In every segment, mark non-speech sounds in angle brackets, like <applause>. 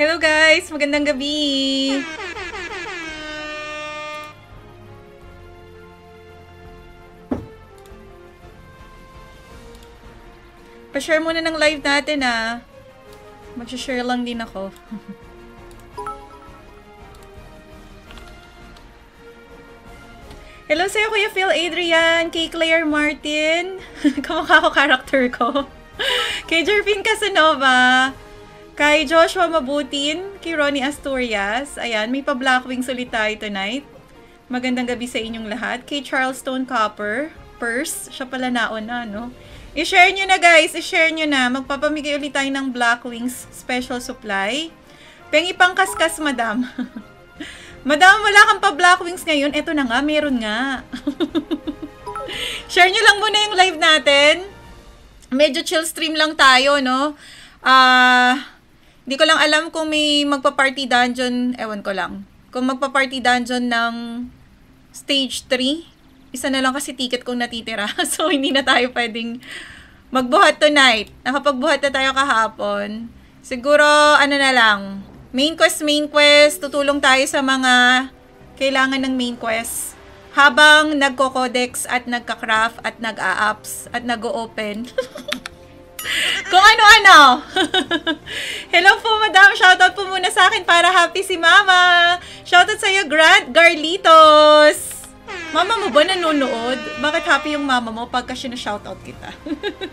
Hello guys! Magandang gabi! Pa-share muna ng live natin ah. Mag-share lang din ako. Hello sa'yo, Kuya Phil Adrian, kay Claire Martin. <laughs> Kamukha ko character ko. <laughs> kay Jervin Casanova. Kay Joshua Mabutin. Kay Ronnie Asturias. Ayan, may pa-Blackwings ulit tayo tonight. Magandang gabi sa inyong lahat. Kay Charleston Copper. Purse. Siya pala nauna, no? I-share nyo na guys. I-share nyo na. Magpapamigay ulit tayo ng Blackwings special supply. Pengi pang kaskas, madam. <laughs> Madam, wala kang pa Black Wings ngayon. Eto na nga, meron nga. <laughs> Share nyo lang muna yung live natin. Medyo chill stream lang tayo, no? Ah, uh, hindi ko lang alam kung may magpa-party dungeon, ewan ko lang. Kung magpa-party dungeon ng stage 3, isa na lang kasi ticket kong natitira. <laughs> so, hindi na tayo pwedeng magbuhat tonight. Nakapagbuhat na tayo kahapon. Siguro, ano na lang, Main quest, main quest. Tutulong tayo sa mga kailangan ng main quest. Habang nagko-codex at nagka-craft at nag-a-apps at nag-o-open. <laughs> Kung ano-ano. <laughs> Hello po, madam. Shoutout po muna sa akin para happy si mama. Shoutout sa iyo, Grant Garlitos. Mama mo ba nanonood? Bakit happy yung mama mo pagka siya-shoutout kita?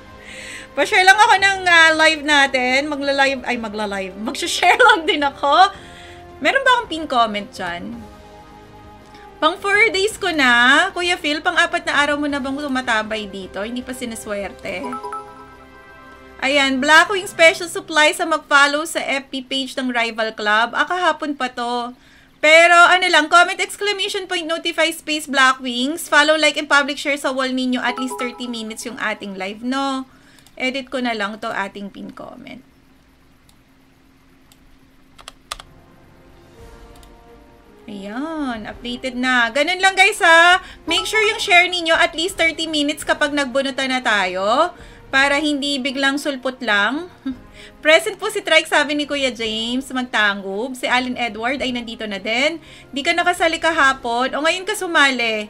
<laughs> Pa-share lang ako ng uh, live natin. Magla-live, ay magla-live. Mag-share lang din ako. Meron ba akong pin comment dyan? Pang 4 days ko na. Kuya Phil, pang apat na araw mo na bang tumatambay dito? Hindi pa sinaswerte. Ayan, Blackwing Special Supply sa mag-follow sa FB page ng Rival Club. Ah, kahapon pa to. Pero ano lang, comment exclamation point notify space Blackwings. Follow, like, and public share sa wall ninyo at least 30 minutes yung ating live, no? edit ko na lang to ating pin comment. Ayan, updated na. Ganun lang guys ha. Make sure yung share ninyo at least 30 minutes kapag nagbunutan na tayo. Para hindi biglang sulpot lang. <laughs> Present po si Trike, sabi ni Kuya James, magtangob. Si Allen Edward ay nandito na din. Di ka nakasali kahapon. O ngayon ka sumali.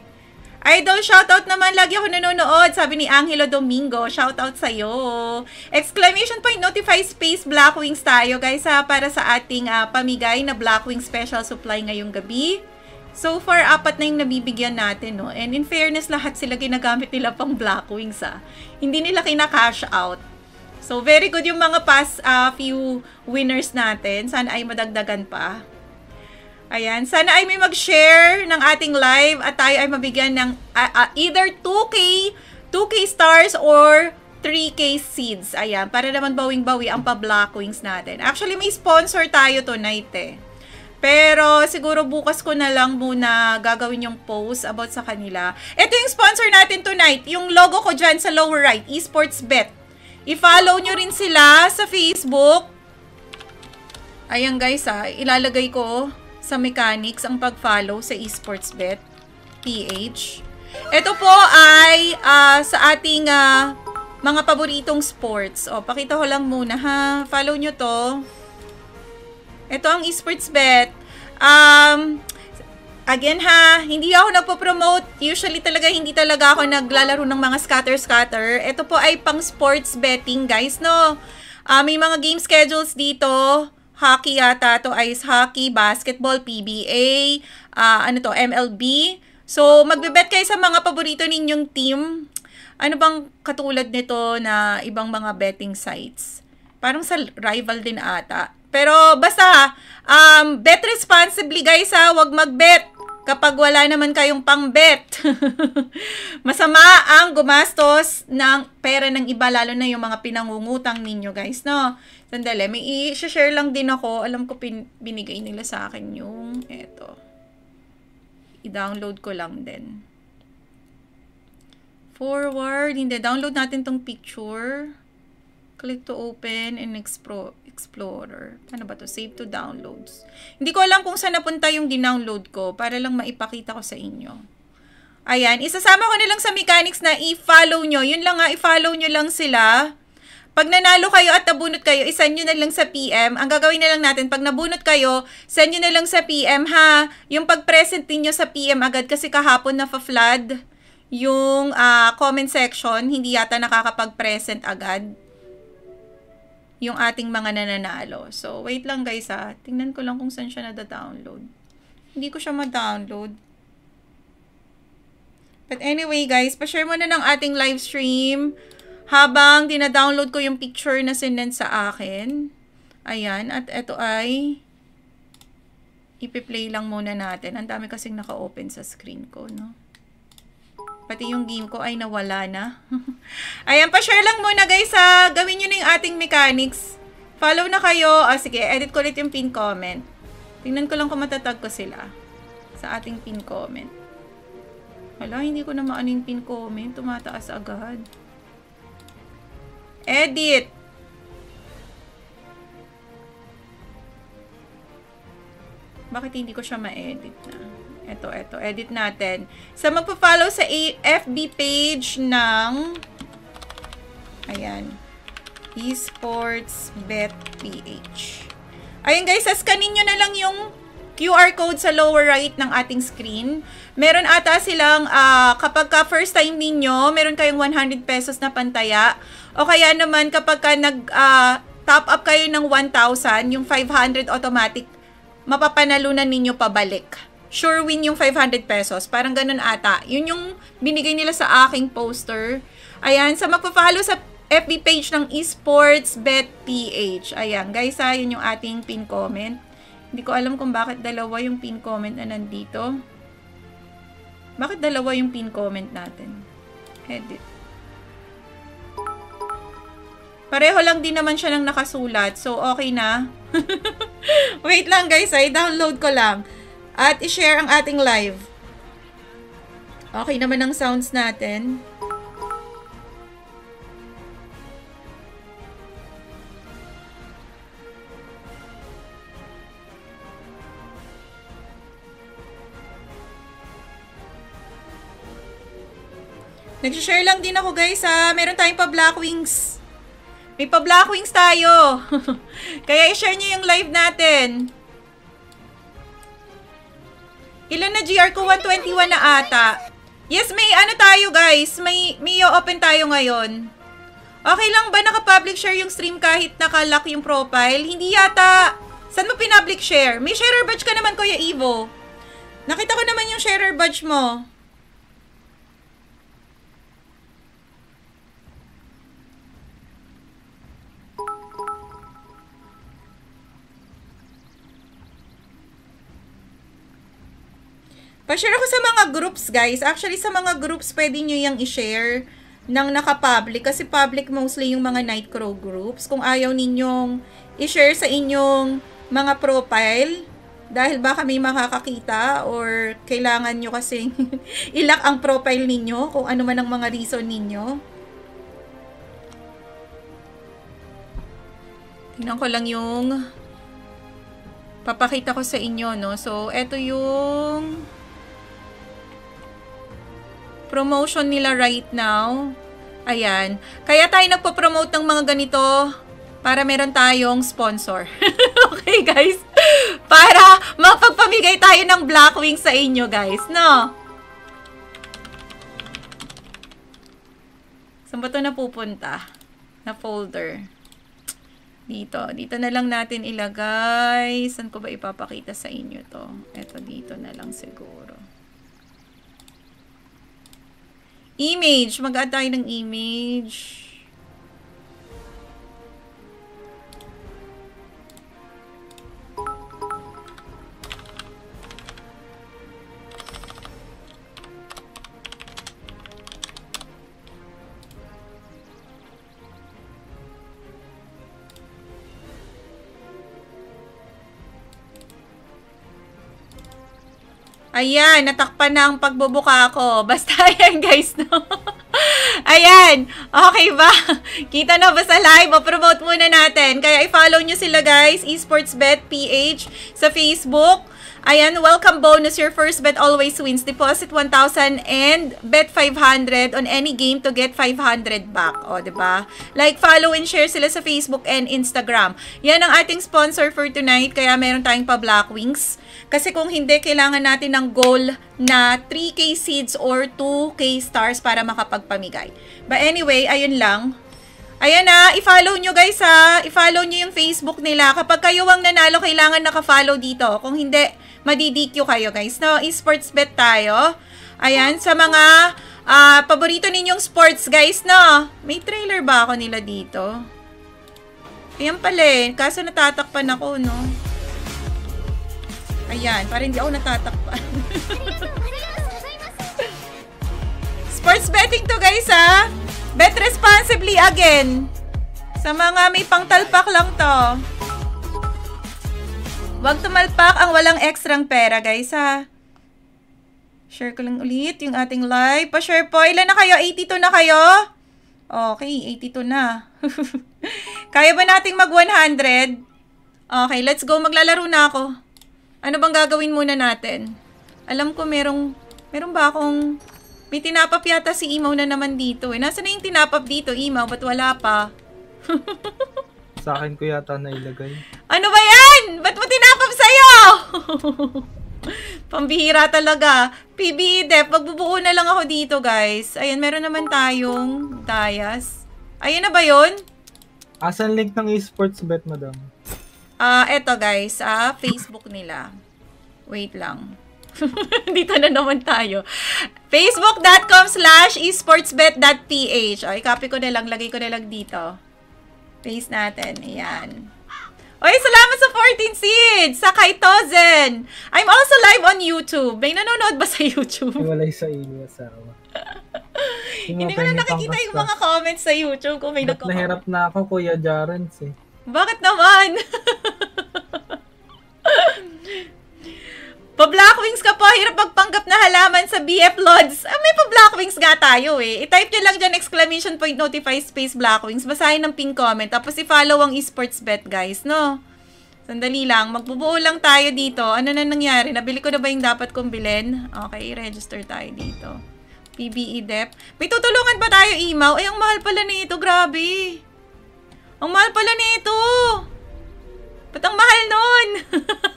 Idol, shoutout naman. Lagi ako nanonood. Sabi ni Angelo Domingo. Shoutout sa'yo. Exclamation point, notify space, Blackwings tayo, guys, ha, para sa ating uh, pamigay na Blackwing special supply ngayong gabi. So far, apat na yung nabibigyan natin, no? And in fairness, lahat sila ginagamit nila pang Blackwings, ha. Hindi nila kina-cash out. So, very good yung mga past uh, few winners natin. Sana ay madagdagan pa. Ayan, sana ay may mag-share ng ating live at tayo ay mabigyan ng uh, uh, either 2K, 2K stars or 3K seeds. Ayan, para naman bawing-bawi ang pa-Black Wings natin. Actually, may sponsor tayo tonight eh. Pero siguro bukas ko na lang muna gagawin yung post about sa kanila. Ito yung sponsor natin tonight. Yung logo ko dyan sa lower right, Esports Bet. I-follow nyo rin sila sa Facebook. Ayan guys ha, ilalagay ko sa mechanics ang pag-follow sa esports bet PH. Ito po ay uh, sa ating uh, mga paboritong sports. O, pakita ko lang muna ha. Follow nyo to. Ito ang esports bet. Um, again ha, hindi ako nagpo-promote. Usually talaga, hindi talaga ako naglalaro ng mga scatter-scatter. Ito po ay pang sports betting guys, no? Uh, may mga game schedules dito hockey yata to ice hockey, basketball, PBA, uh, ano to, MLB. So, magbe-bet kayo sa mga paborito ninyong team. Ano bang katulad nito na ibang mga betting sites? Parang sa rival din ata. Pero basta, um, bet responsibly guys ha, wag mag-bet kapag wala naman kayong pang-bet. <laughs> Masama ang gumastos ng pera ng iba, lalo na yung mga pinangungutang ninyo, guys, no? Sandali, may i-share lang din ako. Alam ko pin binigay nila sa akin yung, eto. I-download ko lang din. Forward, hindi. Download natin tong picture. Click to open and explore. Explorer. Ano ba to? Save to downloads. Hindi ko alam kung saan napunta yung dinownload ko para lang maipakita ko sa inyo. Ayan. Isasama ko nilang sa mechanics na i-follow nyo. Yun lang nga, i-follow nyo lang sila Pag nanalo kayo at nabunot kayo, isend nyo na lang sa PM. Ang gagawin na lang natin, pag nabunot kayo, send nyo na lang sa PM ha. Yung pag-present niyo sa PM agad kasi kahapon na flood yung uh, comment section, hindi yata nakakapag-present agad yung ating mga nananalo. So, wait lang guys ha. Tingnan ko lang kung saan siya na-download. Hindi ko siya ma-download. But anyway guys, pa-share mo na ng ating live stream habang dina-download ko yung picture na sinend sa akin. Ayan, at ito ay ipi-play lang muna natin. Ang dami kasing naka-open sa screen ko, no? Pati yung game ko ay nawala na. <laughs> Ayan, pa-share lang muna guys ha. Gawin nyo na yung ating mechanics. Follow na kayo. Ah, sige, edit ko ulit yung pin comment. Tingnan ko lang kung matatag ko sila sa ating pin comment. Hala, hindi ko na maano yung pin comment. Tumataas agad. Edit! Bakit hindi ko siya ma-edit na? Ito, ito. Edit natin. Sa so, magpa-follow sa FB page ng ayan. Esports Bet PH. Ayun guys, sascanin nyo na lang yung QR code sa lower right ng ating screen. Meron ata silang, uh, kapag ka first time ninyo, meron kayong 100 pesos na pantaya. O kaya naman kapag ka nag uh, top up kayo ng 1,000, yung 500 automatic, mapapanalunan ninyo pabalik sure win yung 500 pesos. Parang ganun ata. Yun yung binigay nila sa aking poster. Ayan, sa magpa-follow sa FB page ng Esports Bet PH. Ayan, guys ha, yun yung ating pin comment. Hindi ko alam kung bakit dalawa yung pin comment na nandito. Bakit dalawa yung pin comment natin? Edit. Pareho lang din naman siya ng nakasulat. So, okay na. <laughs> Wait lang guys, ay download ko lang at i-share ang ating live. Okay naman ang sounds natin. Nag-share lang din ako guys ha. Meron tayong pa Black Wings. May pa Black Wings tayo. <laughs> Kaya i-share nyo yung live natin. Ilan na GR ko? 121 na ata. Yes, may ano tayo guys. May, may open tayo ngayon. Okay lang ba naka-public share yung stream kahit naka-lock yung profile? Hindi yata. Saan mo pinablic share? May sharer badge ka naman, Kuya Evo. Nakita ko naman yung sharer badge mo. Pa-share ako sa mga groups, guys. Actually, sa mga groups, pwede nyo yung i-share ng naka-public. Kasi public mostly yung mga Nightcrow groups. Kung ayaw ninyong i-share sa inyong mga profile, dahil baka may makakakita or kailangan nyo kasing <laughs> ilak ang profile ninyo kung ano man ang mga reason ninyo. Tingnan ko lang yung papakita ko sa inyo, no? So, eto yung promotion nila right now. Ayan. Kaya tayo nagpo-promote ng mga ganito para meron tayong sponsor. <laughs> okay, guys? Para mapagpamigay tayo ng Blackwing sa inyo, guys. No? Saan ba ito napupunta? Na folder. Dito. Dito na lang natin ilagay. Saan ko ba ipapakita sa inyo to? Ito dito na lang siguro. Image. Mag-add tayo ng image. Ayan, natakpan na ang pagbubuka ko. <laughs> Basta ayan guys, no? <laughs> ayan, okay ba? <laughs> Kita na ba sa live? O promote muna natin. Kaya i-follow nyo sila guys, Esports Bet PH sa Facebook. Ayan, welcome bonus. Your first bet always wins. Deposit 1,000 and bet 500 on any game to get 500 back. O, ba? Diba? Like, follow and share sila sa Facebook and Instagram. Yan ang ating sponsor for tonight, kaya meron tayong pa Black Wings. Kasi kung hindi, kailangan natin ng goal na 3K seeds or 2K stars para makapagpamigay. But anyway, ayun lang. Ayan na, i-follow nyo guys ha. I-follow nyo yung Facebook nila. Kapag kayo ang nanalo, kailangan naka-follow dito. Kung hindi, madidikyo kayo guys. No, e-sports bet tayo. Ayan, sa mga uh, paborito ninyong sports guys, no. May trailer ba ako nila dito? Ayan pala eh. Kaso natatakpan ako, no. Ayan, para hindi ako natatakpan. <laughs> sports betting to guys ha. Bet responsibly again. Sa mga may pangtalpak lang to. Huwag tumalpak ang walang ekstrang pera, guys, ha. Share ko lang ulit yung ating live. Pa-share po. Ilan na kayo? 82 na kayo? Okay, 82 na. <laughs> Kaya ba nating mag 100? Okay, let's go. Maglalaro na ako. Ano bang gagawin muna natin? Alam ko merong, meron ba akong may tinapap yata si Imaw na naman dito eh. Nasaan na yung tinapap dito, Imaw? Ba't wala pa? <laughs> Sa akin ko yata nailagay. Ano ba yan? Ba't mo tinapap sa'yo? <laughs> Pambihira talaga. PBE Dep, magbubuo na lang ako dito, guys. Ayan, meron naman tayong dayas. Ayan na ba yun? Asan link ng esports bet, madam? Ah, uh, eto guys, ah, Facebook nila. Wait lang. <laughs> Dito na naman tayo. Facebook.com slash esportsbet.ph. O, i-copy ko na lang. Lagay ko na lang dito. Paste natin. Ayan. Oy, salamat sa 14 seeds! Sa Kaitozen! I'm also live on YouTube. May nanonood ba sa YouTube? Walay sa inyo, asawa. <laughs> Hindi ko na nakikita yung mga comments sa YouTube kung may nagko Nahirap na ako, Kuya Jarens eh. Bakit naman? <laughs> Pa-Blackwings ka po, hirap magpanggap na halaman sa BF Lods. Ah, may pa-Blackwings nga tayo eh. I-type nyo lang dyan exclamation point notify space Blackwings. Basahin ng pin comment. Tapos i-follow ang esports bet guys, no? Sandali lang. Magbubuo lang tayo dito. Ano na nangyari? Nabili ko na ba yung dapat kong bilhin? Okay, register tayo dito. PBE Dep. May tutulungan ba tayo, Imaw? Ay, ang mahal pala nito. Grabe. Ang mahal pala nito. Ba't ang mahal nun? <laughs>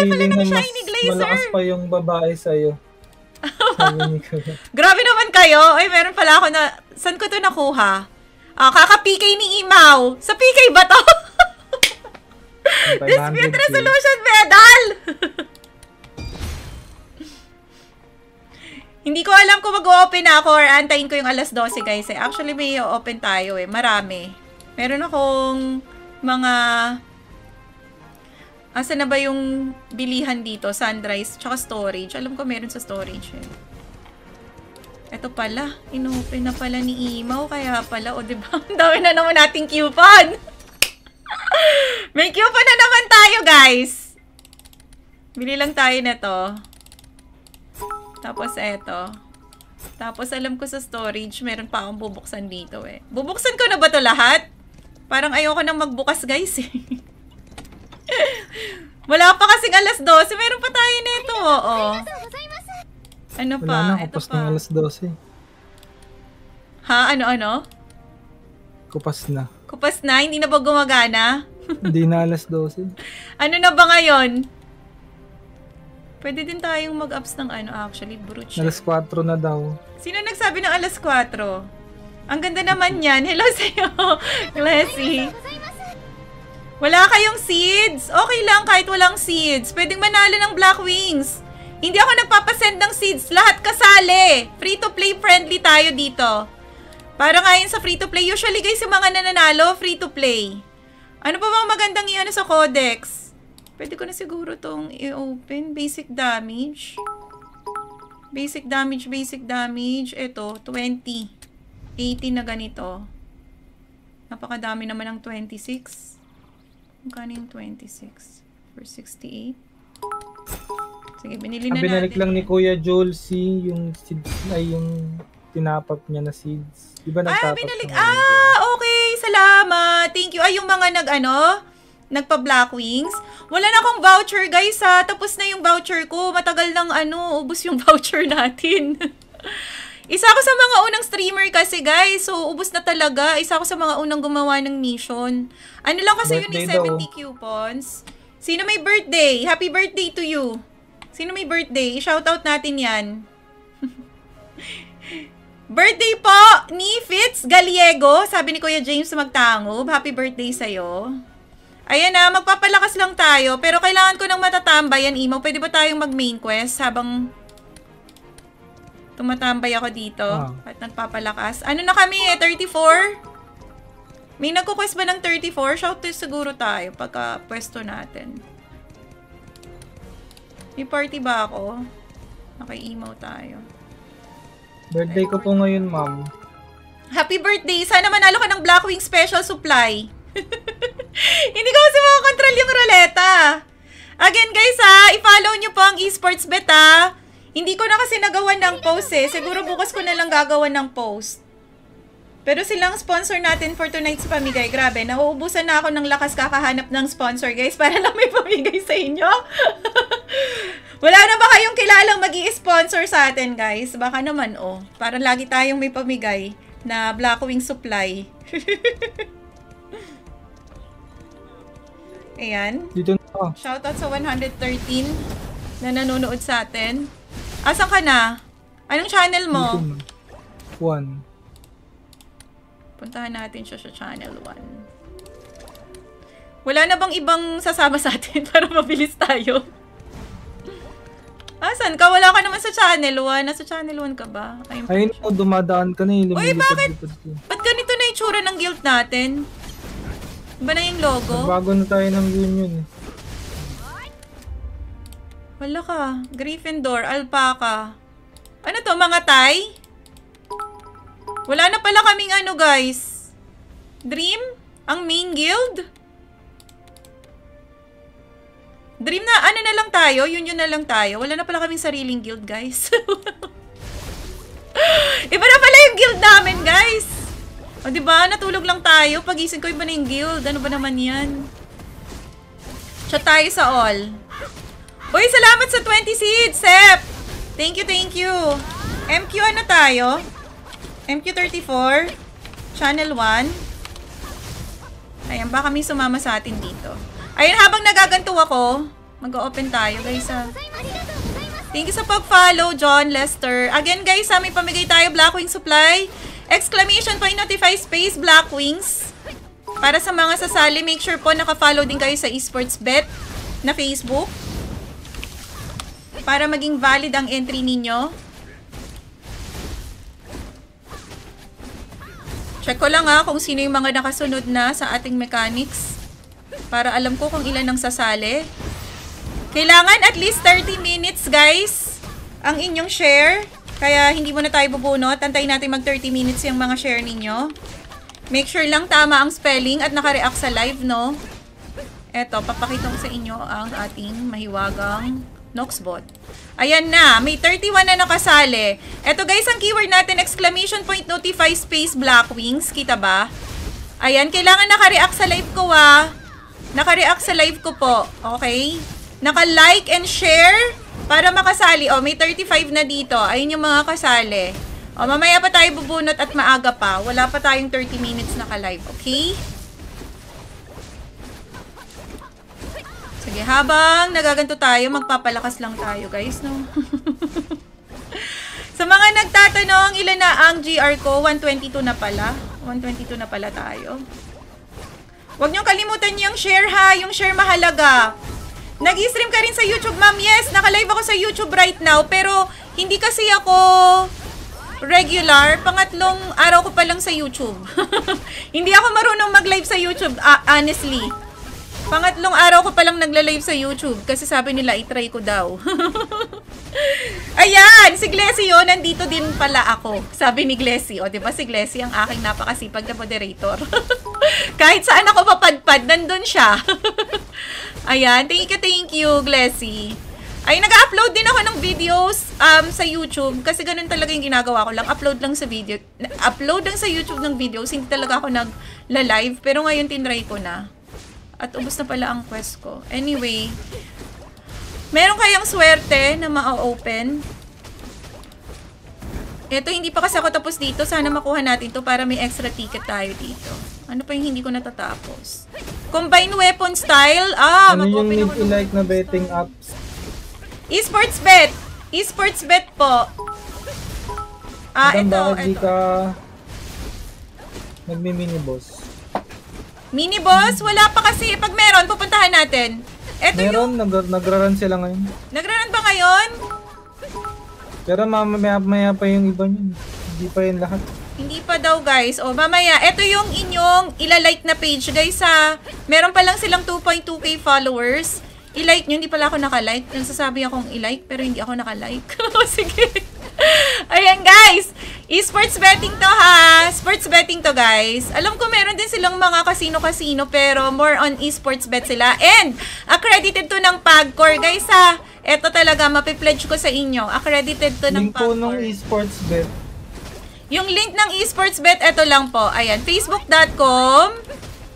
Mahal pala ng shiny glazer. Malakas pa yung babae sa'yo. <laughs> Grabe naman kayo. Ay, meron pala ako na... Saan ko to nakuha? Ah, kaka-PK ni Imaw. Sa PK ba to? Dispute resolution medal! <laughs> Hindi ko alam kung mag-open ako or antayin ko yung alas 12 guys. Eh. Actually, may open tayo eh. Marami. Meron akong mga Asa na ba yung bilihan dito? Sunrise, tsaka storage. Alam ko meron sa storage eh. Ito pala. Inopen na pala ni Imaw. Kaya pala, o diba? <laughs> Ang dami na naman nating coupon. <laughs> May coupon na naman tayo, guys. Bili lang tayo na to. Tapos eto. Tapos alam ko sa storage, meron pa akong bubuksan dito eh. Bubuksan ko na ba to lahat? Parang ayoko nang magbukas, guys eh. <laughs> Wala pa kasing alas 12. Meron pa tayo nito, oo. Ano pa? Wala na, kupas ng alas 12. Ha? Ano-ano? Kupas na. Kupas na? Hindi na ba gumagana? <laughs> Hindi na alas 12. Ano na ba ngayon? Pwede din tayong mag-ups ng ano actually, brute Alas 4 na daw. Sino nagsabi ng alas 4? Ang ganda naman yan. Hello sa'yo, <laughs> Leslie. Wala kayong seeds? Okay lang kahit walang seeds. Pwedeng manalo ng Black Wings. Hindi ako nagpapasend ng seeds. Lahat kasali. Free-to-play friendly tayo dito. Para ngayon sa free-to-play. Usually guys, yung mga nananalo, free-to-play. Ano pa bang magandang i-ano sa codex? Pwede ko na siguro tong i-open. Basic damage. Basic damage, basic damage. Ito, 20. 80 na ganito. Napakadami naman ng 26. Magkano yung 26? For 68? Sige, binili na Binalik natin. lang ni Kuya Joel si yung seeds ay yung tinapap niya na seeds. Di ba Ah, binalik. Ah, okay. Salamat. Thank you. Ay, yung mga nag, ano, nagpa-black wings. Wala na akong voucher, guys, ha. Tapos na yung voucher ko. Matagal nang, ano, ubos yung <laughs> voucher natin. Isa ako sa mga unang streamer kasi, guys. So, ubos na talaga. Isa ako sa mga unang gumawa ng mission. Ano lang kasi Birthday yun eh, 70 coupons. Sino may birthday? Happy birthday to you. Sino may birthday? I-shoutout natin yan. <laughs> birthday po ni Fitz Gallego. Sabi ni Kuya James Magtangob. Happy birthday sa'yo. Ayan na, magpapalakas lang tayo. Pero kailangan ko ng matatambay yan, Imo. Pwede ba tayong mag-main quest habang tumatambay ako dito Ah. at nagpapalakas? Ano na kami eh, 34? May nagko-quest ba ng 34? Shout to siguro tayo pagka pwesto natin. May party ba ako? Naki-email tayo. Birthday ko po ngayon, ma'am. Happy birthday! Sana manalo ka ng Blackwing Special Supply. <laughs> Hindi ko kasi makakontrol yung ruleta. Again guys ha, i-follow nyo po ang esports bet ha. Hindi ko na kasi nagawa ng post eh. Siguro bukas ko na lang gagawa ng post. Pero silang sponsor natin for tonight's pamigay. Grabe, nauubusan na ako ng lakas kakahanap ng sponsor guys para lang may pamigay sa inyo. <laughs> Wala na ba kayong kilalang mag sponsor sa atin guys? Baka naman oh. Para lagi tayong may pamigay na Blackwing supply. <laughs> Ayan. Dito na. Shoutout sa 113 na nanonood sa atin. Asan ka na? Anong channel mo? One. Puntahan natin siya sa channel 1. Wala na bang ibang sasama sa atin <laughs> para mabilis tayo? Asan ka? Wala ka naman sa channel 1. Nasa channel 1 ka ba? Ayun po, dumadaan ka na eh. Uy, bakit? Ba't ganito na itsura ng guild natin? Iba na yung logo? Bago na tayo ng union eh. Wala ka. Gryffindor, alpaca. Ano to, mga Thai? Wala na pala kaming ano, guys. Dream? Ang main guild? Dream na, ano na lang tayo? Yun yun na lang tayo. Wala na pala kaming sariling guild, guys. <laughs> iba na pala yung guild namin, guys. O, ba? Natulog lang tayo. Pagising ko, iba na yung guild. Ano ba naman yan? Chat tayo sa all. Uy, salamat sa 20 seeds, Sep! Thank you, thank you. MQ ano tayo? MQ34. Channel 1. Ayan, baka may sumama sa atin dito. Ayun, habang nagaganto ako, mag-open tayo, guys, ah. Thank you sa pag-follow, John Lester. Again, guys, ah, may pamigay tayo, Blackwing Supply. Exclamation point notify space Blackwings. Para sa mga sasali, make sure po naka-follow din kayo sa Esports Bet na Facebook. Para maging valid ang entry ninyo. Check ko lang ha kung sino yung mga nakasunod na sa ating mechanics. Para alam ko kung ilan ang sasali. Kailangan at least 30 minutes guys ang inyong share. Kaya hindi mo na tayo bubunot. Antayin natin mag 30 minutes yung mga share ninyo. Make sure lang tama ang spelling at nakareact sa live, no? Eto, papakita ko sa inyo ang ating mahiwagang Noxbot. Ayan na, may 31 na nakasali. Eto guys, ang keyword natin, exclamation point notify space Blackwings. Kita ba? Ayan, kailangan nakareact sa live ko ah. Nakareact sa live ko po. Okay? Naka-like and share para makasali. O, may 35 na dito. Ayun yung mga kasali. O, mamaya pa tayo bubunot at maaga pa. Wala pa tayong 30 minutes naka-live. Okay? Sige, habang nagaganto tayo, magpapalakas lang tayo, guys, no? <laughs> Sa mga nagtatanong, ilan na ang GR ko? 122 na pala. 122 na pala tayo. Huwag niyong kalimutan yung share ha. Yung share mahalaga. Nag-stream ka rin sa YouTube, ma'am. Yes, naka-live ako sa YouTube right now. Pero, hindi kasi ako regular. Pangatlong araw ko pa lang sa YouTube. <laughs> hindi ako marunong mag-live sa YouTube, ah, honestly. Pangatlong araw ko pa lang nagla-live sa YouTube kasi sabi nila i-try ko daw. <laughs> Ayan, si Glessy yun, nandito din pala ako. Sabi ni Glessy, o di ba si Glessy ang aking napakasipag na moderator. <laughs> Kahit saan ako papadpad, nandun siya. <laughs> Ayan, thank you, thank you, Glessy. Ay, nag-upload din ako ng videos um, sa YouTube kasi ganun talaga yung ginagawa ko lang. Upload lang sa video. Upload lang sa YouTube ng videos. Hindi talaga ako nag-live. Pero ngayon, tinry ko na. At ubos na pala ang quest ko. Anyway, meron kayang swerte na ma-open. Ito, hindi pa kasi ako tapos dito. Sana makuha natin to para may extra ticket tayo dito. Ano pa yung hindi ko natatapos? Combine weapon style? Ah, ano yung mag-open need ako to ng- like na betting apps? Esports bet! Esports bet po. Ah, Madam, ito, ito. ka nagmi-mini boss? Mini boss, wala pa kasi. Pag meron, pupuntahan natin. Ito yung... Meron, nag nagraran sila ngayon. Nagraran ba ngayon? Pero mamaya maya pa yung iba niyan. Hindi pa yun lahat. Hindi pa daw guys. O mamaya, ito yung inyong ilalike na page guys ha. Meron pa lang silang 2.2k followers. I-like nyo, hindi pala ako nakalike. Nagsasabi akong i-like pero hindi ako nakalike. <laughs> Sige. <laughs> Ayan guys. E-sports betting to ha. Sports betting to guys. Alam ko meron din silang mga casino-casino pero more on e-sports bet sila. And accredited to ng Pagcor guys ha. Ito talaga, mapipledge ko sa inyo. Accredited to ng Link po Pagcor. nung esports bet. Yung link ng esportsbet, eto lang po. Ayan, facebook.com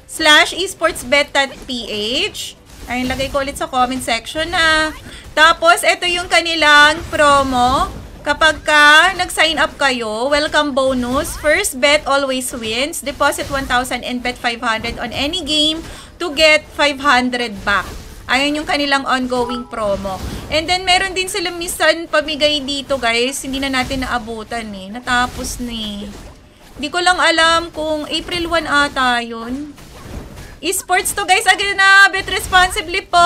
slash esportsbet.ph. Ayun, lagay ko ulit sa comment section na. Tapos, ito yung kanilang promo. Kapag ka nag-sign up kayo, welcome bonus. First bet always wins. Deposit 1,000 and bet 500 on any game to get 500 back. Ayun yung kanilang ongoing promo. And then, meron din sila minsan pamigay dito, guys. Hindi na natin naabutan eh. Natapos na eh. Hindi ko lang alam kung April 1 ata yun. Esports to, guys. Again na, bet responsibly po.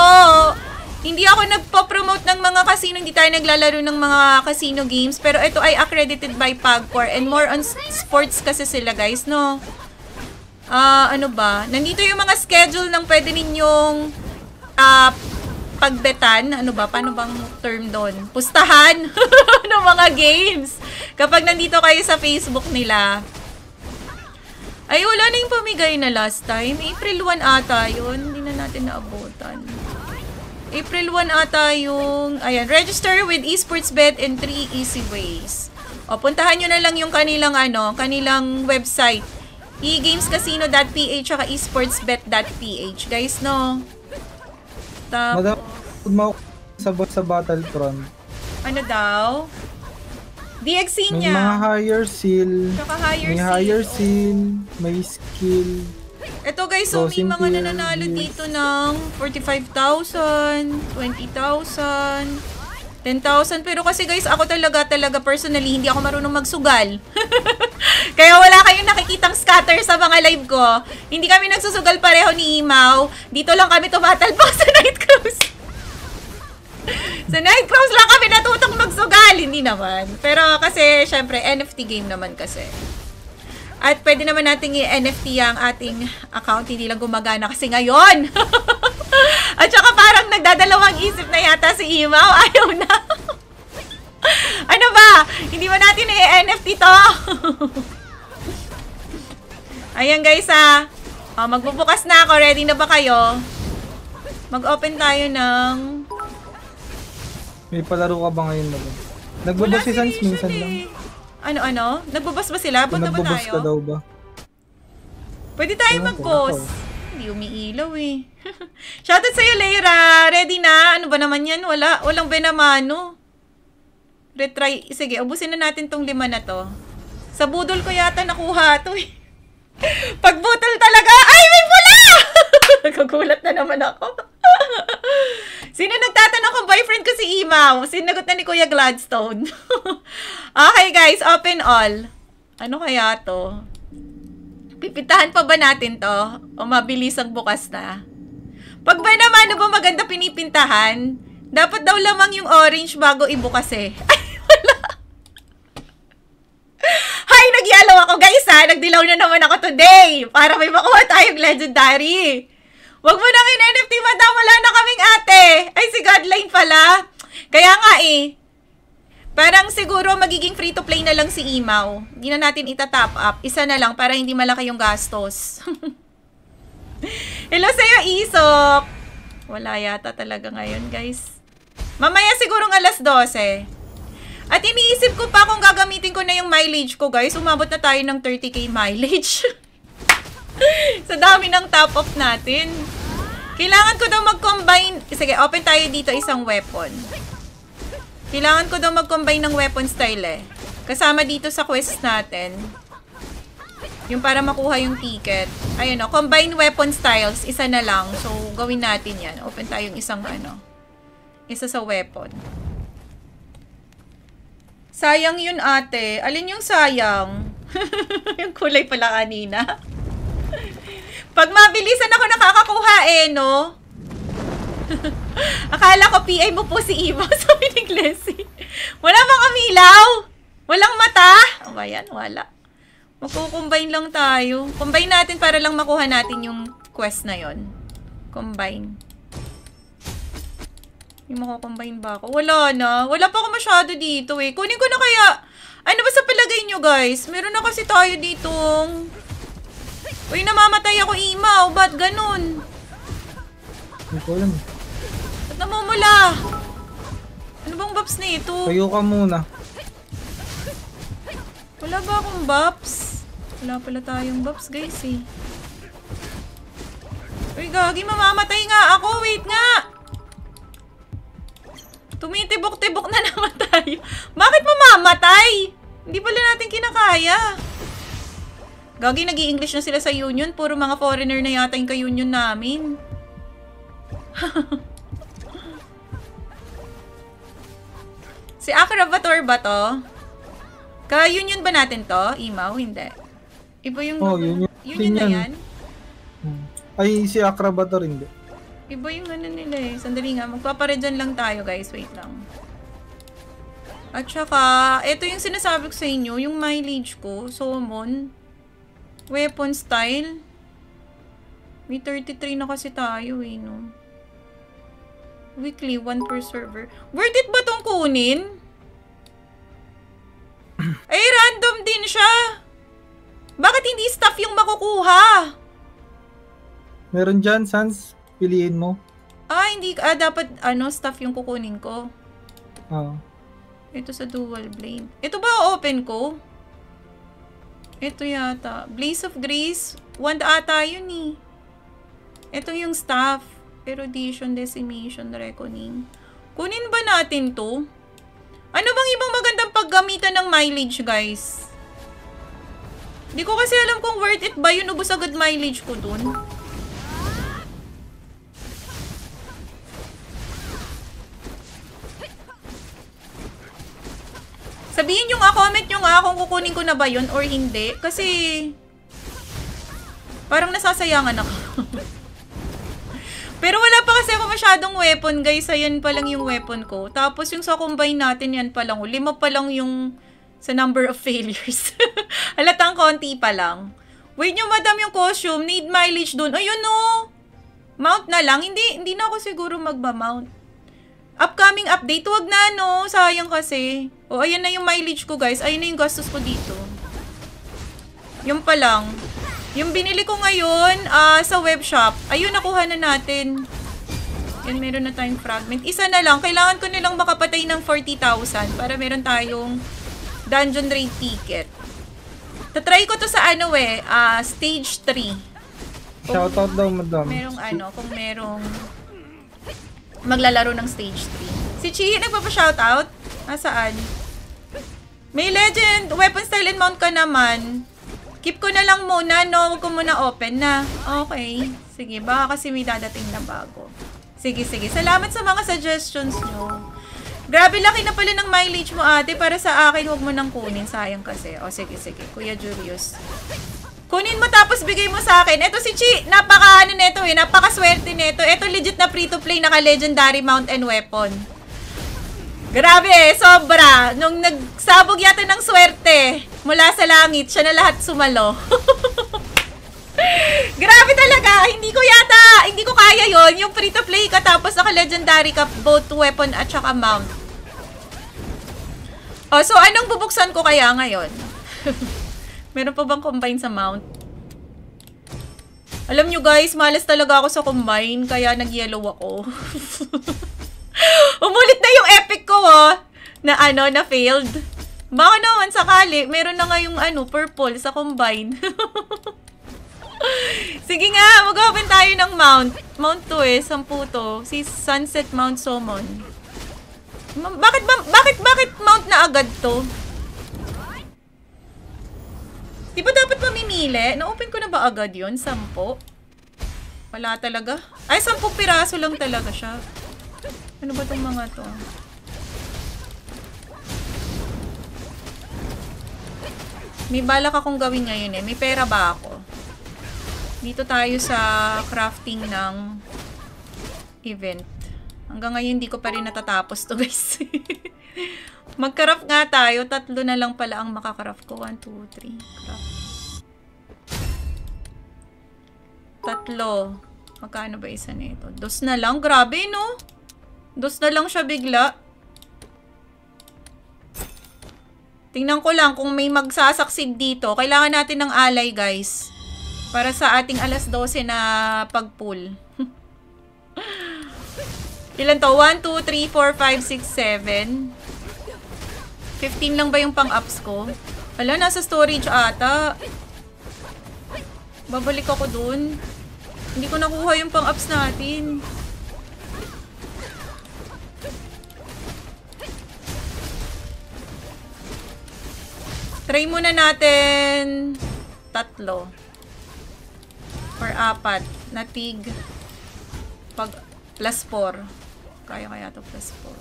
Hindi ako nagpo-promote ng mga casino. Hindi tayo naglalaro ng mga casino games. Pero ito ay accredited by Pagcor. And more on sports kasi sila, guys, no? Ah, ano ba? Nandito yung mga schedule ng pwede ninyong ah pagbetan, ano ba, paano bang term doon? Pustahan <laughs> ng mga games. Kapag nandito kayo sa Facebook nila. Ay, wala na yung pamigay na last time. April 1 ata yun. Hindi na natin naabutan. April 1 ata yung, ayan, register with esportsbet in 3 easy ways. O, puntahan nyo na lang yung kanilang, ano, kanilang website. egamescasino.ph at esportsbet.ph. Guys, no? Tapos, Madam, mo sa, sa Battlefront, ano daw? DXC may niya. mga higher seal, Tsaka higher may seal. higher seal, may skill. Ito guys, so may Crossing mga nananalo dito ng 45,000, 20,000, 10,000. Pero kasi guys, ako talaga, talaga personally, hindi ako marunong magsugal. <laughs> Kaya wala kayong nakikitang scatter sa mga live ko. Hindi kami nagsusugal pareho ni Imaw. Dito lang kami tumatalpak <laughs> sa Night Cruise. <laughs> sa Night Cruise lang kami natutong magsugal. Hindi naman. Pero kasi, syempre, NFT game naman kasi. At pwede naman nating i-NFT ang ating account, hindi lang gumagana kasi ngayon. <laughs> At saka parang nagdadalawang isip na yata si Imaw, ayaw na. <laughs> ano ba? Hindi ba natin i-NFT to? <laughs> Ayan guys ah. Oh, magbubukas na ako. Ready na ba kayo? Mag-open tayo ng... May palaro ka ba ngayon naman? Nagbabas si Sans usually. minsan lang. Ano-ano? Nagbubas ba sila? Punta ba nagbabas tayo? ka daw ba? Pwede tayo mag-pause. ako. Hindi umiilaw eh. <laughs> Shoutout sa'yo, Leira. Ready na? Ano ba naman yan? Wala. Walang benamano. Retry. Sige, ubusin na natin tong lima na to. Sa budol ko yata nakuha to eh. <laughs> Pagbutol talaga, ay may pula! <laughs> Nagkagulat na naman ako. <laughs> Sino nagtatanong kung boyfriend ko si Imaw? Sinagot na ni Kuya Gladstone. <laughs> okay guys, open all. Ano kaya to? Pipintahan pa ba natin to? O mabilis ang bukas na? Pag ba naman, ano ba maganda pinipintahan? Dapat daw lamang yung orange bago ibukas eh. <laughs> Ay, wala. Hay, nagyalaw ako guys ha. Nagdilaw na naman ako today. Para may makuha tayong legendary. Wag mo nang in-NFT, madam. Wala na kaming ate. Ay, si Godline pala. Kaya nga eh. Parang siguro magiging free-to-play na lang si Imaw. Hindi na natin itatap up. Isa na lang para hindi malaki yung gastos. <laughs> Hello sa'yo, Isok! Wala yata talaga ngayon, guys. Mamaya sigurong alas 12. At iniisip ko pa kung gagamitin ko na yung mileage ko, guys. Umabot na tayo ng 30k mileage. <laughs> Sa dami ng top up natin. Kailangan ko daw mag-combine. Sige, open tayo dito isang weapon. Kailangan ko daw mag-combine ng weapon style eh. Kasama dito sa quest natin. Yung para makuha yung ticket. Ayun o, combine weapon styles. Isa na lang. So, gawin natin yan. Open tayong isang ano. Isa sa weapon. Sayang yun ate. Alin yung sayang? <laughs> yung kulay pala kanina. Pag mabilisan ako nakakakuha eh, no? <laughs> Akala ko PI mo po si Ivo, <laughs> sabi ni Glessy. Wala bang kamilaw? Walang mata? O ba yan? Wala. Magkukombine lang tayo. Combine natin para lang makuha natin yung quest na yon. Combine. Yung makakombine ba ako? Wala na. Wala pa ako masyado dito eh. Kunin ko na kaya. Ano ba sa palagay nyo guys? Meron na kasi tayo ditong... Uy, namamatay ako imaw. Ba't ganun? Hindi ko alam. Ba't namumula? Ano bang babs na ito? Tayo ka muna. Wala ba akong babs? Wala pala tayong babs guys eh. Uy, gagi, mamamatay nga ako. Wait nga! Tumitibok-tibok na <laughs> naman tayo. Bakit mamamatay? Hindi pala natin kinakaya. Gagi, nag english na sila sa union. Puro mga foreigner na yata yung ka-union namin. <laughs> si Akravator ba to? Ka-union ba natin to? Imaw? Hindi. Iba yung... Oh, union. Union na Yan. Hmm. Ay, si Akrabator hindi. Iba yung ano nila eh. Sandali nga. Magpaparedyan lang tayo guys. Wait lang. At saka, ito yung sinasabi ko sa inyo. Yung mileage ko. Summon. Weapon style. May 33 na kasi tayo eh, no? Weekly, 1 per server. Worth it ba tong kunin? Ay, <clears throat> random din siya. Bakit hindi staff yung makukuha? Meron dyan, Sans. Piliin mo. Ah, hindi. Ah, dapat, ano, staff yung kukunin ko. Oo. Ito sa dual blade. Ito ba open ko? Ito yata. Blaze of Grace. Wand ata yun eh. Ito yung staff. Erudition, Decimation, Reckoning. Kunin ba natin to? Ano bang ibang magandang paggamitan ng mileage, guys? Di ko kasi alam kung worth it ba yun. Ubus agad mileage ko dun. Sabihin nyo nga, comment nyo nga kung kukunin ko na ba yun or hindi. Kasi, parang nasasayangan ako. <laughs> Pero wala pa kasi ako masyadong weapon, guys. Ayan pa lang yung weapon ko. Tapos yung sa combine natin, yan pa lang. Lima pa lang yung sa number of failures. <laughs> Halatang konti pa lang. Wait nyo, madam, yung costume. Need mileage dun. Ayun, no. Mount na lang. Hindi, hindi na ako siguro magba-mount. Upcoming update, wag na, no. Sayang kasi. O, ayan na yung mileage ko, guys. Ayun na yung gastos ko dito. Yung pa lang. Yung binili ko ngayon ah, sa web shop, ayun, nakuha na natin. Yan, meron na tayong fragment. Isa na lang. Kailangan ko nilang makapatay ng 40,000 para meron tayong dungeon raid ticket. Tatry ko to sa ano eh, ah, stage 3. Shoutout daw, madam. Merong ano, kung merong maglalaro ng stage 3. Si Chi, nagpapa-shoutout? Nasaan? May legend, weapon style and mount ka naman. Keep ko na lang muna, no? Huwag ko muna open na. Okay. Sige, baka kasi may dadating na bago. Sige, sige. Salamat sa mga suggestions nyo. Grabe, laki na pala ng mileage mo, ate. Para sa akin, huwag mo nang kunin. Sayang kasi. O, sige, sige. Kuya Julius. Kunin mo tapos bigay mo sa akin. Ito si Chi, napaka ano nito eh, napaka swerte nito. Ito legit na free to play naka legendary mount and weapon. Grabe eh, sobra. Nung nagsabog yata ng swerte mula sa langit, siya na lahat sumalo. <laughs> Grabe talaga, hindi ko yata, hindi ko kaya yon yung free to play ka tapos naka legendary ka both weapon at saka mount. Oh, so anong bubuksan ko kaya ngayon? <laughs> Meron pa bang combine sa mount? Alam nyo guys, malas talaga ako sa combine, kaya nag-yellow ako. <laughs> Umulit na yung epic ko, oh, na ano, na failed. Baka naman sakali, meron na nga yung ano, purple sa combine. <laughs> Sige nga, mag-open tayo ng mount. Mount to eh, sampu to. Si Sunset Mount Summon. Ma- Bakit ba, bakit, bakit mount na agad to? Di ba dapat mamimili? Na-open ko na ba agad yon Sampo? Wala talaga. Ay, sampung piraso lang talaga siya. Ano ba tong mga to? May balak akong gawin ngayon eh. May pera ba ako? Dito tayo sa crafting ng event. Hanggang ngayon hindi ko pa rin natatapos to guys. <laughs> Mag-craft nga tayo. Tatlo na lang pala ang makakaraft ko. 1, 2, 3. Craft. Tatlo. Magkano ba isa nito? Dos na lang. Grabe no? Dos na lang siya bigla. Tingnan ko lang kung may magsasaksid dito. Kailangan natin ng alay, guys. Para sa ating alas 12 na pag-pull. <laughs> Ilan to? 1, 2, 3, 4, 5, 6, 7. 15 lang ba yung pang-ups ko? Wala, nasa storage ata. Babalik ako dun. Hindi ko nakuha yung pang-ups natin. Try muna natin tatlo. Or apat. Na tig. Pag plus 4. Kaya kaya to plus 4.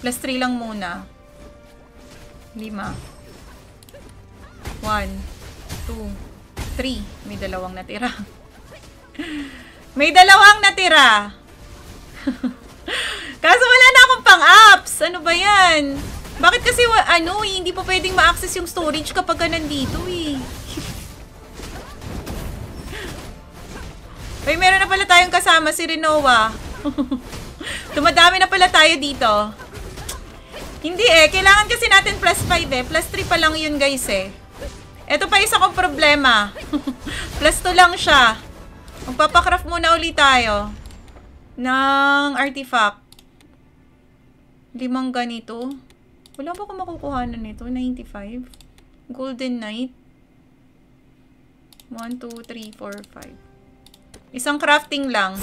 Plus 3 lang muna. 5. 1, 2, 3. May dalawang natira. <laughs> May dalawang natira. <laughs> Kaso wala na akong pang-apps. Ano ba yan? Bakit kasi, ano, eh, hindi pa pwedeng ma-access yung storage kapag ka nandito eh. <laughs> Ay, meron na pala tayong kasama, si Rinoa. Tumadami na pala tayo dito. Hindi eh, kailangan kasi natin plus 5 eh. Plus 3 pa lang yun guys eh. Ito pa isa kong problema. <laughs> plus 2 lang siya. Magpapacraft muna ulit tayo. Ng artifact. Limang ganito. Wala ba akong makukuha na nito? 95. Golden Knight. 1, 2, 3, 4, 5. Isang crafting lang.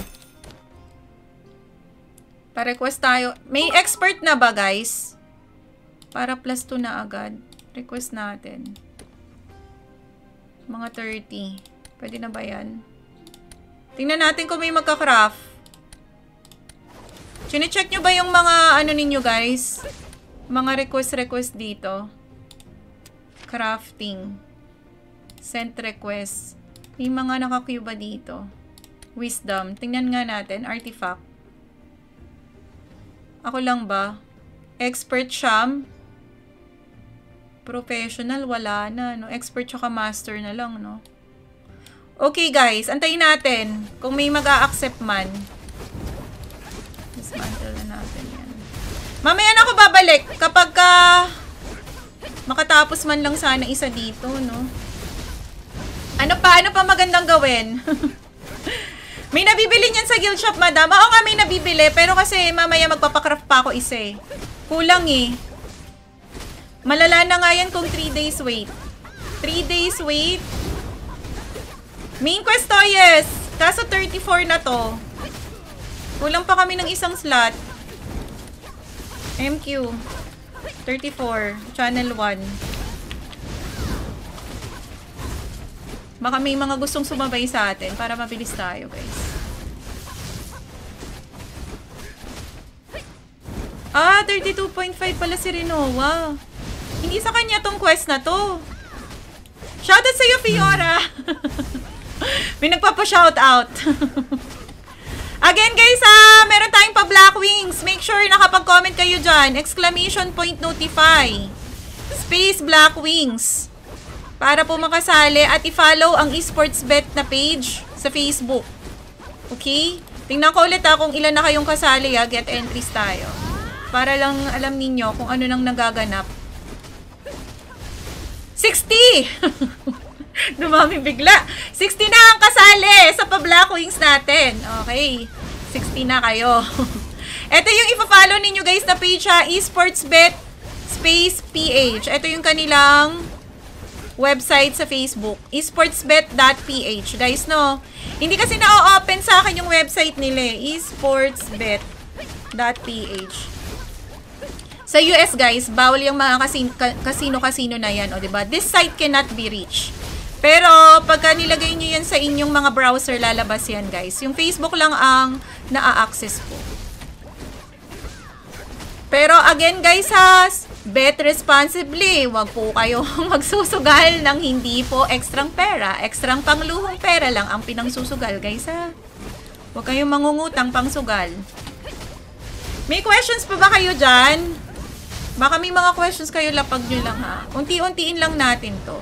Pa-request tayo. May expert na ba, guys? Para plus 2 na agad. Request natin. Mga 30. Pwede na ba yan? Tingnan natin kung may magka-craft. Chine-check nyo ba yung mga ano ninyo, guys? Mga request-request dito. Crafting. Sent request. May mga naka-queue ba dito? Wisdom. Tingnan nga natin. Artifact. Ako lang ba? Expert Sham. Professional, wala na. No? Expert tsaka master na lang, no? Okay, guys. Antayin natin. Kung may mag-a-accept man. Dismantle na natin yan. Mamaya na ako babalik. Kapag ka... makatapos man lang sana isa dito, no? Ano pa? Ano pa magandang gawin? <laughs> May nabibili niyan sa guild shop, madam. Oo nga, may nabibili. Pero kasi mamaya magpapakraft pa ako isa eh. Kulang eh. Malala na nga yan kung 3 days wait. 3 days wait. Main quest to, yes. Kaso 34 na to. Kulang pa kami ng isang slot. MQ. 34. Channel 1. Baka may mga gustong sumabay sa atin para mabilis tayo, guys. Ah, 32.5 pala si Rinoa. Hindi sa kanya tong quest na to. Shoutout sa'yo, Fiora! <laughs> may nagpapa-shoutout. <laughs> Again, guys, ah, meron tayong pa-Black Wings. Make sure nakapag-comment kayo dyan. Exclamation point notify. Space Black Wings para po makasali at i-follow ang esports bet na page sa Facebook. Okay? Tingnan ko ulit ha kung ilan na kayong kasali ha. Get entries tayo. Para lang alam ninyo kung ano nang nagaganap. 60! <laughs> Dumami bigla. 60 na ang kasali sa pa-Black Wings natin. Okay. 60 na kayo. <laughs> Ito yung ipa-follow ninyo guys na page ha. Esports bet space PH. Ito yung kanilang website sa Facebook, esportsbet.ph. Guys, no? Hindi kasi na-open sa akin yung website nila eh. esportsbet.ph. Sa US, guys, bawal yung mga casino-casino na yan, o, diba? This site cannot be reached. Pero, pagka nilagay nyo yan sa inyong mga browser, lalabas yan, guys. Yung Facebook lang ang naa-access po. Pero, again, guys, ha, bet responsibly. Huwag po kayo <laughs> magsusugal ng hindi po ekstrang pera. Ekstrang pangluhong pera lang ang pinangsusugal, guys, ha. Huwag kayong mangungutang pangsugal. May questions pa ba kayo dyan? Baka may mga questions kayo, lapag nyo lang ha. Unti-untiin lang natin to.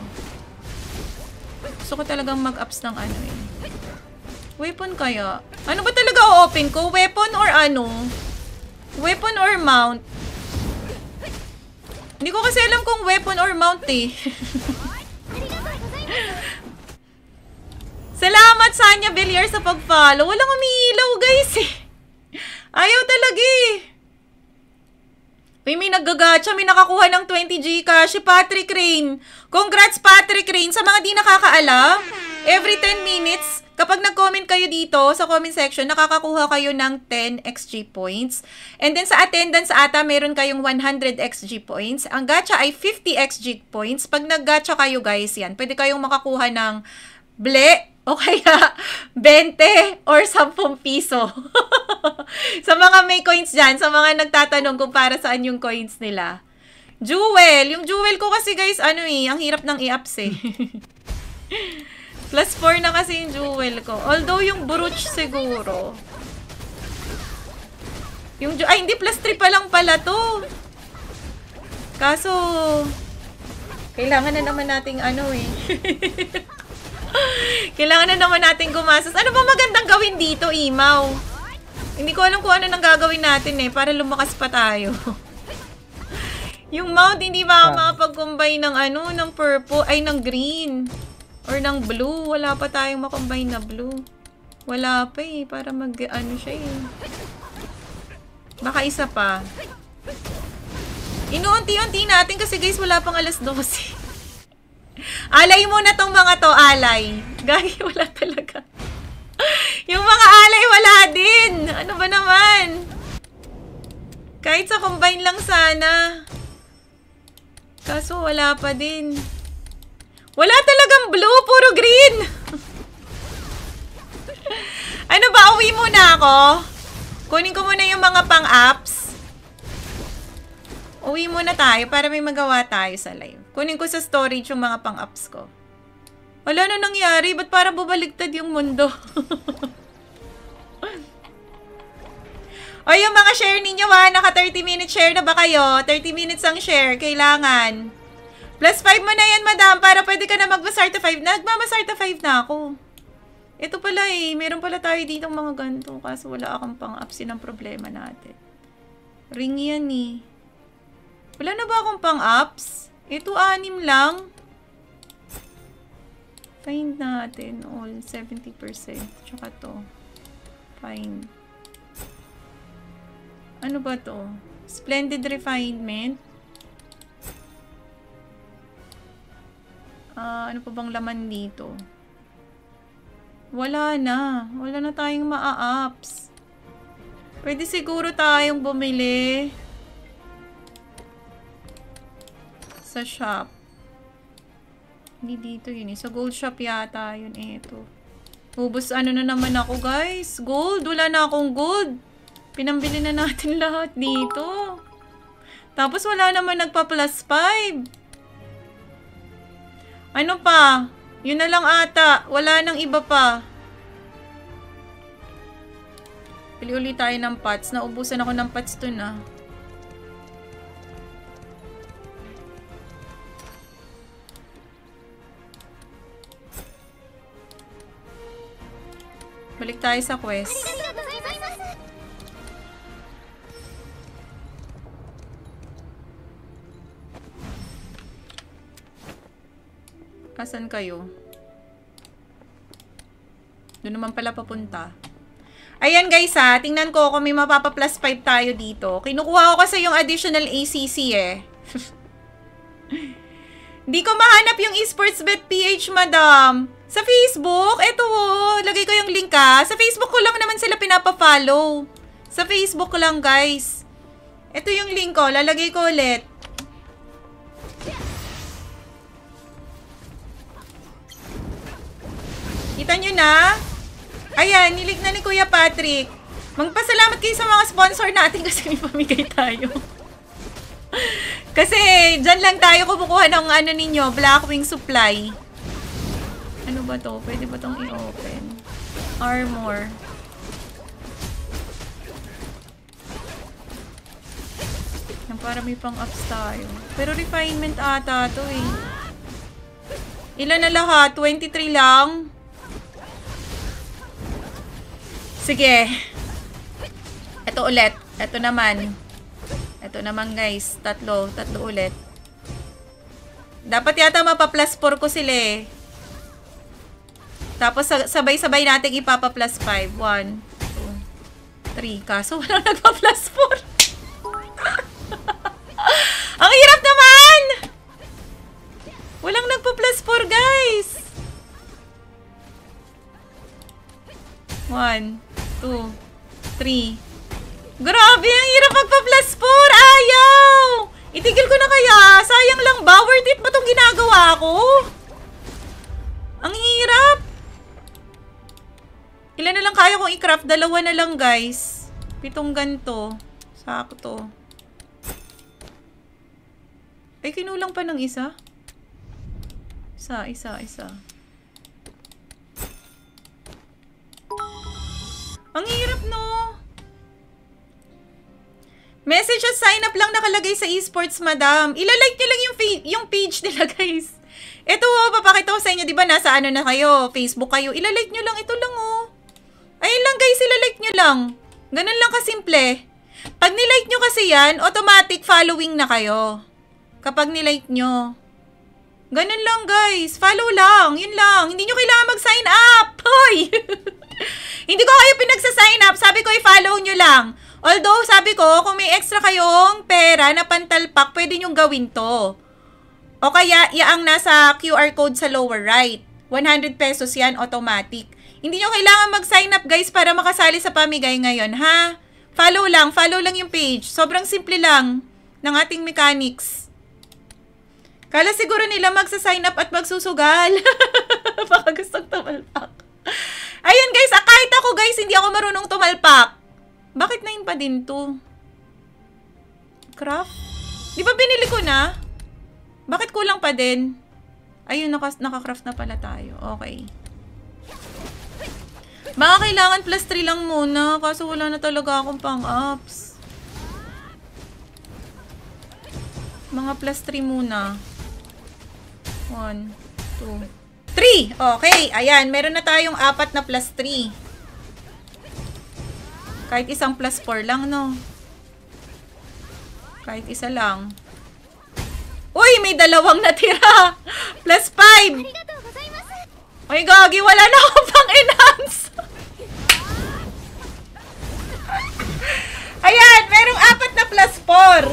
Gusto ko talagang mag-ups ng ano eh. Weapon kaya? Ano ba talaga o-open ko? Weapon or ano? Weapon or mount? Hindi ko kasi alam kung weapon or mount eh. <laughs> Salamat Sanya Villar sa pag-follow. Walang umiilaw guys eh. Ayaw talaga eh. Uy, may naggagacha, may nakakuha ng 20 Gcash. Si Patrick Rain. Congrats, Patrick Rain. Sa mga di nakakaalam, every 10 minutes, kapag nag-comment kayo dito sa comment section, nakakakuha kayo ng 10 XG points. And then sa attendance ata, meron kayong 100 XG points. Ang gacha ay 50 XG points. Pag nag-gacha kayo guys, yan, pwede kayong makakuha ng ble o kaya 20 or 10 piso. <laughs> sa mga may coins dyan, sa mga nagtatanong kung para saan yung coins nila. Jewel. Yung jewel ko kasi guys, ano eh, ang hirap ng i-ups eh. <laughs> Plus 4 na kasi yung jewel ko. Although yung brooch siguro. Yung ay hindi plus 3 pa lang pala to. Kaso kailangan na naman nating ano eh. <laughs> <laughs> Kailangan na naman natin gumastos. Ano ba magandang gawin dito, Imaw? Hindi ko alam kung ano nang gagawin natin eh, para lumakas pa tayo. <laughs> yung mount, hindi ba makapag-combine ng ano, ng purple, ay ng green. Or ng blue. Wala pa tayong makombine na blue. Wala pa eh, para mag, ano siya eh. Baka isa pa. Inuunti-unti natin kasi guys, wala pang alas 12. <laughs> Alay muna tong mga to, alay. Gagi, <laughs> wala talaga. Yung mga alay, wala din. Ano ba naman? Kahit sa combine lang sana. Kaso wala pa din. Wala talagang blue, puro green. <laughs> ano ba, uwi muna ako? Kunin ko muna yung mga pang-apps. Uwi muna tayo para may magawa tayo sa live. Kunin ko sa storage yung mga pang-ups ko. Wala na nangyari. Ba't parang bubaligtad yung mundo? <laughs> o yung mga share ninyo ha. Naka 30 minute share na ba kayo? 30 minutes ang share. Kailangan. Plus 5 mo na yan, madam. Para pwede ka na magmasarta 5. Nagmamasarta 5 na ako. Ito pala eh. Meron pala tayo dito mga ganito. Kaso wala akong pang-ups. Yun ang problema natin. Ring yan eh. Wala na ba akong pang-ups? Ito, anim lang. Find natin all 70%. Tsaka to. Find. Ano ba to? Splendid refinement. Uh, ano pa bang laman dito? Wala na. Wala na tayong maa-apps. Pwede siguro tayong bumili. Sa shop. Hindi dito yun eh. Sa gold shop yata yun eh. Ito. Ubus ano na naman ako guys. Gold. Wala na akong gold. Pinambili na natin <laughs> lahat dito. Tapos wala naman nagpa plus 5. Ano pa? Yun na lang ata. Wala nang iba pa. Pili ulit tayo ng pots. Naubusan ako ng pots to na. Balik tayo sa quest. Asan kayo? Doon naman pala papunta. Ayan guys ha, tingnan ko kung may mapapa plus 5 tayo dito. Kinukuha ko kasi yung additional ACC eh. <laughs> Hindi ko mahanap yung esportsbet.ph, madam. Sa Facebook, eto oh, lagay ko yung link ha. Sa Facebook ko lang naman sila pinapa-follow. Sa Facebook ko lang, guys. Ito yung link ko, lalagay ko ulit. Kita nyo na? Ayan, nilig na ni Kuya Patrick. Magpasalamat kayo sa mga sponsor natin kasi may pamigay tayo. <laughs> kasi dyan lang tayo kumukuha ng ano ninyo, Blackwing Supply. Ba to? Pwede ba tong i-open? Armor. Yung para may pang-ups tayo. Pero refinement ata to eh. Ilan na lahat? 23 lang? Sige. Ito ulit. Ito naman. Ito naman guys. Tatlo. Tatlo ulit. Dapat yata mapa-plus 4 ko sila eh. Tapos sabay-sabay natin ipapa-plus 5. 1, 2, 3. Kaso <laughs> walang nagpa-plus 4. <laughs> Ang hirap naman! Walang nagpa-plus 4 guys. 1, 2, 3. Grabe, ang hirap magpa-plus 4. Ayaw! Itigil ko na kaya. Sayang lang ba? Worth it ba itong ginagawa ko? Ang hirap. Ilan na lang kaya kong i-craft? Dalawa na lang, guys. Pitong ganto. Sakto. Ay, kinulang pa ng isa. Isa, isa, isa. Ang hirap, no? Message at sign up lang nakalagay sa esports, madam. Ilalike nyo lang yung, yung page nila, <laughs> guys. Ito, oh, papakita ko sa inyo. Di ba nasa ano na kayo? Facebook kayo. Ilalike nyo lang. Ito lang, oh. Ayun lang, guys. Ilalike nyo lang. Ganun lang kasimple. Pag nilike nyo kasi yan, automatic following na kayo. Kapag nilike nyo. Ganun lang, guys. Follow lang. Yun lang. Hindi nyo kailangan mag-sign up. <laughs> Hoy! <laughs> Hindi ko kayo pinagsa-sign up. Sabi ko, i-follow nyo lang. Although, sabi ko, kung may extra kayong pera na pantalpak, pwede nyo gawin to. O kaya, yaang nasa QR code sa lower right. 100 pesos yan, automatic. Hindi nyo kailangan mag-sign up, guys, para makasali sa pamigay ngayon, ha? Follow lang. Follow lang yung page. Sobrang simple lang ng ating mechanics. Kala siguro nila magsa-sign up at magsusugal. <laughs> Baka gustong tumalpak. Ayun guys, ah, kahit ako guys, hindi ako marunong tumalpak. Bakit na pa din to? Craft? Di ba binili ko na? Bakit kulang pa din? Ayun, naka, naka-craft na pala tayo. Okay. Baka kailangan plus 3 lang muna, kaso wala na talaga akong pang-ups. Mga plus 3 muna. 1, 2, 3! Okay, ayan. Meron na tayong apat na plus 3. Kahit isang plus 4 lang, no? Kahit isa lang. Uy, may dalawang natira! <laughs> Plus 5! Uy, gagi, wala na akong <laughs> pang-enhance! Ayan, merong apat na plus 4.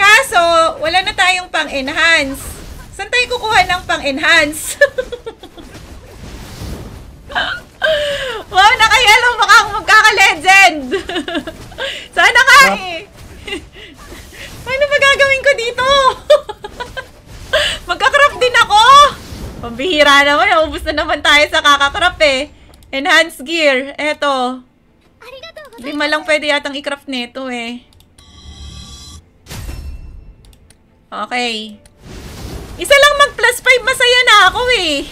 Kaso, wala na tayong pang-enhance. Saan tayo kukuha ng pang-enhance? <laughs> wow, nakayalo baka magkaka-legend. <laughs> Sana nga eh. ano ba gagawin ko dito? Magkakrap din ako. Pambihira naman. Ubus na naman tayo sa kakakrap eh. Enhance gear. Eto. Lima lang pwede yatang i-craft nito eh. Okay. Isa lang mag plus 5, masaya na ako eh.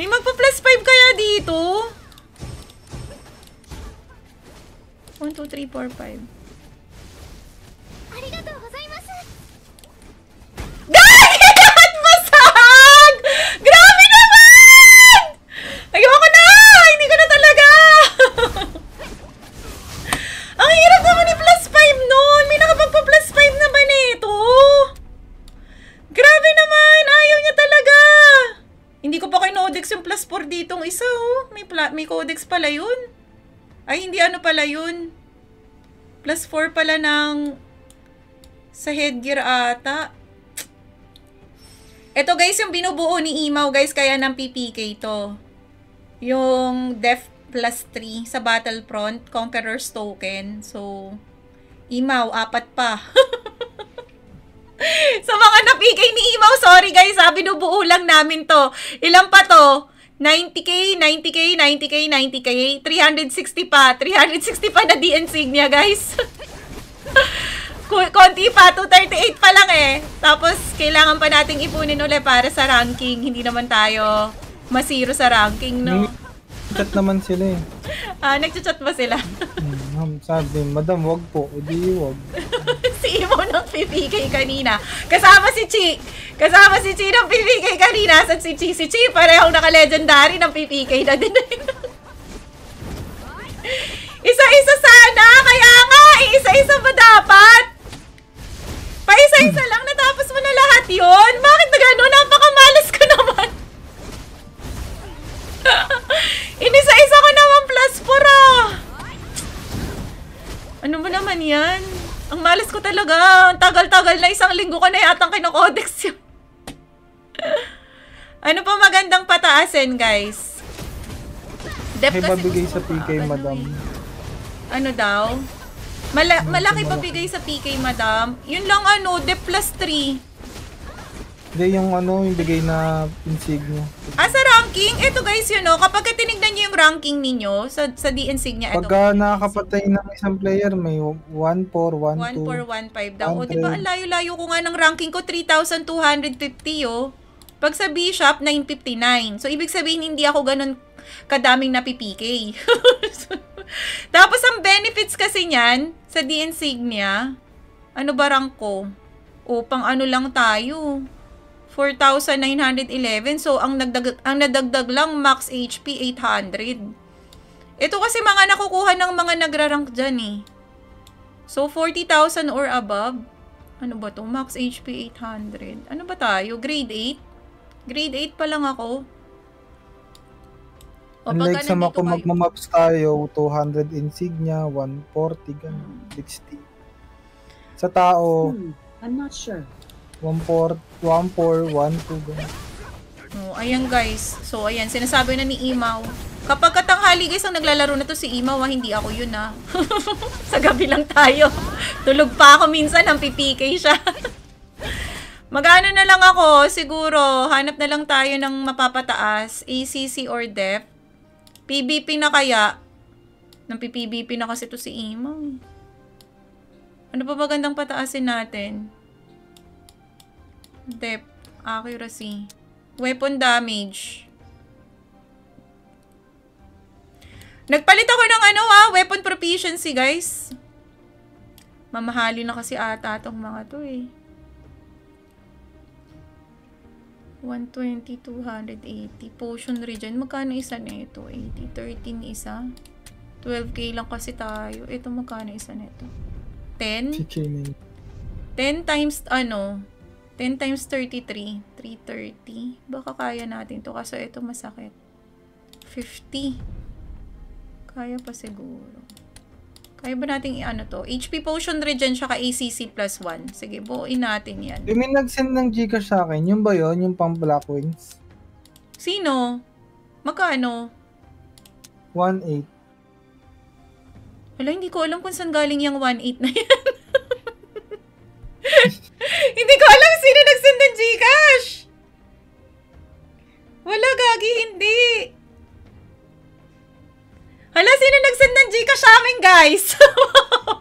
May magpa plus 5 kaya dito? 1, 2, 3, 4, 5. Pala ng sa headgear ata. Ito guys, yung binubuo ni Imaw guys, kaya ng PPK to. Yung Def plus 3 sa Battlefront, Conqueror's Token. So, Imaw, apat pa. <laughs> sa mga napigay ni Imaw, sorry guys ha, binubuo lang namin to. Ilan pa to? 90k, 90k, 90k, 90k, 360 pa, 360 pa na D insignia guys. Konti pa, 238 pa lang eh. Tapos, kailangan pa nating ipunin ulit para sa ranking. Hindi naman tayo masiro sa ranking, no? Chat naman sila eh. <laughs> Ah, nagchat ba sila? Hmm, sabi, madam, wag po. Edi, wag. <laughs> si Imo ng PPK kanina. Kasama si Chi. Kasama si Chi ng PPK kanina. Sa si Chi, si Chi parehong naka-legendary ng PPK na din. <laughs> Isa-isa sana. Kaya nga, isa-isa ba dapat? Pa-isa-isa lang, natapos mo na lahat yon Bakit na gano'n? Napakamalas ko naman. <laughs> Inisa-isa ko naman plus 4 ah. Ano ba naman yan? Ang malas ko talaga. Ang tagal-tagal na isang linggo ko na yatang kinokodex yun. <laughs> ano pa magandang pataasin, guys? Dep May babigay sa PK, ano madam. Ano daw? Mala malaki pa bigay sa PK, madam. Yun lang ano, Dep plus 3. Hindi, yung ano, yung bigay na insignia. Ah, sa ranking? Ito guys, yun know, kapag tinignan nyo yung ranking ninyo sa, sa D insignia, Pagka nakakapatay ng isang player, may 1-4, 1-2. 1-4, 1-5 daw. O, di ba, ang layo-layo ko nga ng ranking ko, 3,250, oh. Pag sa B-shop, 959. So, ibig sabihin, hindi ako ganun kadaming napipk. <laughs> Tapos, ang benefits kasi niyan, sa D insignia, ano ba rank ko? O, pang ano lang tayo. 4,911. So, ang, nagdag ang nadagdag lang, max HP 800. Ito kasi mga nakukuha ng mga nagra-rank dyan eh. So, 40,000 or above. Ano ba to? Max HP 800. Ano ba tayo? Grade 8? Grade 8 pa lang ako. O, Unlike sa mga magmamaps tayo, 200 insignia, 140, ganun, 60. Sa tao, hmm, I'm not sure. 1-4, 1-4, 1-2, ganun. Oh, ayan guys. So, ayan, sinasabi na ni Imaw. Kapag katanghali guys, ang naglalaro na to si Imaw, ah, hindi ako yun ah. <laughs> Sa gabi lang tayo. Tulog pa ako minsan, ang pipikay siya. <laughs> Magano na lang ako, siguro, hanap na lang tayo ng mapapataas, ACC or DEF. PBP na kaya? Nang PBP na kasi to si. Eh. Ano pa magandang pataasin natin? Depth, accuracy, weapon damage. Nagpalit ako ng ano ah, weapon proficiency guys. Mamahali na kasi ata itong mga to eh. 120, 280. Potion regen. Magkano isa nito? 80, 13 isa. 12k lang kasi tayo. Ito magkano isa nito? 10? 10 times ano? 10 times 33, 330. Baka kaya natin to kaso ito masakit. 50. Kaya pa siguro. Kaya ba natin i-ano to? HP Potion Regen siya ka ACC plus 1. Sige, buuin natin yan. Yung may nag-send ng Gcash sa akin, yung ba yun? Yung pang Black Wings? Sino? Magkano? 1.8. Wala, hindi ko alam kung saan galing yung 1.8 na yan. <laughs> hindi ko alam sino nag-send ng Gcash. Wala, gagi, hindi. Hala, sino nag-send ng Gcash sa amin, guys?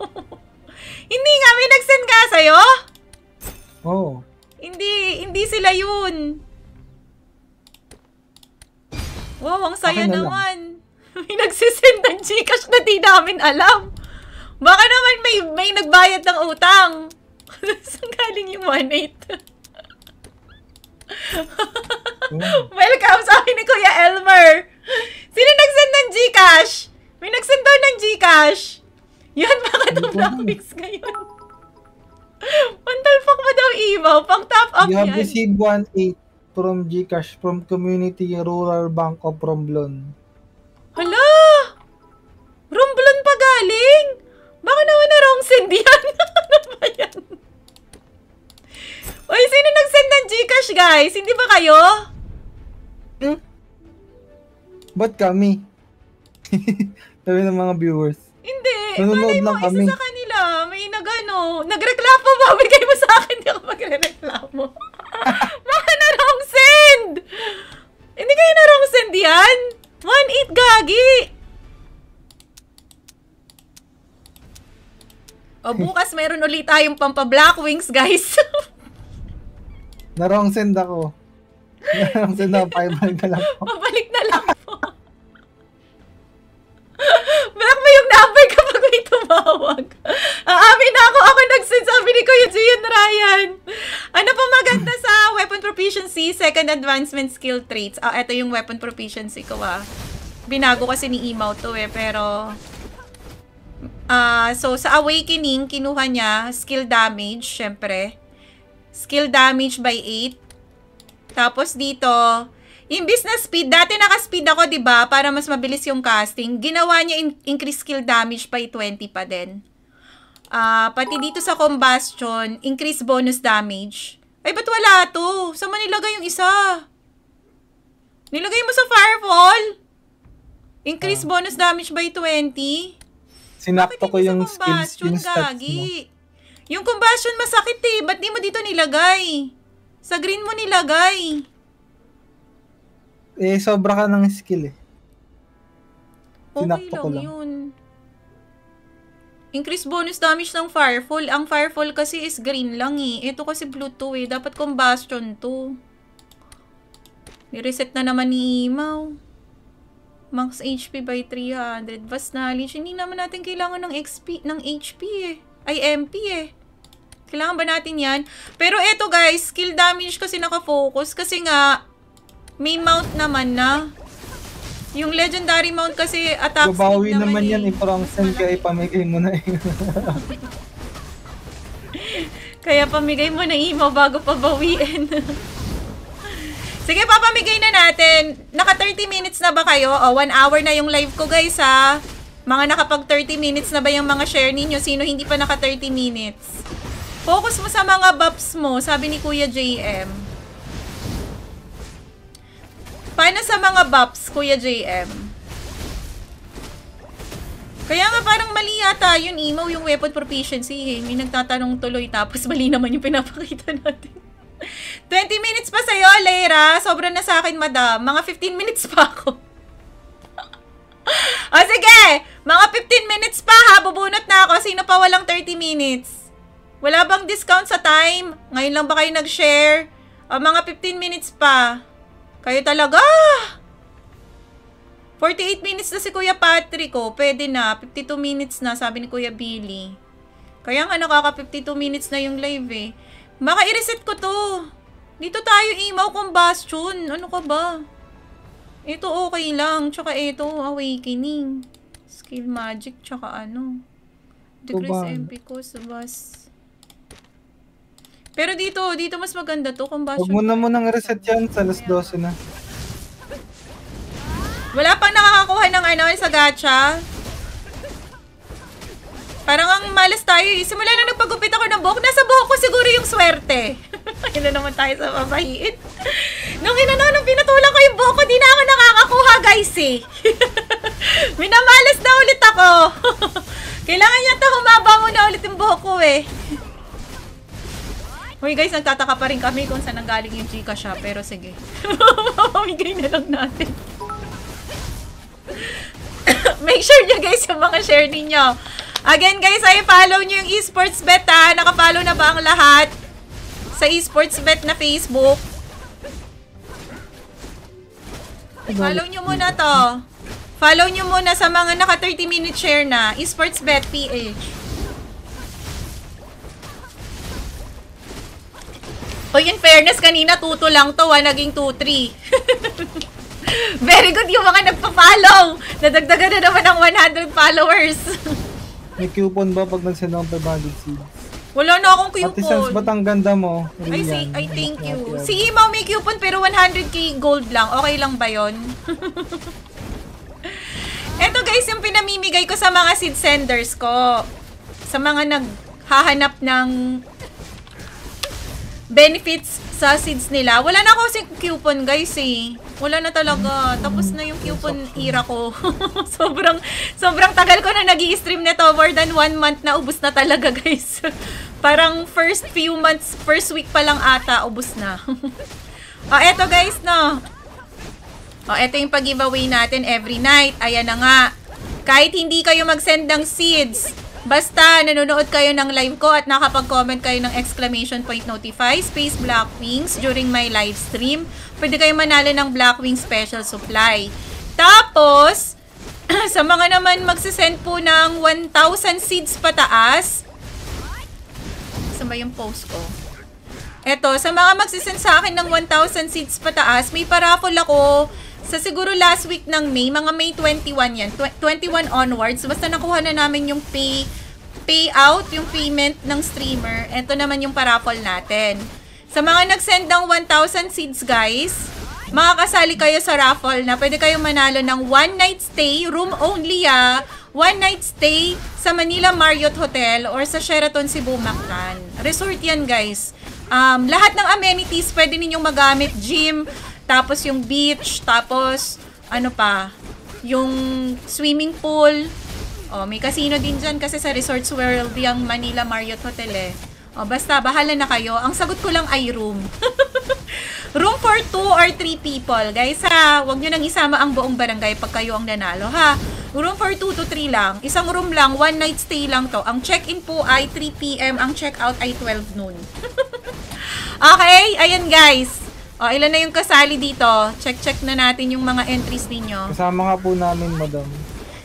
<laughs> hindi nga, may nag-send ka sa'yo? Oo. Oh. Hindi, hindi sila yun. Wow, ang saya na naman. <laughs> may nagsisend ng Gcash na di namin alam. Baka naman may, may nagbayad ng utang. <laughs> Saan galing yung 1.8? Welcome sa akin ni Kuya Elmer. <laughs> Sino nag-send ng Gcash? May nag-send daw ng Gcash. Yan, baka dumapix ngayon. Pantalpak mo daw email. Pang top up you yan. You have received 1.8 from Gcash from Community Rural Bank of Romblon. Hala! Romblon pa galing? Baka naman na wrong send yan. <laughs> ano ba yan? Uy, sino nag-send ng Gcash, guys? guys. Hindi ba kayo? Hmm? Ba't kami? <laughs> Sabi ng mga viewers. Hindi. Nanonood Malay mo, lang kami. isa sa kanila. May nagano. Nagreklamo ba? <laughs> Bigay mo sa akin. Hindi ako magre-reklamo. <laughs> Baka na wrong send. Hindi kayo na wrong send yan. 1-8 gagi. O bukas meron ulit tayong pampa Black Wings, guys. Na-wrong send ako. Send ako. Paibalik na lang ako. Pabalik na lang po. Black mo yung number kapag may tumawag. Aamin na ako, ako nagsend, sabi ni Kuya Gian Ryan. Ano pa maganda sa weapon proficiency, second advancement skill traits? Ah, ito yung weapon proficiency ko ah. Binago kasi ni Imaw to eh, pero... Ah, so sa awakening, kinuha niya skill damage, syempre. Skill damage by 8. Tapos dito, imbis na speed, dati naka-speed ako, 'di ba, para mas mabilis yung casting. Ginawa niya in- increase skill damage by 20 pa din. Ah, pati dito sa combustion, increase bonus damage. Ay, ba't wala to? Saan mo nilagay yung isa? Nilagay mo sa firefall? Increase bonus damage by 20? Sinakto ko yung skills, yung stats mo. Yung combustion masakit eh. Ba't di mo dito nilagay? Sa green mo nilagay. Eh, sobra ka ng skill eh. Okay Sinakto ko lang, lang. yun. Increase bonus damage ng Firefall. Ang Firefall kasi is green lang eh. Ito kasi blue to eh. Dapat combustion to. Ni-reset na naman ni Imaw. Max HP by 300. Vast knowledge. Hindi naman natin kailangan ng XP, ng HP eh. Ay, MP eh. Kailangan ba natin yan? Pero eto guys, skill damage kasi nakafocus. Kasi nga, may mount naman na. Yung legendary mount kasi attack Babawi speed naman eh. yan, i-wrong send ka, ipamigay mo na eh. <laughs> Kaya pamigay mo na email bago pa bawiin. <laughs> Sige, papamigay na natin. Naka 30 minutes na ba kayo? O, 1 hour na yung live ko guys ha. Mga nakapag 30 minutes na ba yung mga share ninyo? Sino hindi pa naka 30 minutes? Focus mo sa mga buffs mo, sabi ni Kuya JM. Paano sa mga buffs, Kuya JM? Kaya nga parang mali yata yun, emo, yung weapon proficiency. Eh. May nagtatanong tuloy tapos <laughs> mali naman yung pinapakita natin. <laughs> 20 minutes pa sa'yo, Leira. Sobra na sa akin, madam. Mga 15 minutes pa ako. <laughs> o sige, mga 15 minutes pa ha. Bubunot na ako. Sino pa walang 30 minutes? Wala bang discount sa time? Ngayon lang ba kayo nag-share? O mga 15 minutes pa. Kayo talaga. 48 minutes na si Kuya Patrick, oh. Pwede na. 52 minutes na, sabi ni Kuya Billy. Kaya nga nakaka 52 minutes na yung live eh. Baka i-reset ko to. Dito tayo email combustion. Ano ka ba? Ito okay lang. Tsaka ito, awakening. Skill magic, tsaka ano. Decrease? MP ko sa bus. Pero dito, dito mas maganda to, combustion. Huwag mo na munang reset yan sa alas 12 na. Wala pang nakakakuha ng ano sa gacha. Parang ang malas tayo. eh. Simula na nagpagupit ako ng buhok, nasa buhok ko siguro yung swerte. <laughs> Ayun na naman tayo sa mabahiin. Nung inano, nung pinatulang ko yung buhok ko, di na ako nakakakuha, guys eh. <laughs> Minamalas na ulit ako. <laughs> Kailangan yata humaba muna ulit yung buhok ko eh. Uy guys, nagtataka pa rin kami kung saan nanggaling yung chika siya. Pero sige. <laughs> Mamamigay na lang natin. <coughs> Make sure nyo guys yung mga share ninyo. Again guys, ay follow nyo yung esports bet ha. Nakafollow na ba ang lahat? Sa esports bet na Facebook. Follow nyo muna to. Follow nyo muna sa mga naka 30 minute share na. Esports bet PH. Uy, in fairness, kanina tuto lang to, ah, naging 2-3. <laughs> Very good yung mga nagpa-follow. Nadagdagan na naman ng 100 followers. <laughs> May coupon ba pag nagsend ako 500 seeds? Wala na akong Ate Sans, coupon. ba't ang ganda mo? Ay, si, ay, thank you. Ate, Si Imaw may coupon pero 100k gold lang. Okay lang ba yon? <laughs> Eto guys, yung pinamimigay ko sa mga seed senders ko. Sa mga naghahanap ng benefits sa seeds nila. Wala na ako kasi coupon guys eh. Wala na talaga. Tapos na yung coupon era ko. <laughs> sobrang, sobrang tagal ko na nag stream nito. More than one month na ubus na talaga <laughs> guys. Parang first few months, first week pa lang ata, ubus na. <laughs> oh, eto guys no. Oh, eto yung pag-giveaway natin every night. Ayan na nga. Kahit hindi kayo mag-send ng seeds, Basta nanonood kayo ng live ko at nakapag-comment kayo ng exclamation point notify space Blackwings during my live stream, pwede kayo manalo ng Blackwing special supply. Tapos, <clears throat> sa mga naman magsisend po ng 1,000 seeds pataas, saan ba yung post ko? Eto, sa mga magsisend sa akin ng 1,000 seeds pataas, may paraffle ako sa siguro last week ng May, mga May 21 yan, 21 onwards, basta nakuha na namin yung pay, payout, yung payment ng streamer. Ito naman yung paraffle natin. Sa mga nag-send ng 1,000 seeds guys, makakasali kayo sa raffle na pwede kayo manalo ng one night stay, room only ah, one night stay sa Manila Marriott Hotel or sa Sheraton Cebu Mactan. Resort yan guys. Um, lahat ng amenities pwede ninyong magamit, gym, tapos yung beach, tapos ano pa, yung swimming pool. Oh, may casino din dyan kasi sa Resorts World yung Manila Marriott Hotel eh. Oh, basta bahala na kayo. Ang sagot ko lang ay room. <laughs> room for 2 or 3 people. Guys ha, huwag nyo nang isama ang buong barangay pag kayo ang nanalo ha. Room for 2 to 3 lang. Isang room lang, one night stay lang to. Ang check-in po ay 3 p.m. Ang check-out ay 12 noon. <laughs> okay, ayan guys. O, ilan na yung kasali dito? Check-check na natin yung mga entries ninyo. Kasama nga po namin, madam.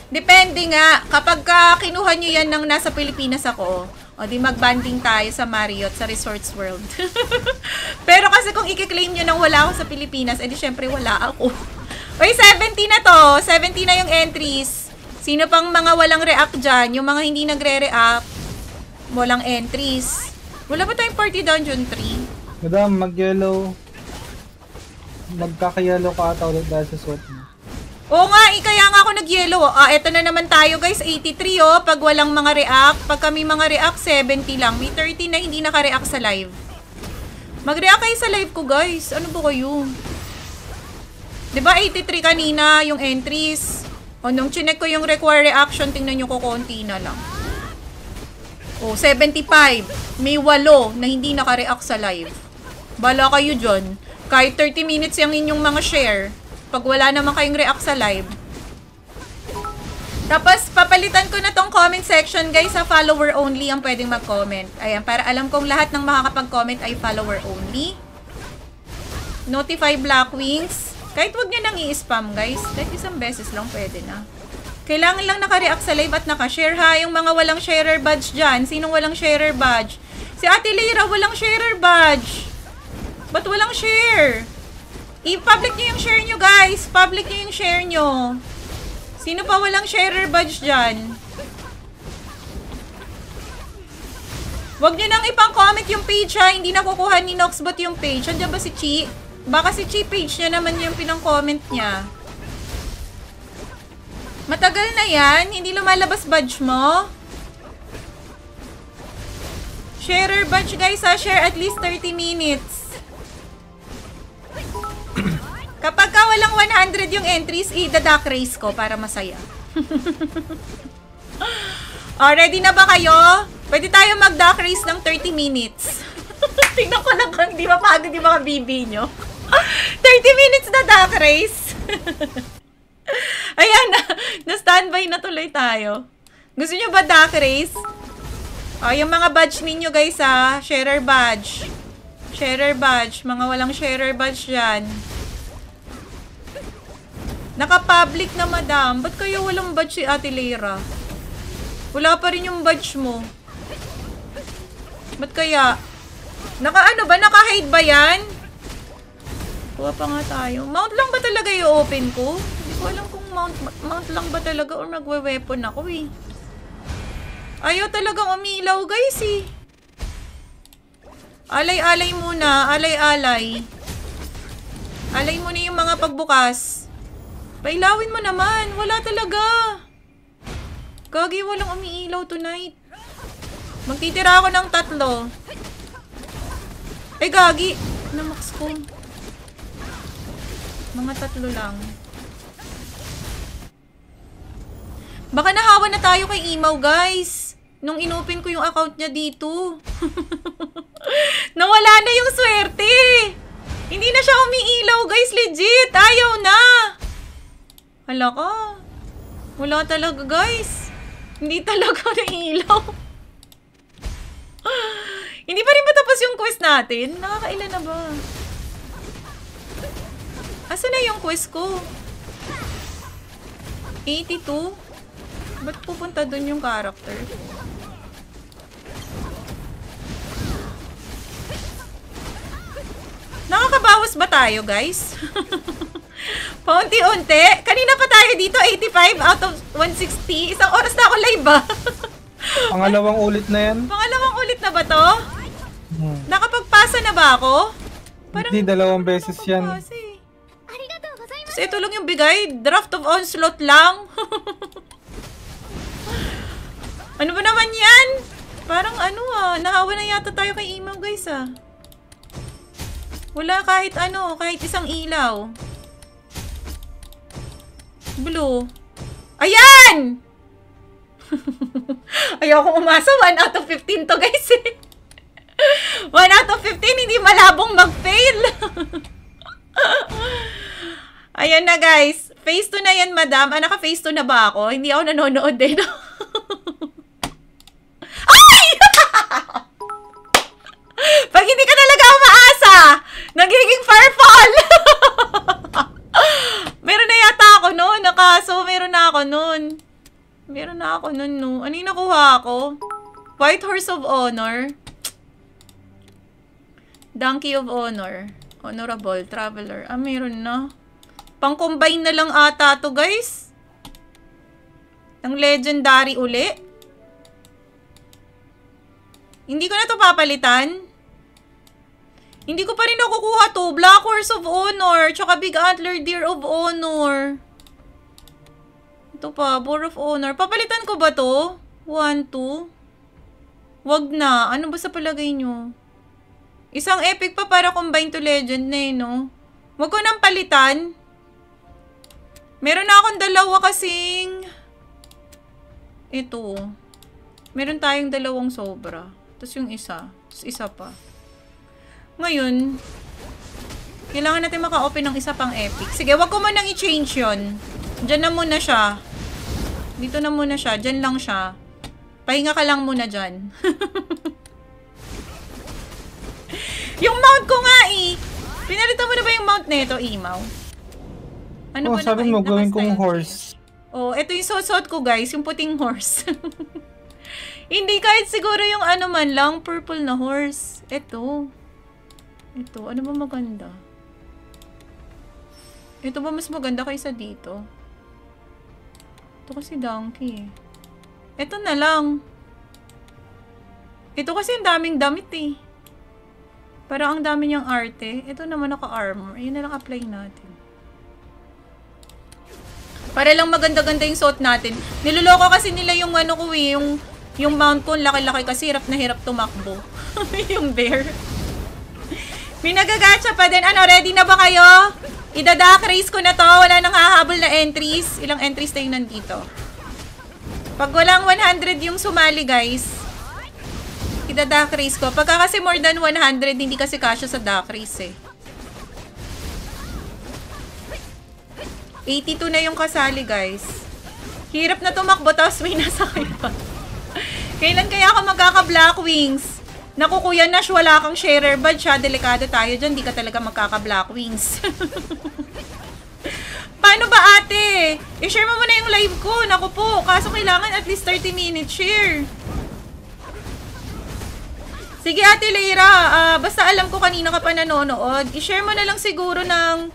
Depende nga. Kapag ka kinuha nyo yan ng nasa Pilipinas ako, o di mag-banding tayo sa Marriott, sa Resorts World. <laughs> Pero kasi kung i-claim nyo nang wala ako sa Pilipinas, edi syempre wala ako. <laughs> Uy, 70 na to. 70 na yung entries. Sino pang mga walang react dyan? Yung mga hindi nagre-react, walang entries. Wala ba tayong party dungeon 3? Madam, mag-yellow nagkakayelo ka ata ulit dahil sa suot mo. Oo nga, eh, kaya nga ako nag-yellow. Ah, eto na naman tayo guys, 83 oh, pag walang mga react. Pag kami mga react, 70 lang. May 30 na hindi naka-react sa live. Mag-react kayo sa live ko guys. Ano ba kayo? ba diba 83 kanina yung entries? O nung chinek ko yung require reaction, tingnan nyo ko konti na lang. O, 75. May 8 na hindi naka-react sa live. Bala kayo dyan. Kahit 30 minutes yung inyong mga share. Pag wala naman kayong react sa live. Tapos, papalitan ko na tong comment section, guys, sa follower only ang pwedeng mag-comment. Ayan, para alam kong lahat ng makakapag-comment ay follower only. Notify Blackwings. Kahit wag nyo nang i-spam, guys. Kahit isang beses lang pwede na. Kailangan lang naka-react sa live at naka-share ha. Yung mga walang sharer badge dyan. Sinong walang sharer badge? Si Ate Leira, walang sharer badge. Ba't walang share? I-public nyo yung share nyo, guys. Public nyo yung share nyo. Sino pa walang sharer badge dyan? Huwag nyo nang ipang-comment yung page ha. Hindi nakukuha ni Noxbot yung page. Andiyan ba si Chi? Baka si Chi page niya naman yung pinang-comment niya. Matagal na yan. Hindi lumalabas badge mo. Sharer badge guys ha. Share at least 30 minutes. Kapag ka walang 100 yung entries, i-duck race ko para masaya. <laughs> oh, ready na ba kayo? Pwede tayo mag-duck race ng 30 minutes. <laughs> Tingnan ko lang kung di ba pagod yung mga bibi nyo. <laughs> 30 minutes na duck race. Ayan, na, na-standby na tuloy tayo. Gusto nyo ba duck race? Oh, yung mga badge ninyo guys ha. Sharer badge. Sharer badge. Mga walang sharer badge dyan. Naka-public na madam. Ba't kayo walang badge si Ate Leira? Wala pa rin yung badge mo. Ba't kaya? Naka ano ba? Naka-hide ba yan? Kuha pa nga tayo. Mount lang ba talaga yung open ko? Hindi ko alam kung mount, mount lang ba talaga or nagwe-weapon ako eh. Ayaw talagang umilaw guys eh. Alay-alay muna. Alay-alay. Alay muna yung mga pagbukas. Pailawin mo naman. Wala talaga. Gagi, walang umiilaw tonight. Magtitira ako ng tatlo. Ay, Gagi. na max ko. Mga tatlo lang. Baka nahawa na tayo kay Imaw, guys. Nung inopen ko yung account niya dito. <laughs> Nawala na yung swerte. Hindi na siya umiilaw, guys. Legit. Ayaw na. Hala ka. Wala talaga, guys. Hindi talaga <laughs> nailaw. Hindi pa rin ba tapos yung quest natin? Nakakailan na ba? Asa na yung quest ko? 82? Ba't pupunta dun yung character? Nakakabawas ba tayo, guys? <laughs> <laughs> Paunti-unti. Kanina pa tayo dito, 85 out of 160. Isang oras na ako live ba? <laughs> Pangalawang ulit na yan. Pangalawang ulit na ba to? Hmm. Nakapagpasa na ba ako? Hindi, dalawang beses yan. Kasi. Tapos ito lang yung bigay. Draft of onslaught lang. <laughs> ano ba naman yan? Parang ano ah, nahawa na yata tayo kay email guys ah. Wala kahit ano, kahit isang ilaw. Blue. Ayan! <laughs> Ayoko umasa. 1 out of 15 to guys eh. <laughs> 1 out of 15, hindi malabong mag-fail. <laughs> Ayan na guys. Phase 2 na yan, madam. Ah, naka-phase 2 na ba ako? Hindi ako nanonood din. Ay! Pag hindi ka talaga umaasa, nagiging firefall. <gasps> meron na yata ako noon. Nakaso, meron na ako noon. Meron na ako noon, no. Ano nakuha ako? White Horse of Honor. Donkey of Honor. Honorable Traveler. Ah, meron na. Pang-combine na lang ata to, guys. Ng legendary uli. Hindi ko na to papalitan. Hindi ko pa rin nakukuha to. Black Horse of Honor. Tsaka Big Antler Deer of Honor. Ito pa. Boar of Honor. Papalitan ko ba to? 1, 2. Wag na. Ano ba sa palagay nyo? Isang epic pa para combine to legend na eh, no? Wag ko nang palitan. Meron na akong dalawa kasing... Ito. Meron tayong dalawang sobra. Tapos yung isa. Tapos isa pa. Ngayon, kailangan natin maka-open ng isa pang epic. Sige, wag ko munang i-change yon. Diyan na muna siya. Dito na muna siya. Diyan lang siya. Pahinga ka lang muna dyan. <laughs> yung mount ko nga eh. Pinalitan mo na ba yung mount nito, Imaw? Ano oh, ba sabi mo, gawin kong horse. Oh, ito yung suot ko guys, yung puting horse. <laughs> Hindi kahit siguro yung ano man lang, purple na horse. Ito. Ito, ano ba maganda? Ito ba mas maganda kaysa dito? Ito kasi donkey. Ito na lang. Ito kasi ang daming damit eh. Para ang dami niyang arte. Ito naman naka-armor. Ayun na lang apply natin. Para lang maganda-ganda yung suot natin. Niloloko kasi nila yung ano ko eh, yung, yung mount ko, laki-laki kasi hirap na hirap tumakbo. <laughs> yung bear. May nagagacha pa din. Ano, ready na ba kayo? Idadak race ko na to. Wala nang hahabol na entries. Ilang entries tayo nandito? Pag walang 100 yung sumali, guys, idadak race ko. Pagka kasi more than 100, hindi kasi kasya sa duck race eh. 82 na yung kasali, guys. Hirap na tumakbo, tapos may <laughs> nasa kayo. Kailan kaya ako magkaka-black wings? Naku, Kuya Nash, wala kang sharer badge ha. Delikado tayo dyan. Di ka talaga magkaka-black wings. <laughs> Paano ba ate? I-share mo muna yung live ko. Naku po, kaso kailangan at least 30 minutes share. Sige ate Leira, uh, basta alam ko kanina ka pa nanonood. I-share mo na lang siguro ng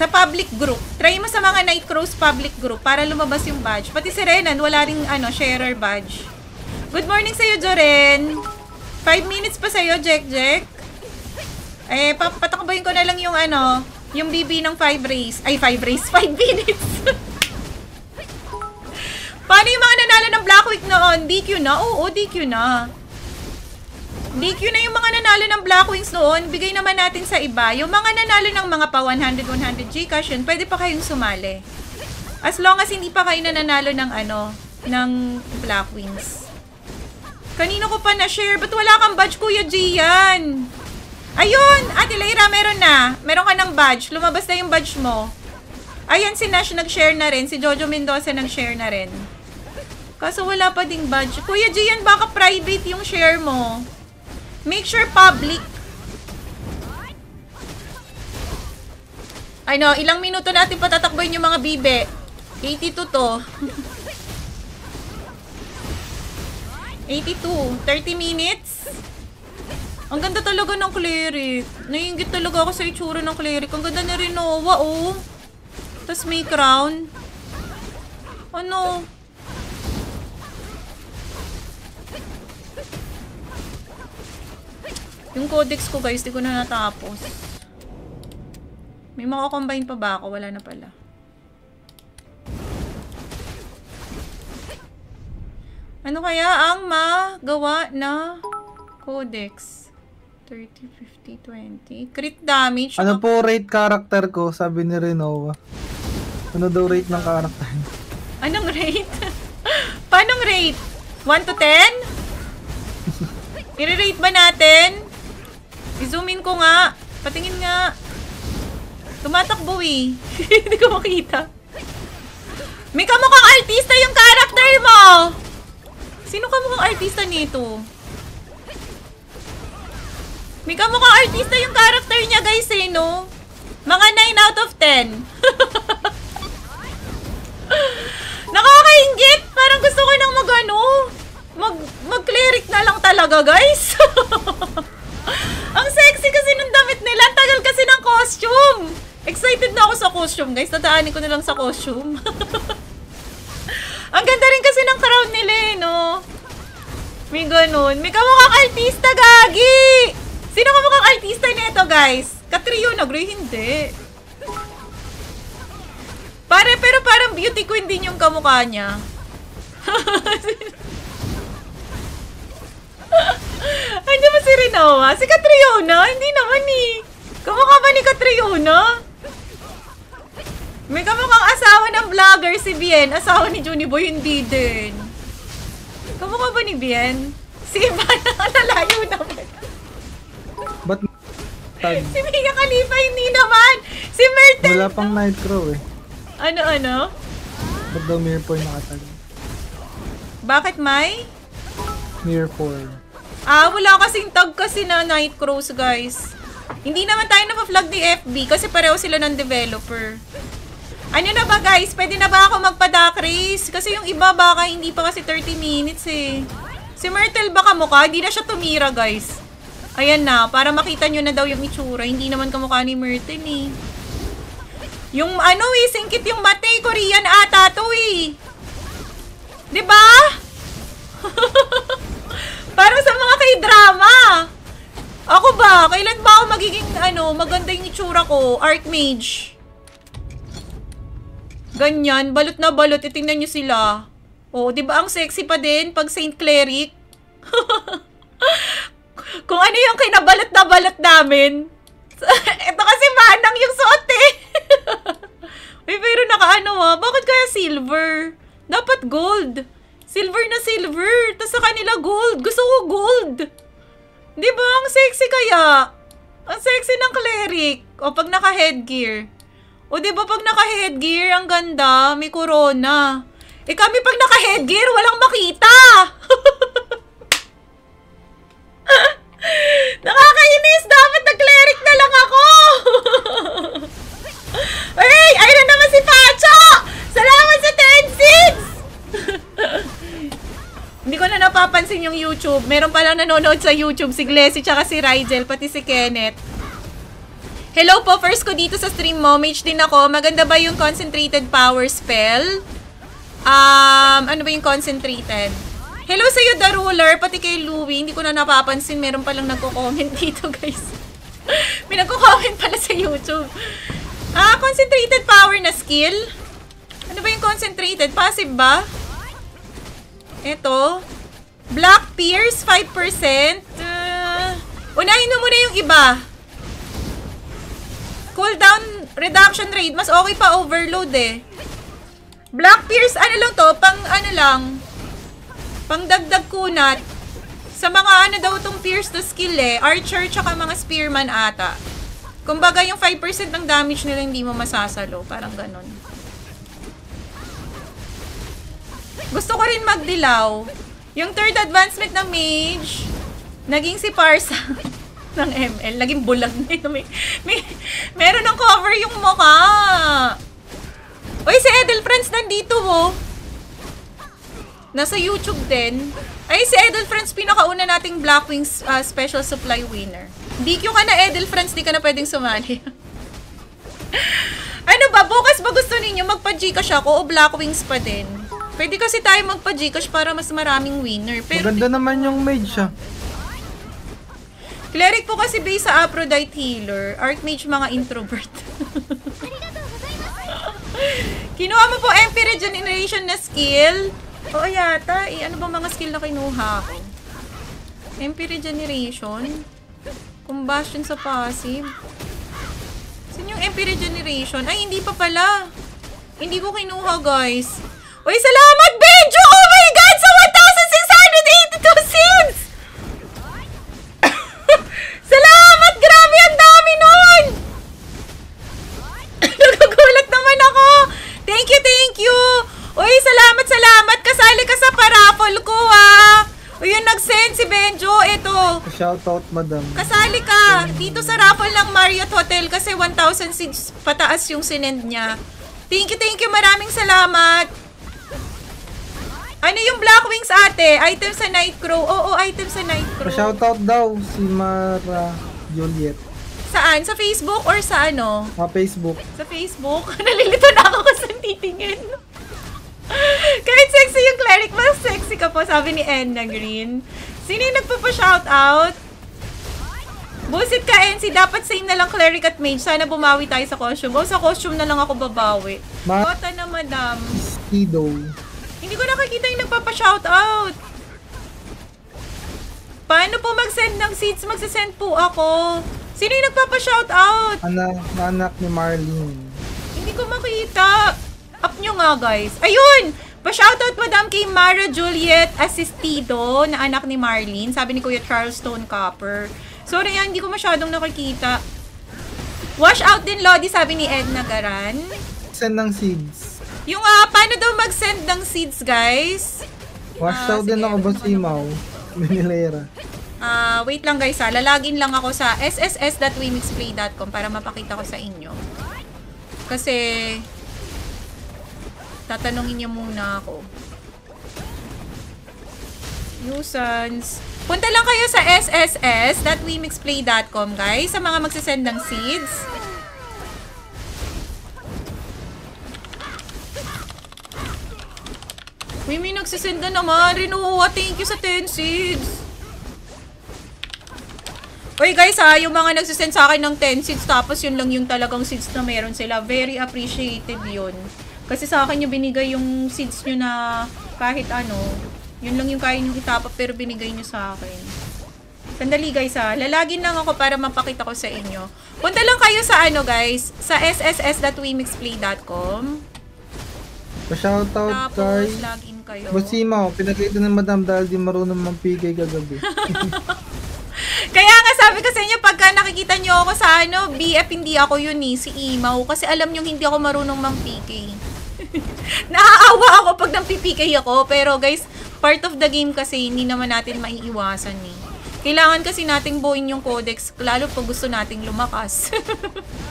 sa public group. Try mo sa mga Night Crows public group para lumabas yung badge. Pati si Renan, wala ring ano, sharer badge. Good morning sa'yo, Joren. 5 minutes pa sa'yo, Jack Jack. Eh, patakbayin ko na lang yung ano, yung BB ng 5 race. Ay, 5 race, <laughs> 5 minutes. Paano yung mga nanalo ng Black Week noon? DQ na? Oo, DQ na. DQ na yung mga nanalo ng Black Wings noon. Bigay naman natin sa iba. Yung mga nanalo ng mga pa 100, 100 Gcash yun, pwede pa kayong sumali. As long as hindi pa kayo nananalo ng ano, ng Black Wings. Kanino ko pa na-share? Ba't wala kang badge, Kuya Gian? Ayun! Ate Leira, meron na. Meron ka ng badge. Lumabas na yung badge mo. Ayan, si Nash nag-share na rin. Si Jojo Mendoza nag-share na rin. Kaso wala pa ding badge. Kuya Gian, baka private yung share mo. Make sure public. Ano, ilang minuto natin patatakboyin yung mga bibe. 82 to. <laughs> 82. 30 minutes. Ang ganda talaga ng cleric. Naiingit talaga ako sa itsura ng cleric. Ang ganda na rin oh. Tapos may crown. Ano? Yung codex ko guys, di ko na natapos. May mga combine pa ba ako? Wala na pala. Ano kaya ang magawa na codex? 30, 50, 20. Crit damage. Ano po rate character ko? Sabi ni Renova. Ano daw rate ng character? <laughs> Anong rate? <laughs> Paanong rate? 1 to 10? <laughs> I-rate ba natin? I-zoom in ko nga. Patingin nga. Tumatakbo eh. Hindi ko makita. May kamukhang artista yung character mo! Sino kamukhang artista nito? May kamukhang artista yung character niya guys eh, no? Mga 9 out of 10. <laughs> Nakakaingit! Parang gusto ko nang mag ano, mag, mag-cleric na lang talaga guys. <laughs> Ang sexy kasi ng damit nila. Tagal kasi ng costume. Excited na ako sa costume guys. Tataanin ko na lang sa costume. <laughs> Ang ganda rin kasi ng crown nila eh, no? May ganun. May kamukhang artista, Gagi! Sino kamukhang artista nito, guys? Katrio na, hindi. Pare, pero parang beauty queen din yung kamukha niya. <laughs> Andiyan ba si Rinoa? Si Catriona? Hindi naman eh. Kamukha ba ni Catriona? May kamukhang asawa ng vlogger si Bien. Asawa ni Juniboy, hindi din. Kamukha ba ni Bien? Si Ivan, <laughs> nalayo naman. Ba't tag? Si Mia Khalifa, hindi naman. Si Mertel. Wala pang Nightcrow eh. Ano, ano? Ba't daw Mirror 4 nakatag? Bakit may? Mirror 4. Ah, wala kasing tag kasi na Nightcrows, guys. Hindi naman tayo na-flag ni FB kasi pareho sila ng developer. Ano na ba, guys? Pwede na ba ako magpa-duck race? Kasi yung iba baka hindi pa kasi 30 minutes eh. Si Myrtle baka mukha? Hindi na siya tumira, guys. Ayan na, para makita nyo na daw yung itsura. Hindi naman kamukha ni Myrtle eh. Yung ano eh, singkit yung mate, Korean ata to eh. ba? <laughs> Diba? Parang sa mga k-drama. Ako ba? Kailan ba ako magiging ano, maganda yung itsura ko? Archmage. Ganyan, balot na balot. Itingnan nyo sila. Oh, di ba ang sexy pa din pag Saint Cleric? <laughs> Kung ano yung kinabalot na balot namin. <laughs> Ito kasi manang yung suot eh. <laughs> Uy, pero nakaano ah. Bakit kaya silver? Dapat gold. Silver na silver. Tapos sa kanila gold. Gusto ko gold. Di ba? Ang sexy kaya. Ang sexy ng cleric. O pag naka-headgear. O di ba pag naka-headgear, ang ganda. May corona. Eh kami pag naka-headgear, walang makita. <laughs> Nakakainis! Dapat nag-cleric na lang ako! <laughs> Ay! Ayun na naman si Pacho! Salamat sa 10 seeds! <laughs> Hindi ko na napapansin yung YouTube. Meron palang nanonood sa YouTube si Glessy tsaka si Rigel, pati si Kenneth. Hello po, first ko dito sa stream mo. Mage din ako. Maganda ba yung concentrated power spell? Um, ano ba yung concentrated? Hello sa'yo, The Ruler, pati kay Louie. Hindi ko na napapansin. Meron palang nagko-comment <laughs> dito, guys. May nagko-comment pala sa YouTube. Ah, concentrated power na skill? Ano ba yung concentrated? Passive ba? Ito. Black Pierce, 5%. Uh, Unahin mo muna yung iba. Cooldown reduction rate. Mas okay pa overload eh. Black Pierce, ano lang to? Pang ano lang. Pang dagdag kunat. Sa mga ano daw tong Pierce to skill eh. Archer tsaka mga Spearman ata. Kumbaga yung 5% ng damage nila hindi mo masasalo. Parang ganun. Gusto ko rin magdilaw. Yung third advancement ng mage, naging si Parsa <laughs> ng ML. Naging bulag na ito. May, may, meron ng cover yung mukha. Uy, si Edel Friends nandito oh. Nasa YouTube din. Ay, si Edel Friends, pinakauna nating Black Wings uh, Special Supply winner. DQ ka na, Edel Friends, di ka na pwedeng sumali. <laughs> ano ba, bukas ba gusto ninyo magpa-Gcash ako o Black Wings pa din? Pwede kasi tayo magpa-Gcash para mas maraming winner. Pero Maganda naman yung mage siya. Cleric po kasi based sa Aphrodite Healer. Archmage mga introvert. <laughs> Kinuha mo po MP Regeneration na skill. Oo yata. Eh, ano ba mga skill na kinuha ko? MP Regeneration. Combustion sa passive. Saan yung MP Regeneration? Ay, hindi pa pala. Hindi ko kinuha, guys. Uy, salamat, Benjo! Oh my God! Sa 1,682 sins! salamat! Grabe, ang dami nun! Nagugulat naman ako! Thank you, thank you! Uy, salamat, salamat! Kasali ka sa paraffle ko, ah! Uy, yung nag-send si Benjo, ito. Shoutout, madam. Kasali ka dito sa raffle ng Marriott Hotel kasi 1,000 seats pataas yung sinend niya. Thank you, thank you. Maraming salamat. Ano yung Black Wings ate? Item sa Nightcrow. Oo, item sa Nightcrow. Shoutout daw si Mara Juliet. Saan? Sa Facebook or sa ano? Sa Facebook. Sa Facebook? <laughs> Nalilito na ako kung saan titingin. <laughs> Kahit sexy yung cleric, mas sexy ka po, sabi ni Enna Green. Sino yung nagpapa-shoutout? Busit ka, NC. Dapat same na lang cleric at mage. Sana bumawi tayo sa costume. O sa costume na lang ako babawi. Ma- Kota na, madam. Kido. Hindi ko nakikita yung nagpapa-shoutout. Paano po mag-send ng seeds? Magsasend po ako. Sino yung nagpapa-shoutout? Anak, anak ni Marlene. Hindi ko makita. Up nyo nga, guys. Ayun! Pa-shoutout, madam, kay Mara Juliet Assistido, na anak ni Marlene. Sabi ni Kuya Charles Stone Copper. Sorry, yan, hindi ko masyadong nakikita. Wash out din, Lodi, sabi ni Edna Garan. Send ng seeds. Yung, ah, paano daw mag-send ng seeds, guys? Wash Ah, out din ako ba si Mau? Minilera. Ah, wait lang guys ha. Lalagin lang ako sa sss.wimixplay.com para mapakita ko sa inyo. Kasi tatanungin niyo muna ako. Nuisance. Punta lang kayo sa sss.wimixplay.com guys sa mga magsasend ng seeds. Uy, may nagsasend na naman. Rinuha, thank you sa 10 seeds. Uy guys ha, yung mga nagsisend sa akin ng 10 seeds tapos yun lang yung talagang seeds na meron sila. Very appreciated yun. Kasi sa akin yung binigay yung seeds nyo na kahit ano, yun lang yung kaya nyo itapa pero binigay nyo sa akin. Sandali guys ha, lalagin lang ako para mapakita ko sa inyo. Punta lang kayo sa ano guys, sa sss.wimixplay.com. Pa-shoutout. Tapos login kayo. Boss si Mau, pinagkita ng madam dahil di marunong mampigay kagabi. <laughs> Kaya nga sabi ko sa inyo, pagka nakikita nyo ako sa ano, BF, hindi ako yun eh, si Imaw. Kasi alam nyo, hindi ako marunong mang-PK. <laughs> Naaawa ako pag nang-PK ako. Pero guys, part of the game kasi, hindi naman natin maiiwasan eh. Kailangan kasi nating buuin yung codex, lalo pag gusto nating lumakas.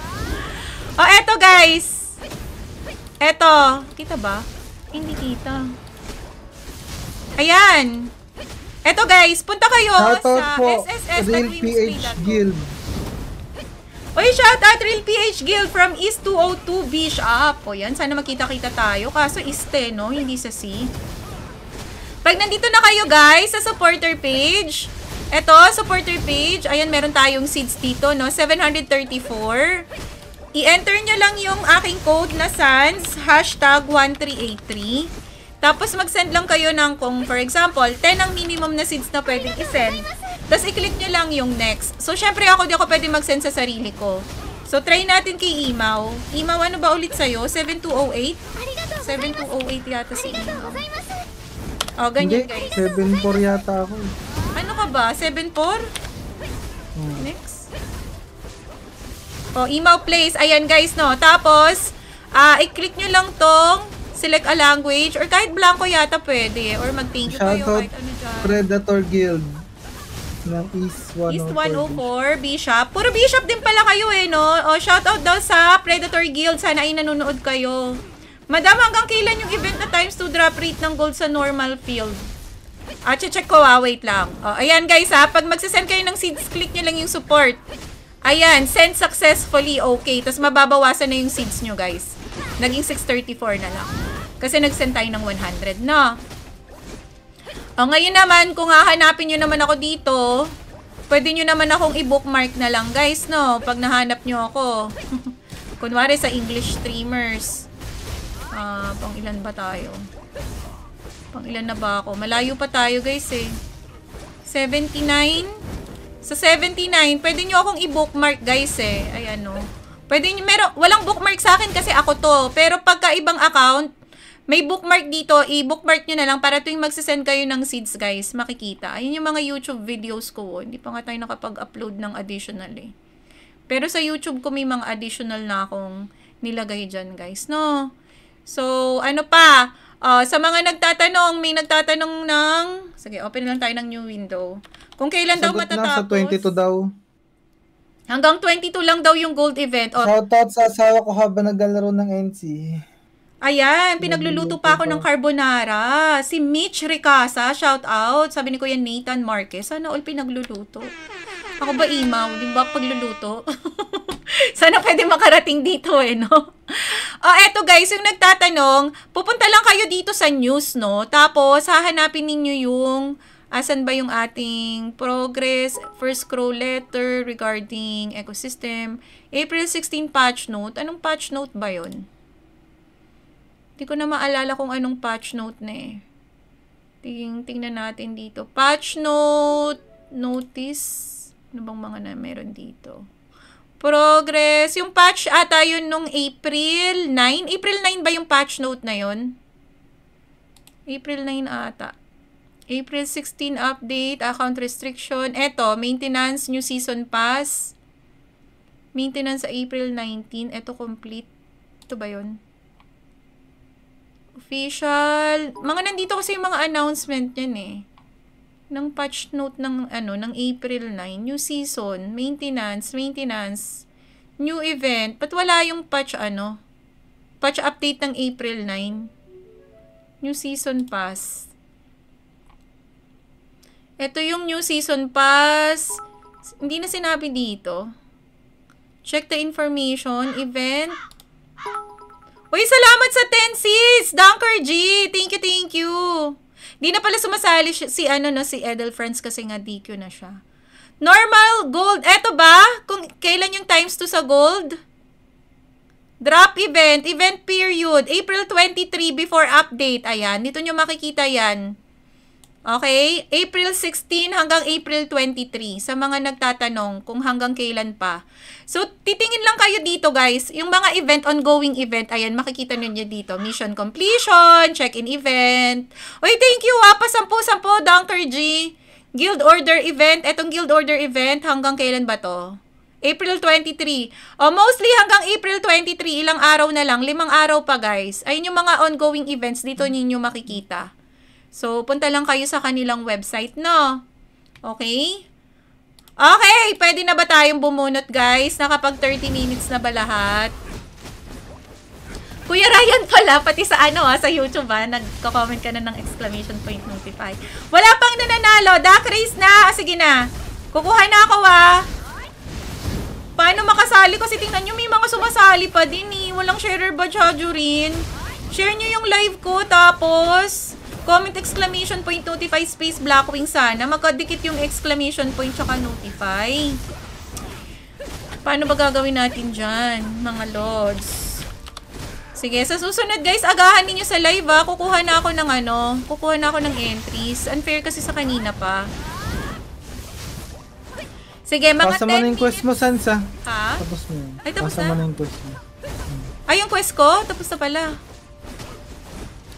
<laughs> oh, eto guys. Eto. Kita ba? Hindi kita. Ayan. Eto guys, punta kayo Shoutout sa po, SSS Real PH Guild. Uy, shout out Real PH Guild from East 202 Bishop. O yan, sana makita-kita tayo. Kaso Easte, no? Hindi sa C. Pag nandito na kayo guys sa supporter page, eto, supporter page, ayan, meron tayong seeds dito, no? 734. I-enter nyo lang yung aking code na SANS, hashtag 1383. Tapos mag-send lang kayo ng kung for example, 10 ang minimum na seeds na pwedeng i-send. Tapos i-click nyo lang yung next. So, syempre ako di ako pwede mag-send sa sarili ko. So, try natin kay Imaw. Imaw, ano ba ulit sa'yo? 7208? 7208 yata si Imaw. Oh, ganyan Hindi, guys. 7-4 yata ako. eh. Ano ka ba? 74? Hmm. Next. Oh, email place. Ayan guys, no. Tapos, ah i-click nyo lang tong select a language or kahit blanco yata pwede. Or mag-thank you kayo kahit ano dyan. Predator Guild ng East 104. East 104, Bishop. Puro Bishop din pala kayo eh, no? O, shoutout daw sa Predator Guild. Sana ay nanonood kayo. Madam, hanggang kailan yung event na times 2 drop rate ng gold sa normal field? Ah, check ko ah. Wait lang. O, ayan guys ha. Pag magsisend kayo ng seeds, click nyo lang yung support. Ayan, send successfully. Okay. Tapos mababawasan na yung seeds nyo guys. Naging 634 na lang. Kasi nag-send tayo ng 100, no? O, ngayon naman, kung hahanapin nyo naman ako dito, pwede nyo naman akong i-bookmark na lang, guys, no? Pag nahanap nyo ako. <laughs> Kunwari sa English streamers. Ah, pang ilan ba tayo? Pang ilan na ba ako? Malayo pa tayo, guys, eh. 79? Sa 79, pwede nyo akong i-bookmark, guys, eh. Ayan, no? Pwede nyo, meron, walang bookmark sa akin kasi ako to. Pero pagka ibang account, may bookmark dito, i-bookmark nyo na lang para tuwing magsisend kayo ng seeds, guys, makikita. Ayun yung mga YouTube videos ko. Oh. Hindi pa nga tayo nakapag-upload ng additional, eh. Pero sa YouTube ko may mga additional na akong nilagay dyan, guys, no? So, ano pa? Uh, sa mga nagtatanong, may nagtatanong ng... Sige, open lang tayo ng new window. Kung kailan daw Sagot matatapos. na sa 22 daw. Hanggang 22 lang daw yung gold event. O, Shoutout sa asawa ko habang naglalaro ng NC. Ayan, pinagluluto pa ako ng carbonara. Si Mitch Ricasa, shout out. Sabi ni Kuya Nathan Marquez, sana all pinagluluto. Ako ba imaw? Di ba pagluluto? <laughs> sana pwede makarating dito eh, no? <laughs> Oh, eto guys, yung nagtatanong, pupunta lang kayo dito sa news, no? Tapos, hahanapin ninyo yung asan ba yung ating progress, first scroll letter regarding ecosystem, April 16 patch note. Anong patch note ba yon? Hindi ko na maalala kung anong patch note na eh. Ting, tingnan natin dito. Patch note, notice, ano bang mga na meron dito? Progress, yung patch ata yun nung April 9. April 9 ba yung patch note na yon? April 9 ata. April 16 update, account restriction. Eto, maintenance, new season pass. Maintenance sa April 19. Eto, complete. Ito ba yun? Official. Mga nandito kasi yung mga announcement yan eh. Ng patch note ng, ano, ng April 9. New season, maintenance, maintenance, new event. Ba't wala yung patch, ano? Patch update ng April 9. New season pass. Ito yung new season pass. Hindi na sinabi dito. Check the information. Event. Uy, salamat sa 10 sis! Dunker G! Thank you, thank you! Di na pala sumasali si, si ano no, si Edel Friends kasi nga DQ na siya. Normal gold. Eto ba? Kung kailan yung times 2 sa gold? Drop event. Event period. April 23 before update. Ayan. Dito nyo makikita yan. Okay? April 16 hanggang April 23 sa mga nagtatanong kung hanggang kailan pa. So, titingin lang kayo dito guys. Yung mga event, ongoing event, ayan, makikita ninyo dito. Mission completion, check-in event. Uy, thank you ah, pasampu-sampu, Dunker G. Guild Order event. Etong Guild Order event, hanggang kailan ba to? April 23. Oh, mostly hanggang April 23, ilang araw na lang. Limang araw pa guys. Ayun yung mga ongoing events, dito ninyo makikita. So, punta lang kayo sa kanilang website, no? Okay? Okay, pwede na ba tayong bumunot, guys? Nakapag 30 minutes na ba lahat? Kuya Ryan pala, pati sa ano ha, sa YouTube ha, nagko-comment ka na ng exclamation point notify. Wala pang nananalo, Duck race na. Sige na. Kukuha na ako ha. Paano makasali? Kasi tingnan nyo, may mga sumasali pa din eh. Walang sharer ba, Chajurin? Share nyo yung live ko, tapos... Comment exclamation point notify space Blackwing sana. Magkadikit yung exclamation point tsaka notify. Paano ba gagawin natin dyan, mga lords? Sige, sa susunod guys, agahan ninyo sa live ha. Kukuha na ako ng ano, kukuha na ako ng entries. Unfair kasi sa kanina pa. Sige, mga Pasa mo 10 na yung quest mo, Sansa. Ha? Tapos mo yun. Ay, tapos Pasa na? mo na yung quest mo. Ay, yung quest ko? Tapos na pala.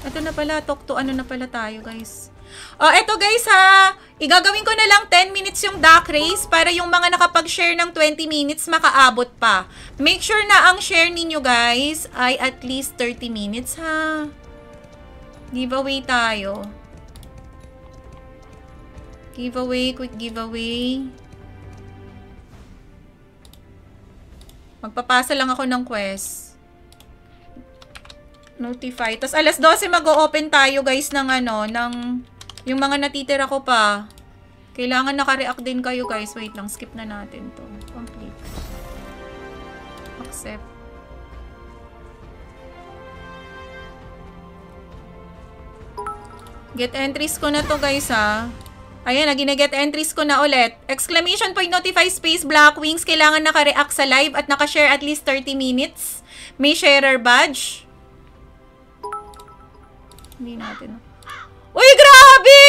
Ito na pala. Talk to ano na pala tayo, guys. Oh, eto guys ha. Igagawin ko na lang 10 minutes yung duck race para yung mga nakapag-share ng 20 minutes makaabot pa. Make sure na ang share ninyo guys ay at least 30 minutes ha. Giveaway tayo. Giveaway, quick giveaway. Magpapasa lang ako ng quest. Notify. Tapos alas 12 mag-o-open tayo guys ng ano, ng yung mga natitira ko pa. Kailangan naka-react din kayo guys. Wait lang, skip na natin to. Complete. Accept. Get entries ko na to guys ha. Ayan, na gine-get entries ko na ulit. Exclamation point notify space black wings. Kailangan naka-react sa live at naka-share at least 30 minutes. May sharer badge. Hindi natin. Uy, grabe!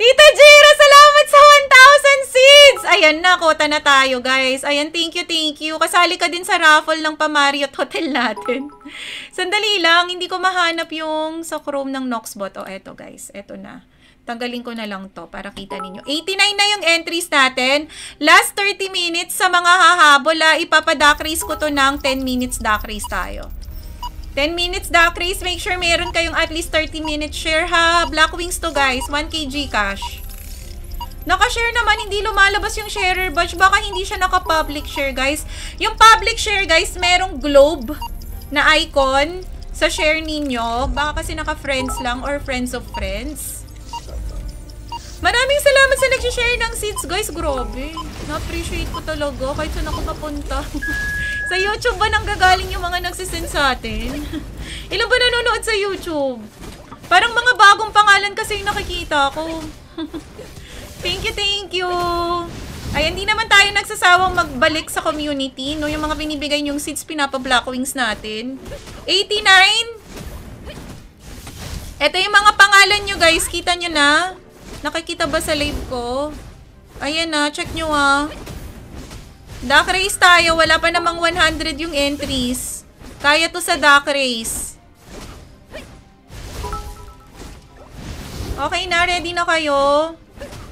Tita Jira, salamat sa 1,000 seeds! Ayan na, kota na tayo, guys. Ayan, thank you, thank you. Kasali ka din sa raffle ng Pamariot Hotel <laughs> natin. Sandali lang, hindi ko mahanap yung sa Chrome ng Noxbot. O, eto, guys. Eto na. Tanggalin ko na lang to para kita ninyo. 89 na yung entries natin. Last 30 minutes sa mga hahabol, ah, ipapaduck race ko to ng 10 minutes duck race tayo. 10 minutes duck race. Make sure meron kayong at least 30 minutes share ha. Black Wings to guys. 1 kg cash. Naka-share naman, hindi lumalabas yung sharer badge. Baka hindi siya naka-public share, guys. Yung public share, guys, merong globe na icon sa share ninyo. Baka kasi naka-friends lang or friends of friends. Maraming salamat sa nag-share ng seats, guys. Grabe. Na-appreciate ko talaga kahit saan ako napunta. <laughs> sa YouTube ba nang gagaling yung mga nagsisend sa atin? Ilan ba nanonood sa YouTube? Parang mga bagong pangalan kasi yung nakikita ko. thank you, thank you. Ay, hindi naman tayo nagsasawang magbalik sa community. No? Yung mga binibigay yung seats, pinapa-black wings natin. 89. Ito yung mga pangalan nyo, guys. Kita nyo na? Nakikita ba sa live ko? Ayan na, check nyo ah. Duck race tayo. Wala pa namang 100 yung entries. Kaya to sa duck race. Okay na, ready na kayo?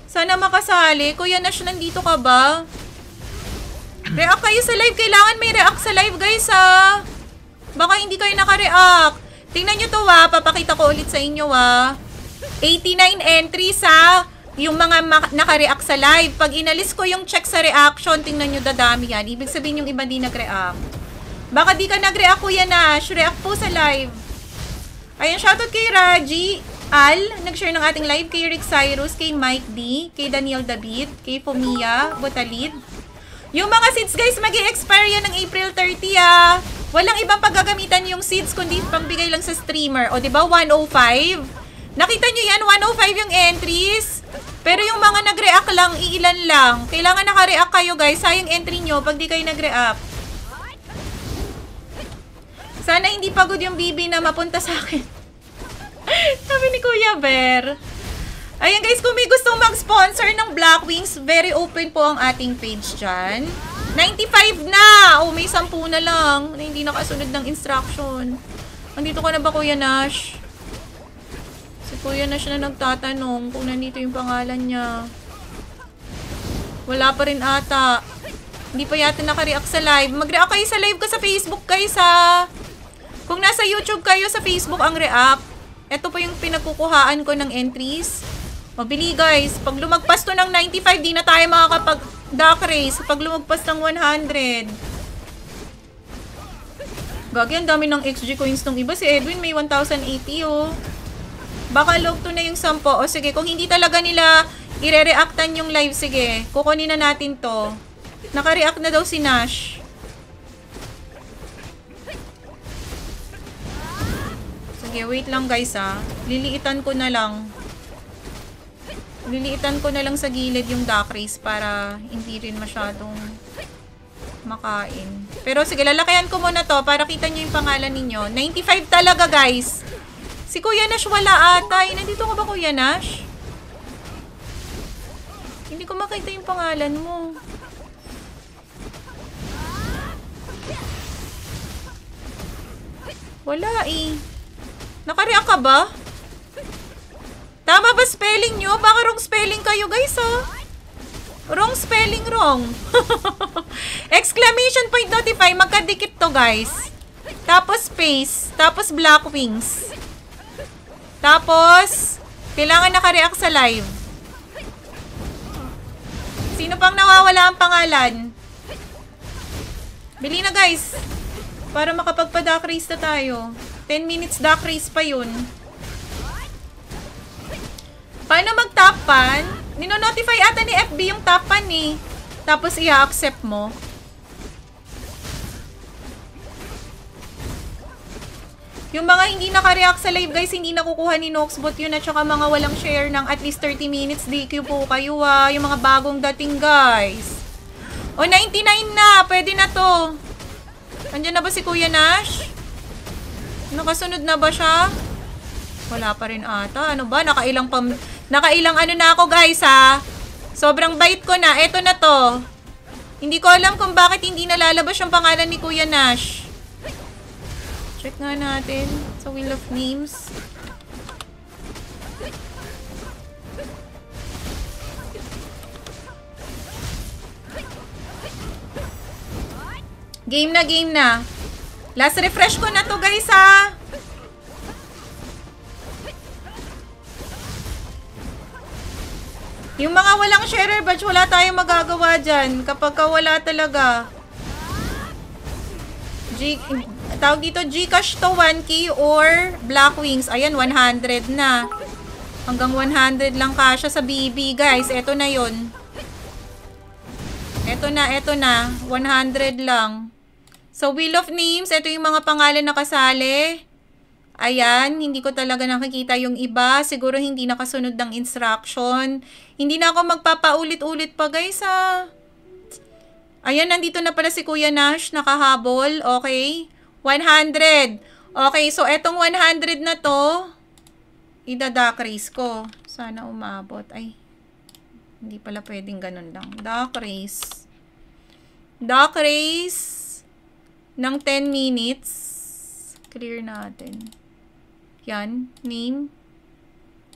Sana makasali. Kuya Nash, nandito ka ba? React kayo sa live. Kailangan may react sa live, guys, ha? Baka hindi kayo naka-react. Tingnan nyo to, ha? Papakita ko ulit sa inyo, ha? 89 entries, ha? Yung mga naka-react sa live. Pag inalis ko yung check sa reaction, tingnan nyo, dadami yan. Ibig sabihin yung iba di nag-react. Baka di ka nag-react, Kuya Nash. React po sa live. Ayan, shoutout kay Raji. Al, nag-share ng ating live kay Rick Cyrus, kay Mike D, kay Daniel David, kay Fumia, Botalid. Yung mga seeds guys, mag expire yan ng April 30 ah. Walang ibang paggagamitan yung seeds kundi pangbigay lang sa streamer. O ba diba, 105? Nakita nyo yan, 105 yung entries. Pero yung mga nag-react lang, iilan lang. Kailangan naka-react kayo guys. Sayang entry nyo pag di kayo nag-react. Sana hindi pagod yung BB na mapunta sa akin. <laughs> Sabi ni Kuya Bear. Ayan guys, kung may gustong mag-sponsor ng Black Wings, very open po ang ating page dyan. 95 na! Oh, may 10 na lang na hindi nakasunod ng instruction. Nandito ka na ba, Kuya Nash? Si Kuya Nash na nagtatanong kung nandito yung pangalan niya. Wala pa rin ata. Hindi pa yata naka-react sa live. Mag-react kayo sa live ko sa Facebook, guys, ha? Kung nasa YouTube kayo, sa Facebook ang react. Ito po yung pinagkukuhaan ko ng entries. Mabili guys. Pag lumagpas to ng 95, di na tayo makakapag duck race. Pag lumagpas ng 100. Gagi, ang dami ng XG coins tong iba. Si Edwin may 1,080 oh. Baka log to na yung 10. O sige, kung hindi talaga nila ire-reactan yung live, sige. Kukunin na natin to. Naka-react na daw si Nash. Sige, wait lang guys ah. Liliitan ko na lang. Liliitan ko na lang sa gilid yung duck race para hindi rin masyadong makain. Pero sige, lalakayan ko muna to para kita nyo yung pangalan ninyo. 95 talaga guys. Si Kuya Nash wala ata. Eh, nandito ka ba Kuya Nash? Hindi ko makita yung pangalan mo. Wala eh. Nakareact ka ba? Tama ba spelling nyo? Baka wrong spelling kayo guys oh. Wrong spelling wrong. <laughs> Exclamation point notify. Magkadikit to guys. Tapos space. Tapos black wings. Tapos, kailangan nakareact sa live. Sino pang nawawala ang pangalan? Bili na guys. Para makapagpa-duck race na tayo. 10 minutes duck race pa yun. Paano mag-top pan? Nino-notify ata ni FB yung top pan eh. Tapos i-accept mo. Yung mga hindi naka-react sa live guys, hindi nakukuha ni Noxbot yun at saka mga walang share ng at least 30 minutes DQ po kayo ah. Yung mga bagong dating guys. O, 99 na. Pwede na to. Andiyan na ba si Kuya Nash? Nakasunod na ba siya? Wala pa rin ata. Ano ba? Nakailang pam... Nakailang ano na ako guys ha. Sobrang bait ko na. Eto na to. Hindi ko alam kung bakit hindi nalalabas yung pangalan ni Kuya Nash. Check nga natin sa Wheel of Names. Game na, game na. Last refresh ko na to guys ha. Yung mga walang sharer badge, wala tayong magagawa dyan. Kapag ka wala talaga. G tawag dito Gcash to 1K or Black Wings. Ayan, 100 na. Hanggang 100 lang kasya sa BB, guys. Ito na yon. Ito na, ito na. 100 lang. So, Wheel of Names, ito yung mga pangalan na kasali. Ayan, hindi ko talaga nakikita yung iba. Siguro hindi nakasunod ng instruction. Hindi na ako magpapaulit-ulit pa guys ha. Ayan, nandito na pala si Kuya Nash, nakahabol. Okay. 100. Okay, so etong 100 na to, idadack race ko. Sana umabot. Ay, hindi pala pwedeng ganun lang. Duck race. Duck race ng 10 minutes. Clear natin. Yan. Name.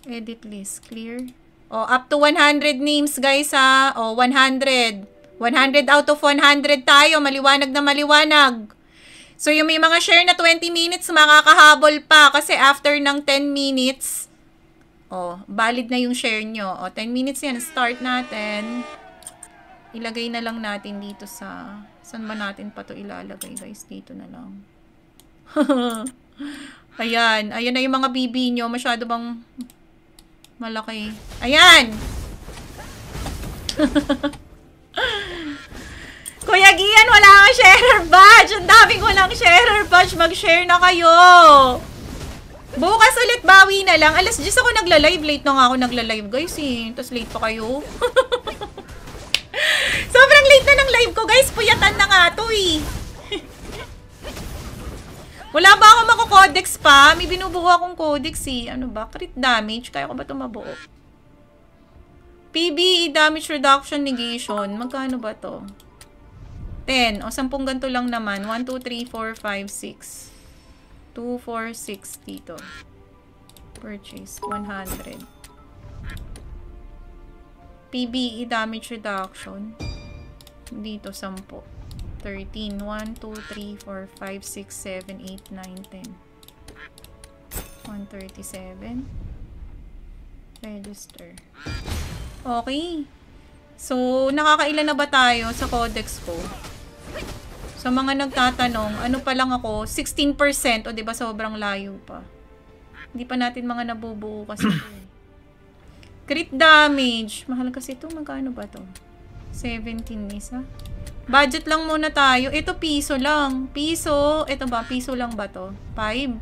Edit list. Clear. O, oh, up to 100 names, guys, ha. O, oh, 100. 100 out of 100 tayo. Maliwanag na maliwanag. So, yung may mga share na 20 minutes, makakahabol pa. Kasi after ng 10 minutes, oh, valid na yung share nyo. O, 10 minutes yan. Start natin. Ilagay na lang natin dito sa... Saan ba natin pa to ilalagay, guys? Dito na lang. <laughs> Ayan. Ayan na yung mga BB nyo. Masyado bang malaki. Ayan! <laughs> Kuya Gian, wala kang sharer <laughs> badge. Ang daming walang sharer badge. Mag-share na kayo. Bukas ulit bawi na lang. Alas 10 ako nagla-live. Late na nga ako nagla-live guys eh. Tapos late pa kayo. <laughs> Sobrang late na ng live ko guys. Puyatan na nga to eh. <laughs> Wala ba ako mako-codex pa? May binubuo akong codex eh. Ano ba? Crit damage. Kaya ko ba ito mabuo? PBE damage reduction negation. Magkano ba to? 10. O, 10 ganito lang naman. 1, 2, 3, 4, 5, 6. 2, 4, 6 dito. Purchase. 100. PBE damage reduction. Dito, 10. 13. 1, 2, 3, 4, 5, 6, 7, 8, 9, 10. 137. Register. Okay. So, nakakailan na ba tayo sa codex ko? Sa mga nagtatanong, ano pa lang ako, 16%, o 'di ba sobrang layo pa. Hindi pa natin mga nabubuo kasi eh. <clears throat> Crit damage. Mahal kasi ito. Magkano ba to? 17 isa. Budget lang muna tayo. Ito piso lang. Piso. Ito ba? Piso lang ba to? 5.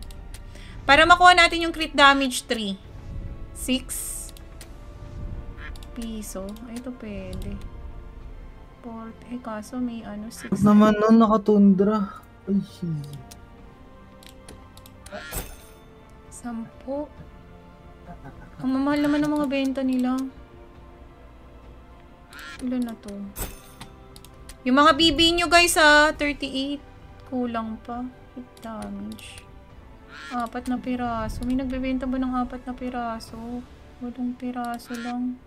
Para makuha natin yung crit damage 3. 6. Piso. Ito pwede. Port. Eh, kaso may ano, 6. Naman nun, nakatundra. Ay, shit. Sampo. Ang mamahal naman ng mga benta nila. Ilan na to? Yung mga BB nyo guys ha, 38. Kulang pa. Hit damage. Apat na piraso. May nagbebenta ba ng apat na piraso? Walong piraso lang.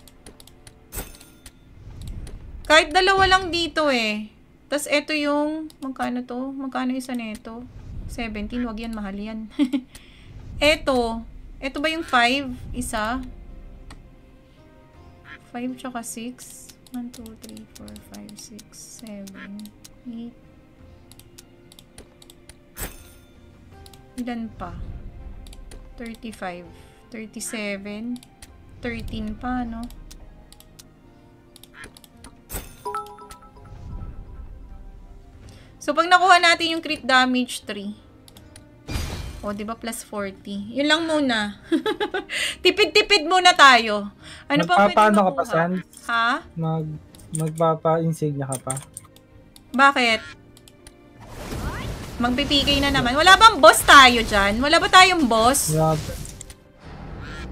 Kahit dalawa lang dito eh. Tapos ito yung, magkano to? Magkano isa nito? 17, wag yan, mahal yan. <laughs> ito, ito ba yung 5? Isa? 5 tsaka 6? 1, 2, 3, 4, 5, 6, 7, 8. Ilan pa? 35, 37, 13 pa, no? So, pag nakuha natin yung crit damage 3. O, di ba plus 40? Yun lang muna. <laughs> Tipid-tipid muna tayo. Ano pa pwede Magpapaano ka pa, San? Ha? Mag, magpapa-insignia ka pa? Bakit? Magpipigay na naman. Wala bang boss tayo dyan? Wala ba tayong boss? Yeah.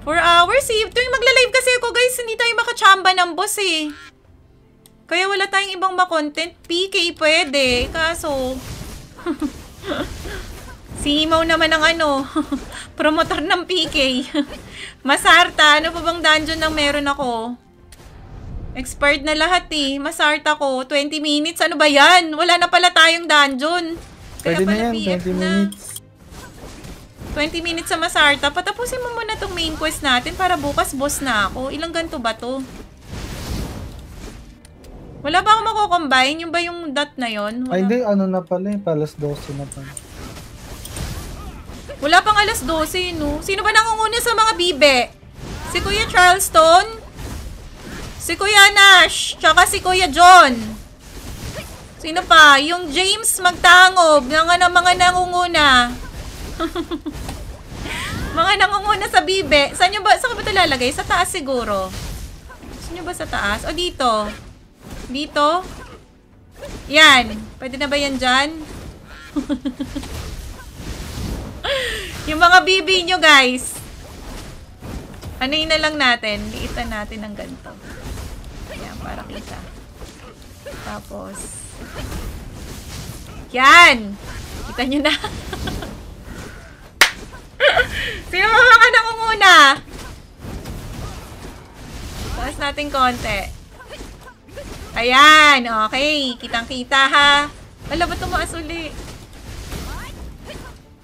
For hours eh. Tuwing magla-live kasi ako guys, hindi tayo makachamba ng boss eh. Kaya wala tayong ibang ma-content. PK pwede. Kaso... <laughs> si Imaw naman ang ano, <laughs> promotor ng PK. <laughs> Masarta, ano pa bang dungeon ang meron ako? Expired na lahat eh. Masarta ko. 20 minutes. Ano ba yan? Wala na pala tayong dungeon. Kaya Pwede na yan, PF 20 na. minutes. 20 minutes sa Masarta. Patapusin mo muna tong main quest natin para bukas boss na ako. Ilang ganto ba to? Wala ba akong mako-combine? Yung ba yung dot na yon? Wala, Ay, hindi, ano na pala eh, palas 12 na pala. wala pang alas 12, no? Sino ba nangunguna sa mga bibe? Si Kuya Charleston? Si Kuya Nash? Tsaka si Kuya John? Sino pa? Yung James Magtangob, mga na mga nangunguna. <laughs> mga nangunguna sa bibe. Saan nyo ba, saan ko ba ito lalagay? Sa taas siguro. Saan nyo ba sa taas? O dito? Dito? Yan. Pwede na ba yan dyan? <laughs> yung mga bibi nyo, guys. Ano na lang natin? Liitan natin ng ganito. Yan, para kita. Tapos, yan! Kita nyo na. <laughs> Sino mga nangunguna? Taas natin konti. Ayan, okay. Kitang-kita ha. Wala ba tumaas uli?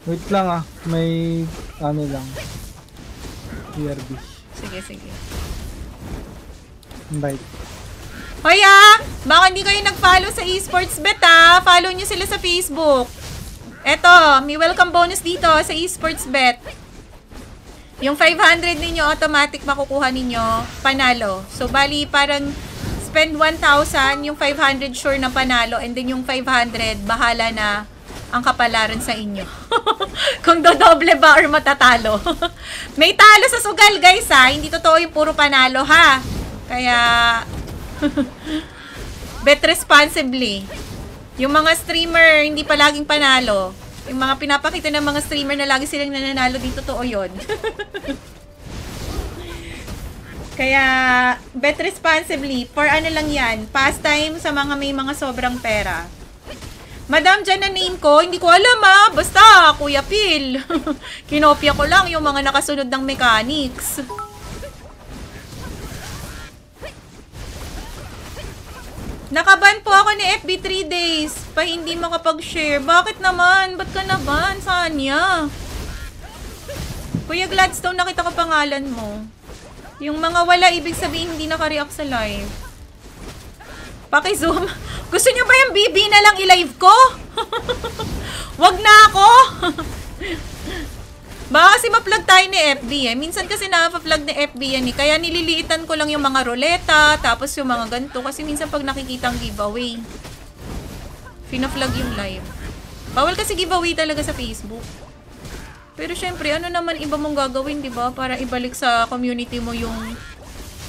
Wait lang ah, may ano lang. PRB. Sige, sige. Invite. Hoy ah! Baka hindi kayo nag-follow sa esports bet ah. Follow nyo sila sa Facebook. Eto, may welcome bonus dito sa esports bet. Yung 500 ninyo, automatic makukuha ninyo, panalo. So, bali, parang spend 1,000, yung 500 sure na panalo, and then yung 500, bahala na ang kapalaran sa inyo. <laughs> Kung dodoble ba or matatalo. <laughs> May talo sa sugal, guys, ha? Hindi totoo yung puro panalo, ha? Kaya, <laughs> bet responsibly. Yung mga streamer, hindi palaging panalo. Yung mga pinapakita ng mga streamer na lagi silang nananalo, di totoo yun. Kaya, bet responsibly. For ano lang yan, pastime sa mga may mga sobrang pera. Madam, dyan na name ko, hindi ko alam ah. Basta, Kuya Phil. <laughs> Kinopya ko lang yung mga nakasunod ng mechanics. Nakaban po ako ni FB 3 days pa hindi makapag-share. Bakit naman? Ba't ka naban? Saan niya? Kuya Gladstone, nakita ko pangalan mo. Yung mga wala, ibig sabihin hindi naka-react sa live. Paki-zoom. <laughs> Gusto niyo ba yung BB na lang i-live ko? <laughs> Wag na ako! <laughs> Baka kasi ma-plug tayo ni FB eh. Minsan kasi na-plug ni FB yan eh. Kaya nililiitan ko lang yung mga roleta, tapos yung mga ganito. Kasi minsan pag nakikita ang giveaway, fina-flag yung live. Bawal kasi giveaway talaga sa Facebook. Pero syempre, ano naman iba mong gagawin, di ba? Para ibalik sa community mo yung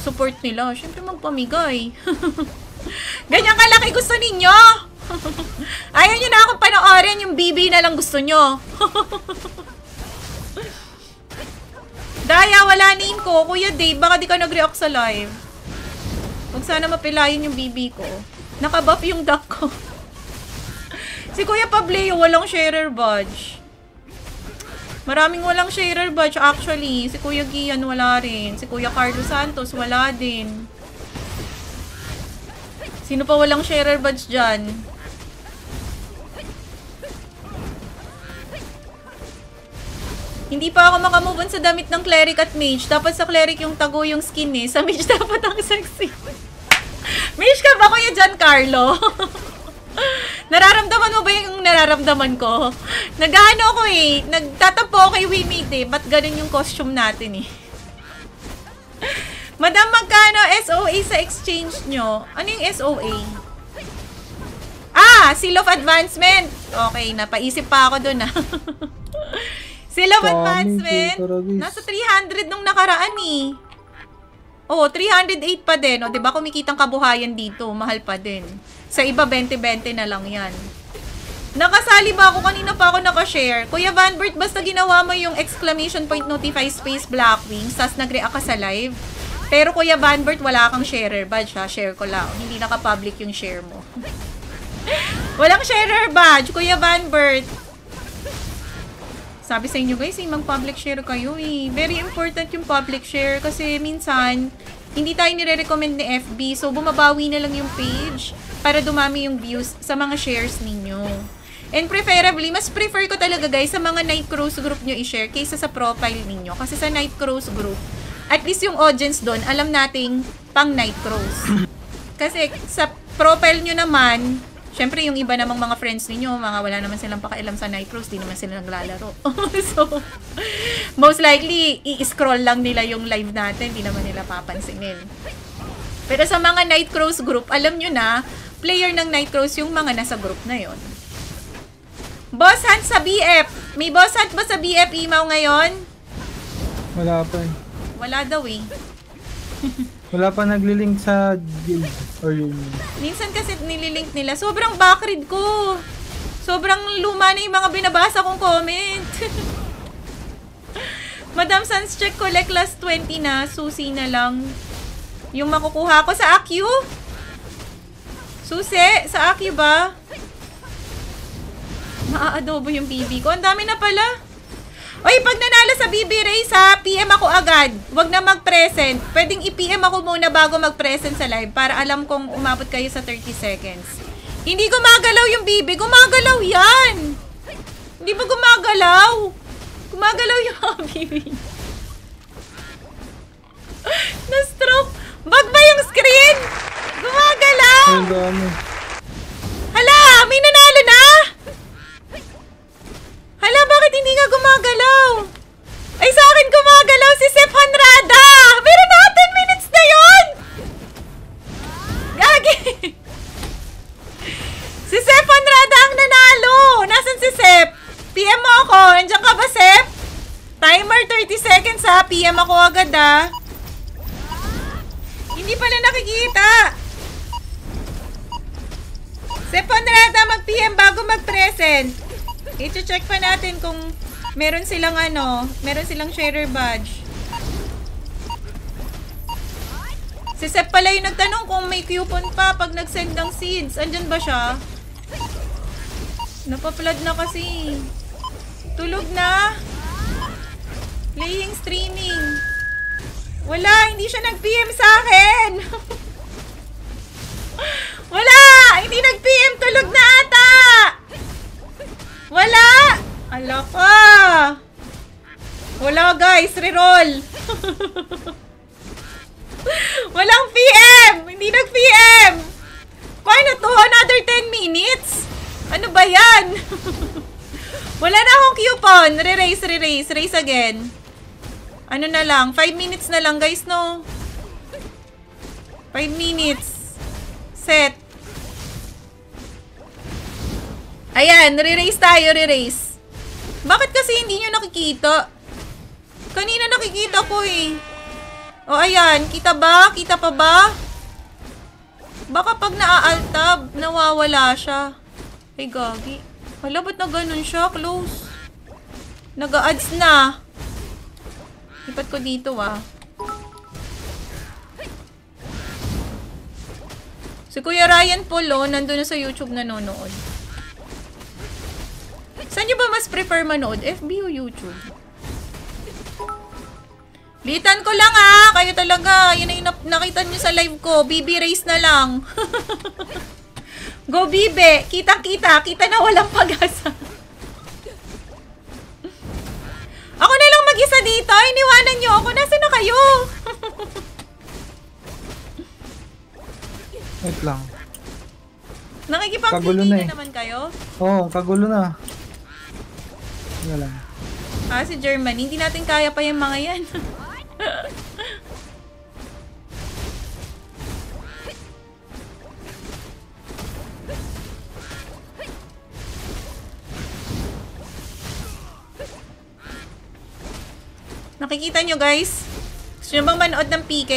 support nila. Syempre, magpamigay. <laughs> Ganyan kalaki gusto ninyo. <laughs> Ayaw nyo na akong panoorin yung BB na lang gusto nyo. <laughs> Daya, wala name ko. Kuya Dave, baka di ka nag-react sa live. Huwag sana mapilayin yung BB ko. Nakabuff yung duck ko. si Kuya Pableo, walang sharer badge. Maraming walang sharer badge actually. Si Kuya Gian wala rin. Si Kuya Carlos Santos wala din. Sino pa walang sharer badge dyan? Hindi pa ako makamove on sa damit ng cleric at mage. Dapat sa cleric yung tago yung skin eh. Sa mage <laughs> dapat ang sexy. mage ka ba kuya Giancarlo? <laughs> <laughs> nararamdaman mo ba yung nararamdaman ko? Nagano ako eh. Nagtatampo kay Wimate eh. Ba't ganun yung costume natin eh? <laughs> Madam, magkano SOA sa exchange nyo? Ano yung SOA? Ah! Seal of Advancement! Okay, napaisip pa ako dun ah. <laughs> Seal of Advancement, nasa 300 nung nakaraan eh. Oo, 308 pa din. O, di ba kumikitang kabuhayan dito, mahal pa din. Sa iba, 20-20 na lang yan. Nakasali ba ako? Kanina pa ako nakashare. Kuya Vanbert, basta ginawa mo yung exclamation point notify space Blackwing, sas nag-react ka sa live. Pero Kuya Vanbert, wala kang sharer badge ha. Share ko lang. Hindi naka-public yung share mo. <laughs> Walang sharer badge, Kuya Vanbert. Sabi sa inyo guys, eh, mag-public share kayo eh. Very important yung public share kasi minsan, hindi tayo nire-recommend ni FB. So, bumabawi na lang yung page para dumami yung views sa mga shares ninyo. And preferably, mas prefer ko talaga guys sa mga Night Cruise group nyo i-share kaysa sa profile ninyo. Kasi sa Night Cruise group, at least yung audience doon, alam nating pang Night Cruise. <clears throat> Kasi sa profile nyo naman, Siyempre, yung iba namang mga friends ninyo, mga wala naman silang pakailam sa Nitros, di naman sila naglalaro. <laughs> so, most likely, i-scroll lang nila yung live natin, di naman nila papansinin. Pero sa mga Nightcrows group, alam nyo na, player ng Nightcrows yung mga nasa group na yon. Boss hunt sa BF. May boss hunt ba sa BF email ngayon? Wala pa eh. Wala daw eh. <laughs> Wala pa naglilink sa guild or union. Minsan kasi nililink nila. Sobrang backread ko. Sobrang luma na yung mga binabasa kong comment. <laughs> Madam Sans check collect last 20 na. Susi na lang. Yung makukuha ko sa Akyu. Susi, sa Akyu ba? Maaadobo yung BB ko. Ang dami na pala. Oy, pag nanalo sa BB Race ha, PM ako agad. Huwag na mag-present. Pwedeng i-PM ako muna bago mag-present sa live para alam kong umabot kayo sa 30 seconds. Hindi gumagalaw yung BB. Gumagalaw yan. Hindi ba gumagalaw? Gumagalaw yung BB. <laughs> <laughs> Na-stroke. Bag ba yung screen? Gumagalaw. Hala, may nanalo na? Hala, bakit hindi nga gumagalaw? Ay, sa akin gumagalaw si Sep Hanrada! Meron na 10 minutes na yon! Gagi! <laughs> si Sep Hanrada ang nanalo! Nasaan si Sep? PM mo ako. Andiyan ka ba, Sep? Timer 30 seconds ha. PM ako agad ha. Hindi pala nakikita. Sep Hanrada, mag-PM bago mag-present. I-check pa natin kung meron silang ano, meron silang sharer badge. Si Sep pala yung nagtanong kung may coupon pa pag nag-send ng seeds. Andyan ba siya? Napaplood na kasi. Tulog na. Playing streaming. Wala, hindi siya nag-PM sa akin. <laughs> Ala ka! Wala guys, reroll! <laughs> Walang PM! Hindi nag-PM! Paano to? Another 10 minutes? Ano ba yan? <laughs> Wala na akong coupon. Re-raise, re-raise. Raise again. Ano na lang? 5 minutes na lang guys, no? 5 minutes. Set. Ayan, re-raise tayo, re-raise. Kasi hindi nyo nakikita? Kanina nakikita ko eh. O ayan, kita ba? Kita pa ba? Baka pag naa-altab, nawawala siya. Ay, gagi. Hala, ba't na ganun siya? Close. Nag-a-ads na. Lipat ko dito ah. Si Kuya Ryan Polo, nandun na sa YouTube nanonood. Mas prefer manood? FB o YouTube? Litan ko lang ah! Kayo talaga. Yun yung nakita nyo sa live ko. BB race na lang. <laughs> Go Bibe! Kitang-kita! Kita na walang pag-asa. <laughs> Ako na lang mag-isa dito. Iniwanan nyo ako. Nasaan na kayo? Wait lang. <laughs> Nakikipag Kagulo na, na eh. naman kayo? Oo, oh, kagulo na. Wala. Ah, si Germany. Hindi natin kaya pa yung mga yan. <laughs> Nakikita nyo guys? Gusto nyo bang manood ng PK?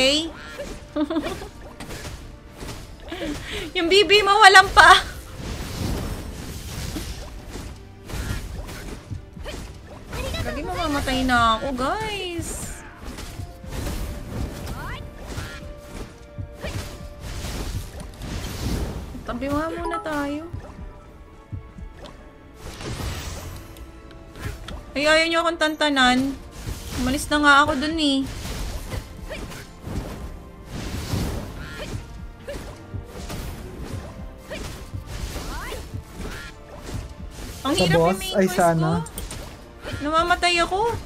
<laughs> yung bibi mo walang pa. Lagi mamamatay na ako guys. Tabi nga muna tayo. Ay, ayaw nyo akong tantanan. Umalis na nga ako dun eh. Ang Sa hirap boss, yung main ay quest sana. ko. Namamatay ako.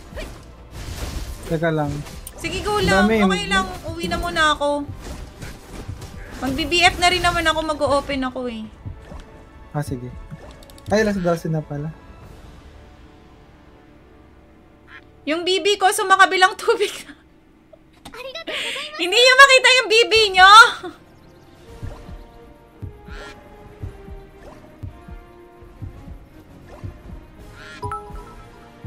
Teka lang. Sige, go lang. Dami. Okay lang. Uwi na muna ako. Mag-BBF na rin naman ako. Mag-open ako eh. Ah, sige. Ay, last dozen na pala. Yung BB ko sumakabilang tubig na. Hindi niyo makita yung BB nyo? <laughs>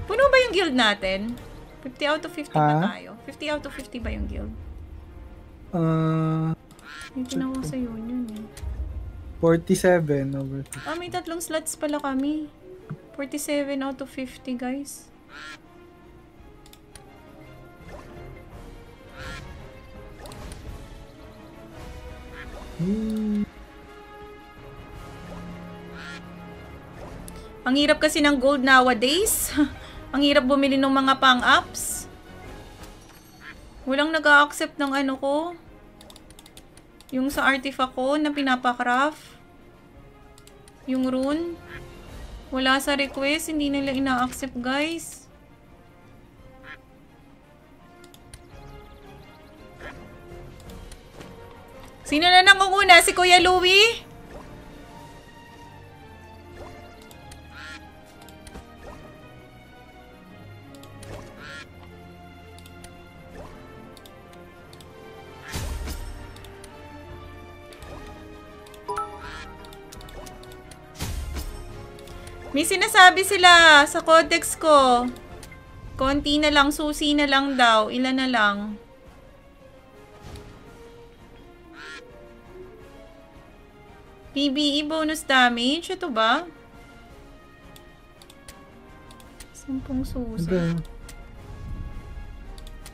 Puno ba yung guild natin? 50 out of 50 ba Ha? tayo? 50 out of 50 ba yung guild? Uh, Yung tinawa sa union eh. 47 over 50. Ah, may tatlong slots pala kami. 47 out of 50, guys. Hmm. Ang hirap kasi ng gold nowadays. <laughs> Ang hirap bumili ng mga pang-ups. Walang nag accept ng ano ko. Yung sa artifact ko na pinapacraft. Yung rune. Wala sa request. Hindi nila ina-accept guys. Sino na nangunguna? Si Kuya Louie? May sinasabi sila sa codex ko. Konti na lang, susi na lang daw. Ilan na lang. PBE bonus damage? Ito ba? Sampung susi. Ito.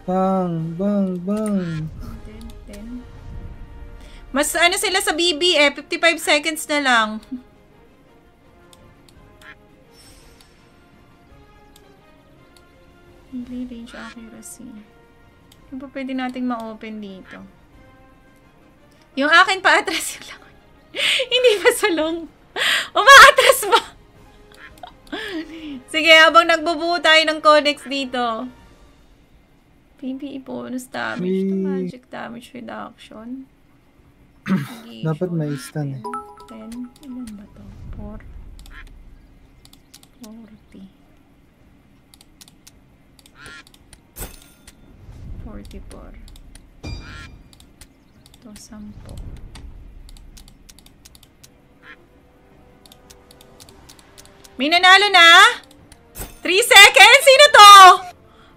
Bang, bang, bang. 10, 10. Mas ano sila sa BB eh, 55 seconds na lang. Melee range accuracy. Ano pa pwede nating ma-open dito? Yung akin pa-atras yung lang. <laughs> Hindi pa salong. Umaatras ba? <laughs> Sige, habang nagbubuo tayo ng codex dito. PBE bonus damage to May- magic damage reduction. <coughs> Dapat may stun eh. 10. Ilan ba to? 4. 40. 44. Ito, 10. May nanalo na? 3 seconds? Sino to?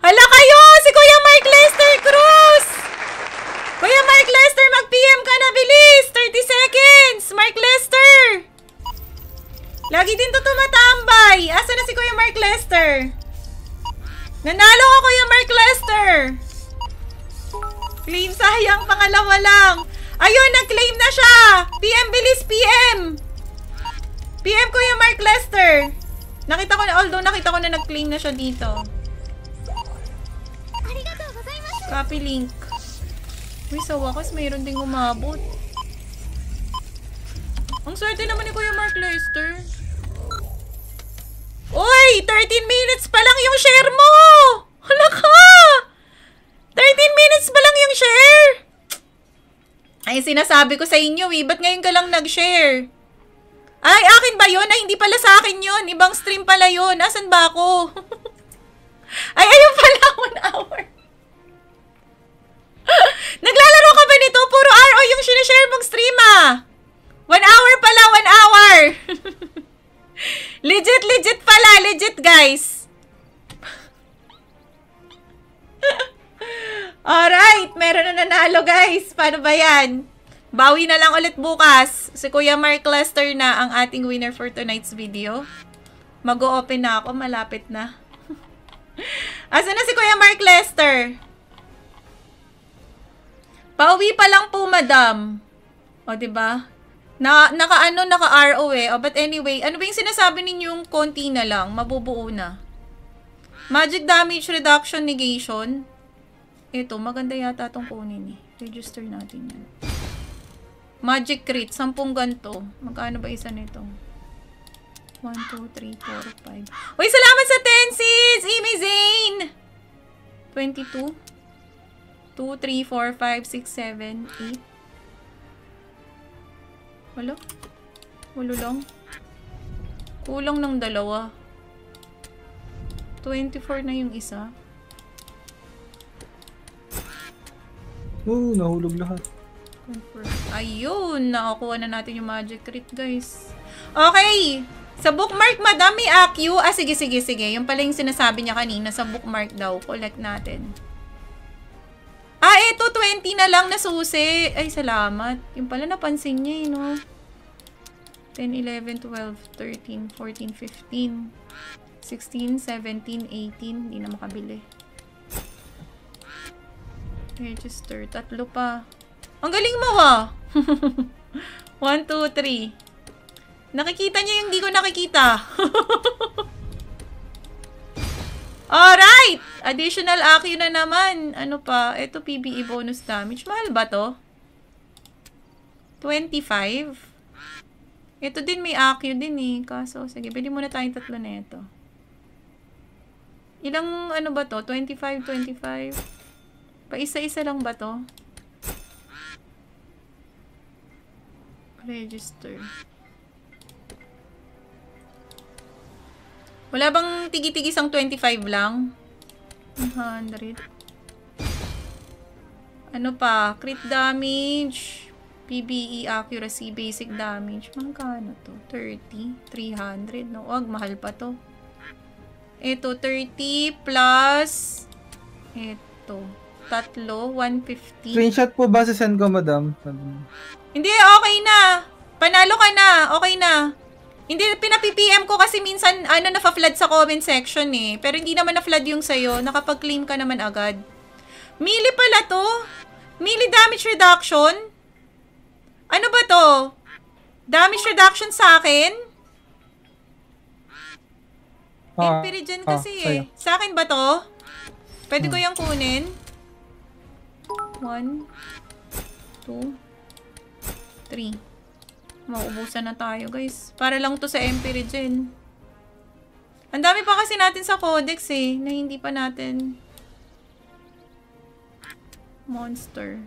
Hala kayo! Si Kuya Mark Lester Cruz! Kuya Mark Lester, mag-PM ka na, bilis! 30 seconds! Mark Lester! Lagi din to tumatambay! Asa na si Kuya Mark Lester? Nanalo ka, Kuya Mark Lester! Clean, sayang, pangalawa lang. Ayun, nag-claim na siya! PM, bilis, PM! PM Kuya Mark Lester! Nakita ko na, although nakita ko na nag-claim na siya dito. Copy link. Uy, sa wakas, mayroon ding umabot. Ang swerte naman ni Kuya Mark Lester. Uy! 13 minutes pa lang yung share mo! Hala ka! 13 minutes pa lang yung share! Ay, sinasabi ko sa inyo eh. Ba't ngayon ka lang nag-share? Ay, akin ba yun? Ay, hindi pala sa akin yun. Ibang stream pala yun. Asan ba ako? <laughs> Ay, ayun pala. <laughs> One hour. <laughs> Naglalaro ka ba nito? Puro RO yung sinishare mong stream ah. One hour pala, one hour. legit, legit pala. Legit, guys. Alright, meron na nanalo, guys. Paano ba yan? Bawi na lang ulit bukas. Si Kuya Mark Lester na ang ating winner for tonight's video. Mag-o-open na ako. Malapit na. <laughs> Asa na si Kuya Mark Lester? Pauwi pa lang po, madam. O, ba diba? Na, naka-ano, naka-RO eh. O, but anyway, ano ba yung sinasabi ninyong konti na lang? Mabubuo na. Magic damage reduction negation. Ito, maganda yata itong kunin eh. Register natin yan. Magic crit, 10 ganto. Magkano ba isa nito? 1, 2, 3, 4, 5. Uy, salamat sa 10 seeds! Amy Zane! 22. 2, 3, 4, 5, 6, 7, 8. Wala? Walo lang. Kulang ng dalawa. 24 na yung isa. Oo, nahulog lahat. Ayun, nakakuha na natin yung magic crit, guys. Okay! Sa bookmark, madami AQ. Ah, sige, sige, sige. Yung pala yung sinasabi niya kanina, sa bookmark daw. Collect natin. Ah, eto, 20 na lang na susi. Ay, salamat. Yung pala napansin niya, eh, no? 10, 11, 12, 13, 14, 15, 16, 17, 18. Hindi na makabili. Register. Tatlo pa. Ang galing mo ah. 1, 2, 3. Nakikita niya yung hindi ko nakikita. <laughs> Alright! Additional AQ na naman. Ano pa? Ito PBE bonus damage. Mahal ba to? 25? Ito din may AQ din eh. Kaso, sige, bili muna tayong tatlo na ito. Ilang ano ba to? 25, 25? Pa isa-isa lang ba to? Register. Wala bang tigi-tigisang 25 lang? 100. Ano pa? Crit damage. PBE accuracy, basic damage. Magkano to? 30? 300? No, wag, mahal pa to. Ito, 30 plus... Ito. Tatlo, 150. Screenshot po ba sa send ko, madam? Hindi, okay na. Panalo ka na. Okay na. Hindi, pinapi-PM ko kasi minsan, ano, nafa-flood sa comment section eh. Pero hindi naman na-flood yung sa'yo. Nakapag-claim ka naman agad. Mili pala to. Mili damage reduction. Ano ba to? Damage reduction sa akin? Ah, Empirigen ah, kasi ah, eh. Sa akin ba to? Pwede hmm. ko yung kunin? One, two, 3. Mauubusan na tayo, guys. Para lang to sa MP Regen. Ang dami pa kasi natin sa codex eh, na hindi pa natin monster.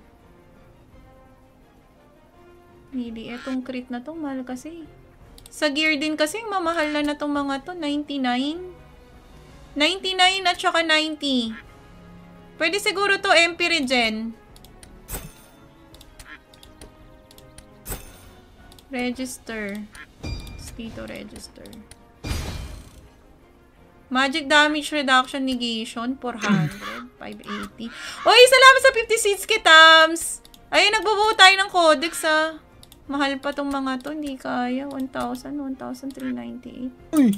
Hindi, etong crit na to, mahal kasi. Sa gear din kasi, mamahal na na mga to, 99. 99 at saka 90. Pwede siguro to MP Regen. Register. Dito register. Magic damage reduction negation, 400, 580. Oy, salamat sa 50 seats kitams! Ayun, nagbubuo tayo ng codex ah. Mahal pa tong mga to, hindi kaya. 1,000, 1,398. Uy!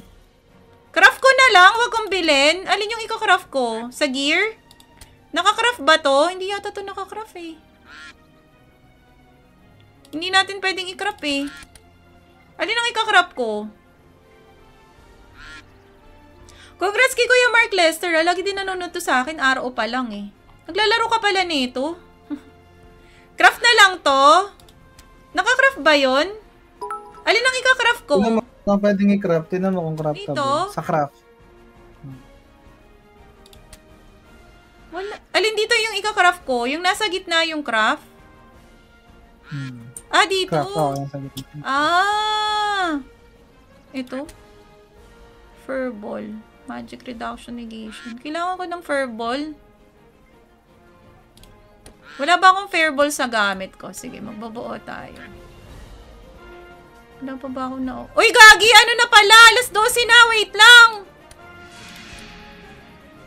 Craft ko na lang, wag kong bilhin. Alin yung ika-craft ko? Sa gear? Naka-craft ba to? Hindi yata to naka-craft eh. Hindi natin pwedeng i-crop eh. Alin ang ika-crop ko? Congrats kay Kuya Mark Lester. Ah. Lagi din nanonood to sa akin. RO pa lang eh. Naglalaro ka pala nito. <laughs> Craft na lang to? Naka-craft ba yon? Alin ang ika-craft ko? Tinan mo kung pwedeng i-craft. Tinan mo kung craft Dito? Sa craft. Wala. Alin dito yung ika-craft ko? Yung nasa gitna yung craft? Hmm. Ah, dito. Craft, oh, yung sa gitna. Ah! Ito. Furball. Magic Reduction Negation. Kailangan ko ng Furball. Wala ba akong Fairball sa gamit ko? Sige, magbabuo tayo. Wala pa ba ako na... Uy, Gagi! Ano na pala? Alas 12 na! Wait lang!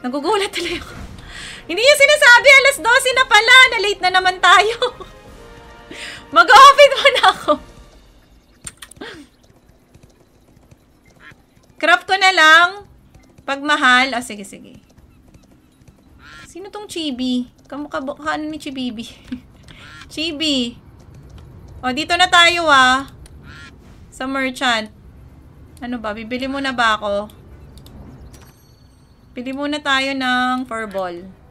Nagugulat tuloy ako. Hindi niya sinasabi, alas 12 na pala. Na-late na naman tayo. <laughs> Mag-open na ako. Craft ko na lang. Pag mahal. Ah, sige, sige. Sino tong Chibi? Kamukha ka ano ni Chibibi? <laughs> Chibi. O, dito na tayo ah. Sa merchant. Ano ba? Bibili muna ba ako? Bili muna tayo ng furball.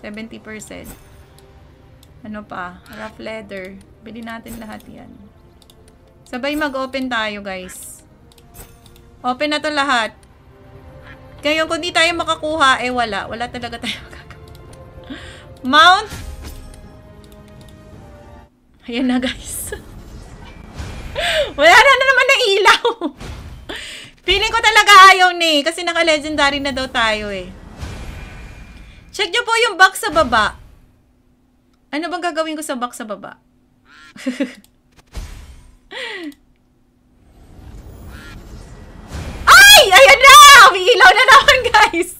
70%. Ano pa? Rough leather. Bili natin lahat yan. Sabay mag-open tayo, guys. Open na to lahat. Ngayon, kung di tayo makakuha, eh wala. Wala talaga tayo <laughs> magagawa. Mount. Ayan na, guys. <laughs> wala na, na naman na ilaw. <laughs> Feeling ko talaga ayaw ni. Kasi naka-legendary na daw tayo eh. Check nyo po yung box sa baba. Ano bang gagawin ko sa box sa baba? <laughs> Ay! Ayan na! Umiilaw na naman, guys!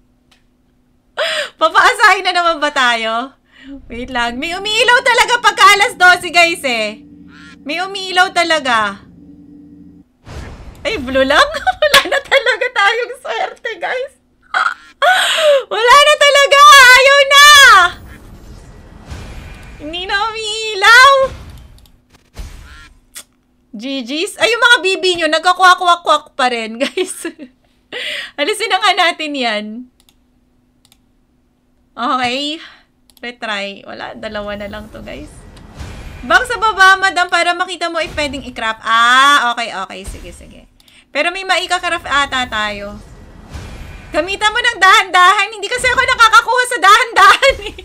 <laughs> Papaasahin na naman ba tayo? Wait lang. May umiilaw talaga pagka alas 12, guys, eh. May umiilaw talaga. Ay, blue lang? <laughs> Wala na talaga tayong swerte, guys. <laughs> Wala na talaga! Ayaw na! Hindi na umiilaw! GG's. Ay, yung mga bibi nyo, nagkakwak-kwak-kwak pa rin, <laughs> guys. Alisin na nga natin yan. Okay. Retry. Wala, dalawa na lang to, guys. Bang sa baba, madam, para makita mo if pwedeng i-craft. Ah, okay, okay. Sige, sige. Pero may maika-craft ata tayo. Gamitan mo ng dahan-dahan. Hindi kasi ako nakakakuha sa dahan-dahan eh.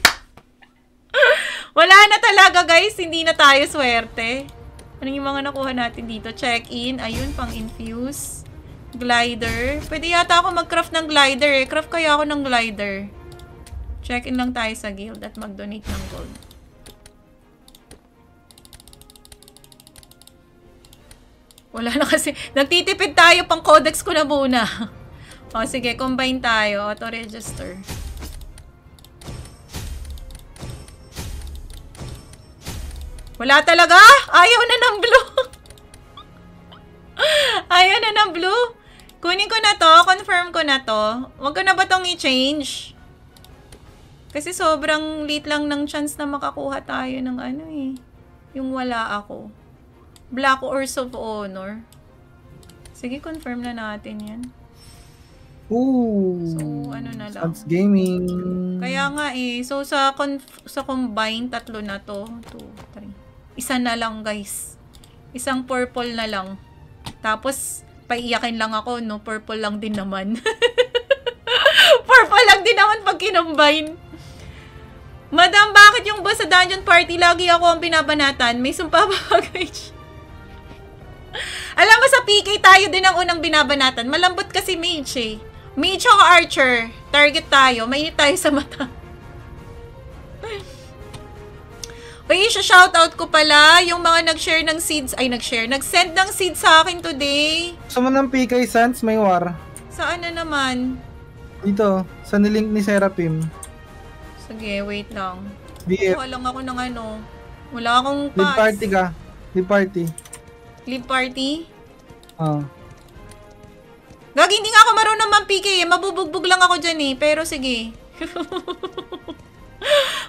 <laughs> Wala na talaga guys. Hindi na tayo swerte. Ano yung mga nakuha natin dito? Check-in. Ayun, pang-infuse. Glider. Pwede yata ako mag-craft ng glider eh. Craft kaya ako ng glider. Check-in lang tayo sa guild at mag-donate ng gold. Wala na kasi. Nagtitipid tayo pang codex ko na muna. <laughs> O, sige. Combine tayo. Auto-register. Wala talaga? Ayaw na ng blue. <laughs> Ayaw na ng blue. Kunin ko na to. Confirm ko na to. Huwag ko na ba tong i-change? Kasi sobrang late lang ng chance na makakuha tayo ng ano eh. Yung wala ako. Black Horse of Honor. Sige, confirm na natin yan. Ooh. So, ano na lang. Sans Gaming. Kaya nga eh. So, sa, conf- sa combine, tatlo na to. Two, three. Isa na lang, guys. Isang purple na lang. Tapos, paiyakin lang ako, no? Purple lang din naman. <laughs> purple lang din naman pag kinombine. Madam, bakit yung boss sa dungeon party lagi ako ang binabanatan? May sumpa ba, <laughs> guys? Alam mo, sa PK tayo din ang unang binabanatan. Malambot kasi mage eh. Mage o archer. Target tayo. Mainit tayo sa mata. Uy, shoutout ko pala yung mga nag-share ng seeds. Ay, nag-share. Nag-send ng seeds sa akin today. Sa mo ng PK Sans, may war. Saan na naman? Dito, sa nilink ni Seraphim. Sige, wait lang. BF. Kuha lang ako ng ano. Wala akong Live pass. party ka. Live party. Live party? Ah. Gagi, hindi nga ako marunong man-PK eh. Mabubugbog lang ako dyan eh. Pero sige. <laughs>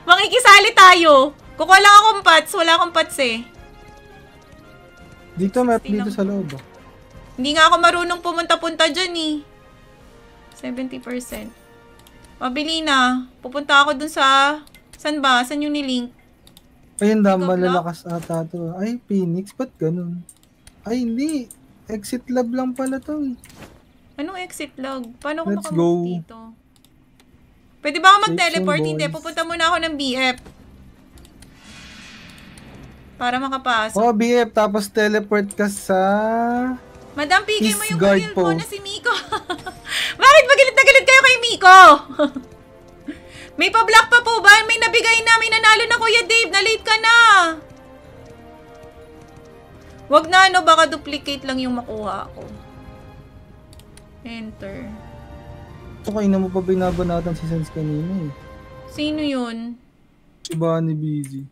Makikisali tayo. Kukuha lang akong pots. Wala akong pots eh. Dito, map dito sa loob. Oh. Hindi nga ako marunong pumunta-punta dyan eh. 70%. Mabili na. Pupunta ako dun sa... San ba? San yung nilink? Ayun da, malalakas ata to. Ay, Phoenix, ba't ganun? Ay, hindi. Exit lab lang pala to eh. Anong exit log? Paano ko Let's go. dito? Pwede ba ako mag-teleport? Hindi. Pupunta muna ako ng BF. Para makapasok. Oh, BF, tapos teleport ka sa... Madam, pigay mo yung mo post. na si Miko. <laughs> Bakit magalit na galit kayo kay Miko? <laughs> May pa-block pa po ba? May nabigay na, may nanalo na Kuya Dave. Na-late ka na. Wag na ano, baka duplicate lang yung makuha ko. Enter. Ito kayo na mo pa binabanatan si Sense kanina eh. Sino yun? Si Bunny Busy.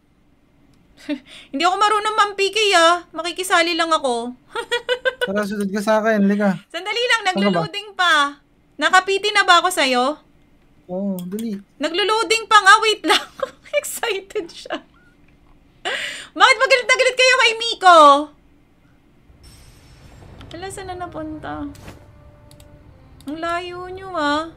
<laughs> Hindi ako marunong mampiki ah. Makikisali lang ako. <laughs> Tara, sunod ka sa akin. Lika. Sandali lang, naglo-loading pa. Nakapiti na ba ako sa'yo? Oo, oh, dali. Naglo-loading pa nga, wait lang. <laughs> Excited siya. Bakit magalit na galit kayo kay Miko? Wala, saan na napunta? Ang layo nyo ah.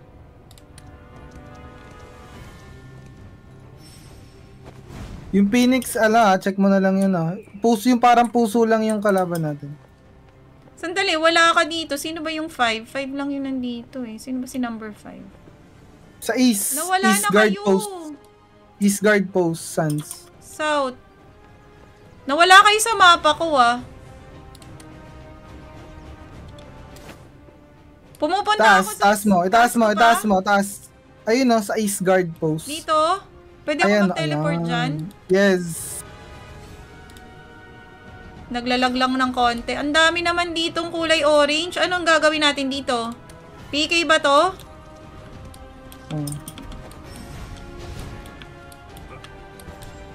Yung Phoenix, ala, check mo na lang yun ah. Puso, yung parang puso lang yung kalaban natin. Sandali, wala ka dito. Sino ba yung 5? 5 lang yun nandito eh. Sino ba si number 5? Sa East. Nawala East na Guard kayo. Post. East Guard Post, Sans. South. Nawala kayo sa mapa ko ah. Pumupunta Taas, ako sa... taas mo, itaas mo, itaas mo, taas. Ayun no, sa East Guard Post. Dito? Pwede ako mag-teleport ayan. dyan? Yes. Naglalag lang ng konti. Ang dami naman ditong kulay orange. Anong gagawin natin dito? PK ba to? Oh.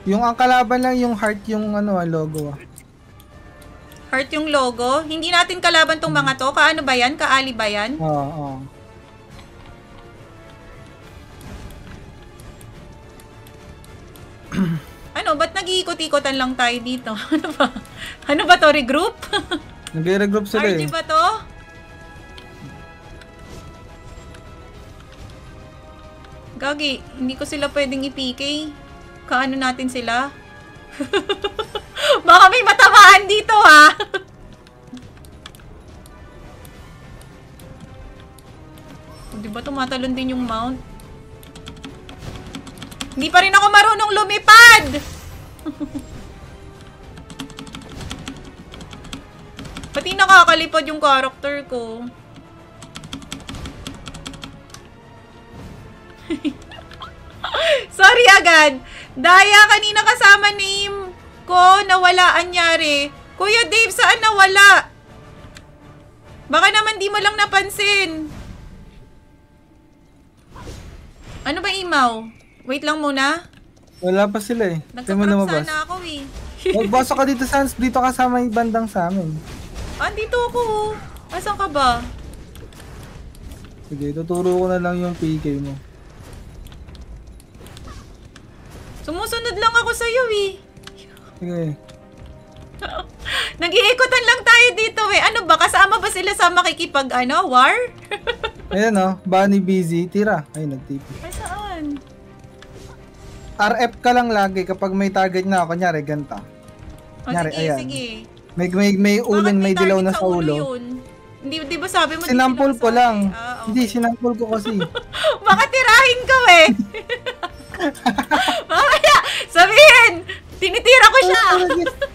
Yung ang kalaban lang yung heart yung ano ah, logo ah. Heart yung logo. Hindi natin kalaban tong mga to. Kaano ba yan? Kaali ba yan? Oo, oo. <clears throat> Ano? Ba't nag-iikot-ikotan lang tayo dito? <laughs> Ano ba? Ano ba to? Regroup? <laughs> Nagre-regroup sila RG eh. ba to? Gagi, hindi ko sila pwedeng i-PK. Kaano natin sila? <laughs> Baka may matamaan dito ha. O, Di ba tumatalon din yung mount? Hindi pa rin ako marunong lumipad! <laughs> Pati nakakalipad yung character ko. <laughs> Sorry agad. Daya, kanina kasama name ko, nawala anyari. Kuya Dave, saan nawala? Baka naman di mo lang napansin. Ano ba imaw? Wait lang muna. Wala pa sila eh. Lumabas. sana ako eh. <laughs> Magbasa ka dito, Sans. Dito ka sa may bandang sa amin. Ah, dito ako. Asan ka ba? Sige, tuturo ko na lang yung PK mo. Sumusunod lang ako sa'yo eh. Sige. <laughs> Nag-iikotan lang tayo dito eh. Ano ba? Kasama ba sila sa makikipag ano, war? <laughs> Ayan oh, Bunny busy. Tira. Ay, nagtipi. Ay, saan? RF ka lang lagi kapag may target na. Kunyari, ganta. O, Kunyari, sige, ayan. sige. May, may, may uling, Bakit may dilaw na sa ulo. yun? Hindi, di ba sabi mo? Sinampol ko lang. Ah, okay. Hindi, sinampol ko kasi. <laughs> Baka tirahin ko eh. Mamaya, sabihin, tinitira ko siya.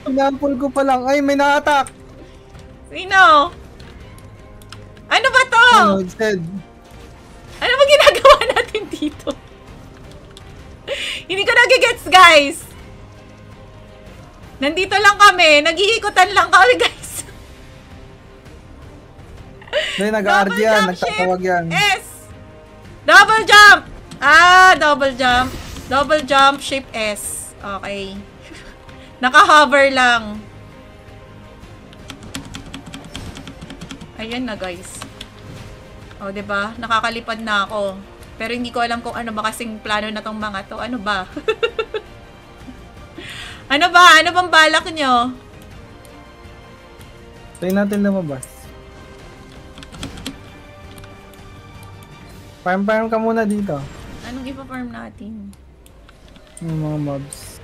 sinampol ko pa lang. Ay, may na-attack. Sino? Ano ba to? Ano, instead. Ano ba ginagawa natin dito? Hindi ko nagigets, guys. Nandito lang kami. Nag-iikutan lang kami, <laughs> guys. May nag-RG yan, nagtatawag yan. S. Double jump. Ah, double jump. Double jump, shift S. Okay. <laughs> Naka-hover lang. Ayan na, guys. O, 'di ba? Nakakalipad na ako. Pero hindi ko alam kung ano ba kasing plano na tong mga to. Ano ba? <laughs> Ano ba? Ano bang balak nyo? Try natin lumabas. Farm-farm ka muna dito. Anong ipa-farm natin? Yung mga mobs.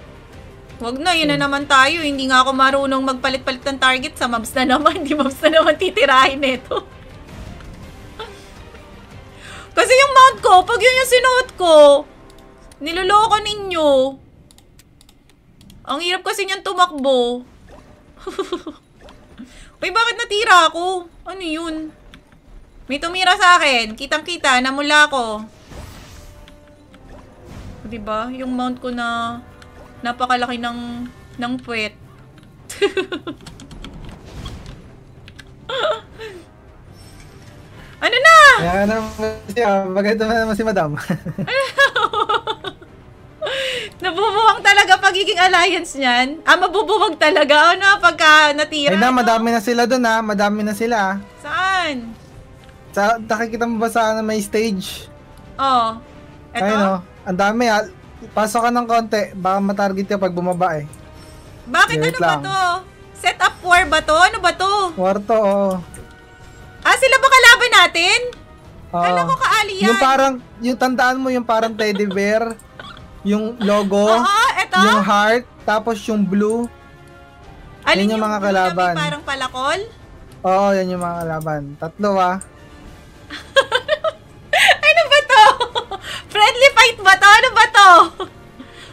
Wag na, yun na naman tayo. Hindi nga ako marunong magpalit-palit ng target sa mobs na naman. <laughs> Hindi mobs na naman titirahin nito. <laughs> Kasi yung mount ko, pag yun yung sinuot ko, niloloko ninyo. Ang hirap kasi niyan tumakbo. <laughs> Uy, bakit natira ako? Ano yun? May tumira sa akin. Kitang-kita, namula ko. Diba? Yung mount ko na napakalaki ng ng puwet. <laughs> ano na? Kaya naman siya, maganda naman si madam. <laughs> Nabubuwang talaga pagiging alliance niyan. Ah, mabubuwag talaga. Ano, pagka natira. Ay na, no? madami na sila dun ha. Madami na sila. Saan? Sa, nakikita mo ba sa ano, may stage? Oh. Eto? Ayun o. Ang dami ha. Pasok ka ng konti. Baka matarget ka pag bumaba eh. Bakit Wait ano ba lang. to? Set up war ba to? Ano ba to? Kwarto, oo. Ah, sila ba kalaban natin? Oo. Kala ko kaali yan. Yung parang, yung tandaan mo yung parang teddy bear, yung logo, Oo, eto. yung heart, tapos yung blue. Alin yun yung mga blue na may kalaban. parang palakol? Oo, yan yung mga kalaban. Tatlo ah. <laughs> <laughs> Friendly fight ba to? Ano ba to?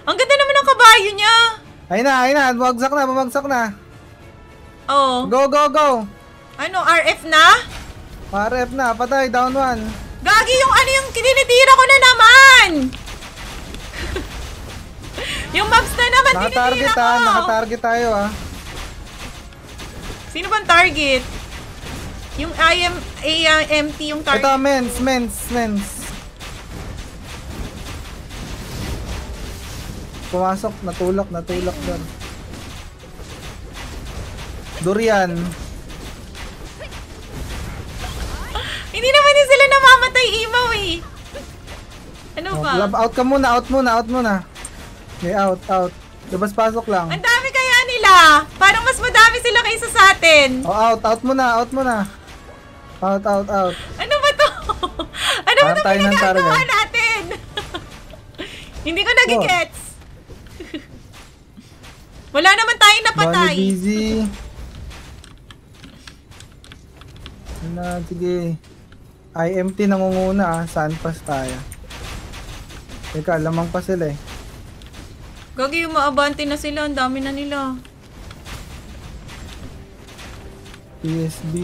Ang ganda naman ng kabayo niya. Ayun na, ayun na. Bumagsak na, bumagsak na. Oh. Go, go, go. Ano, RF na? RF na, patay, down one. Gagi yung ano yung kininitira ko na naman! <laughs> yung maps na naman Nakatarget tinitira ko! ah, nakatarget tayo ah. Sino bang target? Yung IM, AMT yung target. Ito, mens, mens, mens. Pumasok, natulak, natulak doon. Durian. Hindi naman din sila namamatay, Imaw eh. Ano Oh, ba? lab out ka muna, out muna, out muna. Okay, out, out. Labas pasok lang. Ang dami kaya nila. Parang mas madami sila kaysa sa atin. Oh, out, out muna, out muna. Out, out, out. Ano ba to? <laughs> ano ba to target. natin? <laughs> Hindi ko nagigets. Wala naman tayong napatay. busy. Ano, sige. IMT nangunguna ah. Saan pas tayo? Teka, lamang pa sila eh. Gagi yung maabante na sila. Ang dami na nila. PSB.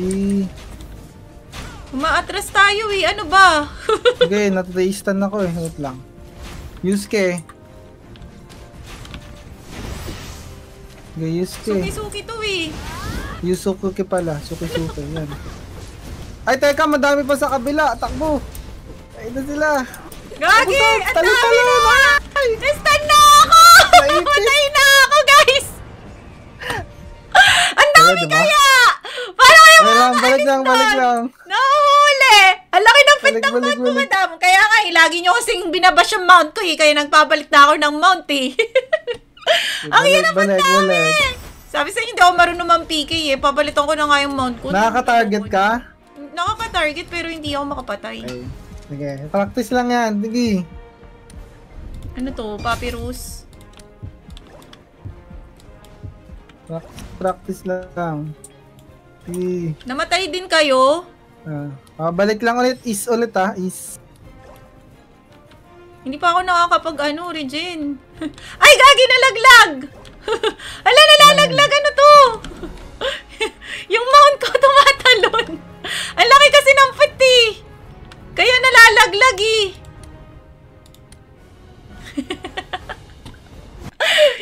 Umaatras tayo eh. Ano ba? <laughs> Sige, natraistan ako eh. Wait lang. Yusuke. Sige, Yusuke. Suki-suki to eh. Yusuke pala. Suki-suki. Yan. Ay, teka, madami pa sa kabila. Takbo. Ayun na sila. Gagi! Ang dami na! Nastan na ako! Patay na ako, guys! Ang dami diba? kaya! Paano kayo Wait lang, balik lang, balik lang. Nahuhuli! Ang laki ng fit ng mount ko, madam. Kaya nga, eh, lagi nyo kasing binabash yung mount ko eh. Kaya nagpabalik na ako ng mount eh. <laughs> Ang hirap ang balik, dami! balik. Sabi sa inyo, hindi ako marunong PK eh. Pabalitan ko na nga yung mount ko. Nakaka-target ka? Nakaka-target pero hindi ako makapatay. Ay, sige. Practice lang yan. Sige. Ano to? Papyrus? Practice, practice lang. Sige. Namatay din kayo? Ah, ah, balik lang ulit. Is ulit ah. Is. Hindi pa ako nakakapag ano, regen. <laughs> Ay, gagi nalaglag! <laughs> Ala, nalalaglag, ano to? <laughs> yung mount ko tumatalon. Ang laki kasi ng pati. Kaya nalalaglag eh.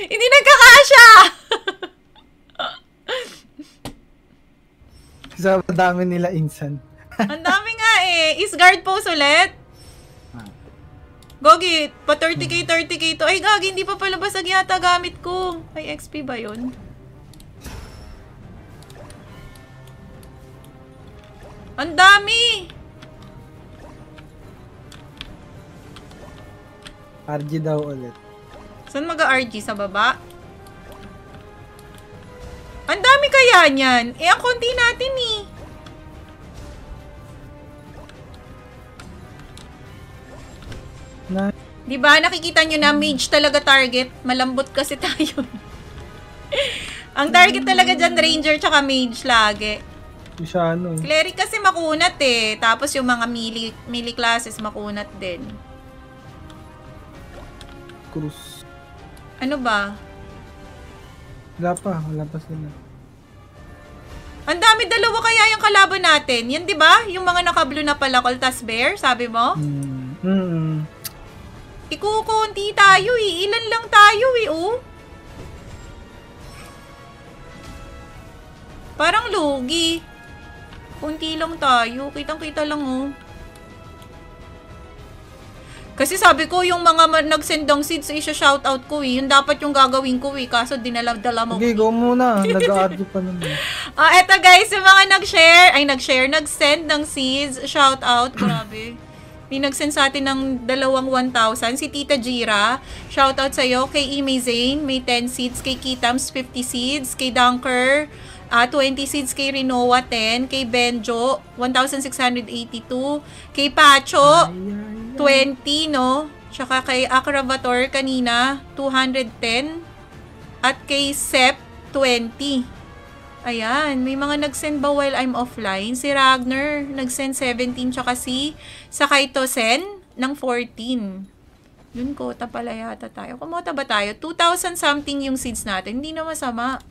Hindi nagkakasya. Sa dami nila insan. Ang dami nga eh. Is guard pose ulit? Gogi, pa 30k, 30k to. Ay, Gagi, hindi pa pala basag yata gamit ko. Ay, XP ba yun? Ang dami! RG daw ulit. Saan mag-RG? Sa baba? kaya niyan? Eh, ang konti natin eh. Na, Di ba? Nakikita nyo na mage talaga target. Malambot kasi tayo. <laughs> ang target talaga dyan, ranger tsaka mage lagi. siya ano. eh. Cleric kasi makunat eh. Tapos yung mga melee, melee classes makunat din. Cruz. Ano ba? Wala pa, wala pa sila. Ang dami dalawa kaya yung kalaban natin. Yan 'di ba? Yung mga naka-blue na pala Coltas Bear, sabi mo? Hmm. Hmm. Ikukunti tayo eh. Ilan lang tayo eh, oh. Parang lugi. Kunti lang tayo. Kitang-kita lang, oh. Kasi sabi ko, yung mga ma- nagsendong seeds, isa-shoutout ko eh. Yun dapat yung gagawin ko eh. Kaso dinala-dala mo. Okay, go muna. <laughs> Nag-a-add pa naman. Ah, eto guys, yung mga nag-share, ay nag-share, nag-send ng seeds, shout out, grabe. May nag-send sa atin ng dalawang 1,000. Si Tita Jira, shout out sa'yo. Kay Ime Zane, may 10 seeds. Kay Kitams, 50 seeds. Kay Dunker, ah 20 seeds. Kay Rinoa, 10. Kay Benjo, 1,682. Kay Pacho, 20, no? Tsaka kay Akravator kanina, 210. At kay Sep, 20. Ayan, may mga nag-send ba while I'm offline? Si Ragnar, nag-send 17, tsaka si Sakaito Sen ng 14. Yun, kota pala yata tayo. Kumota ba tayo? 2,000 something yung seeds natin. Hindi na masama.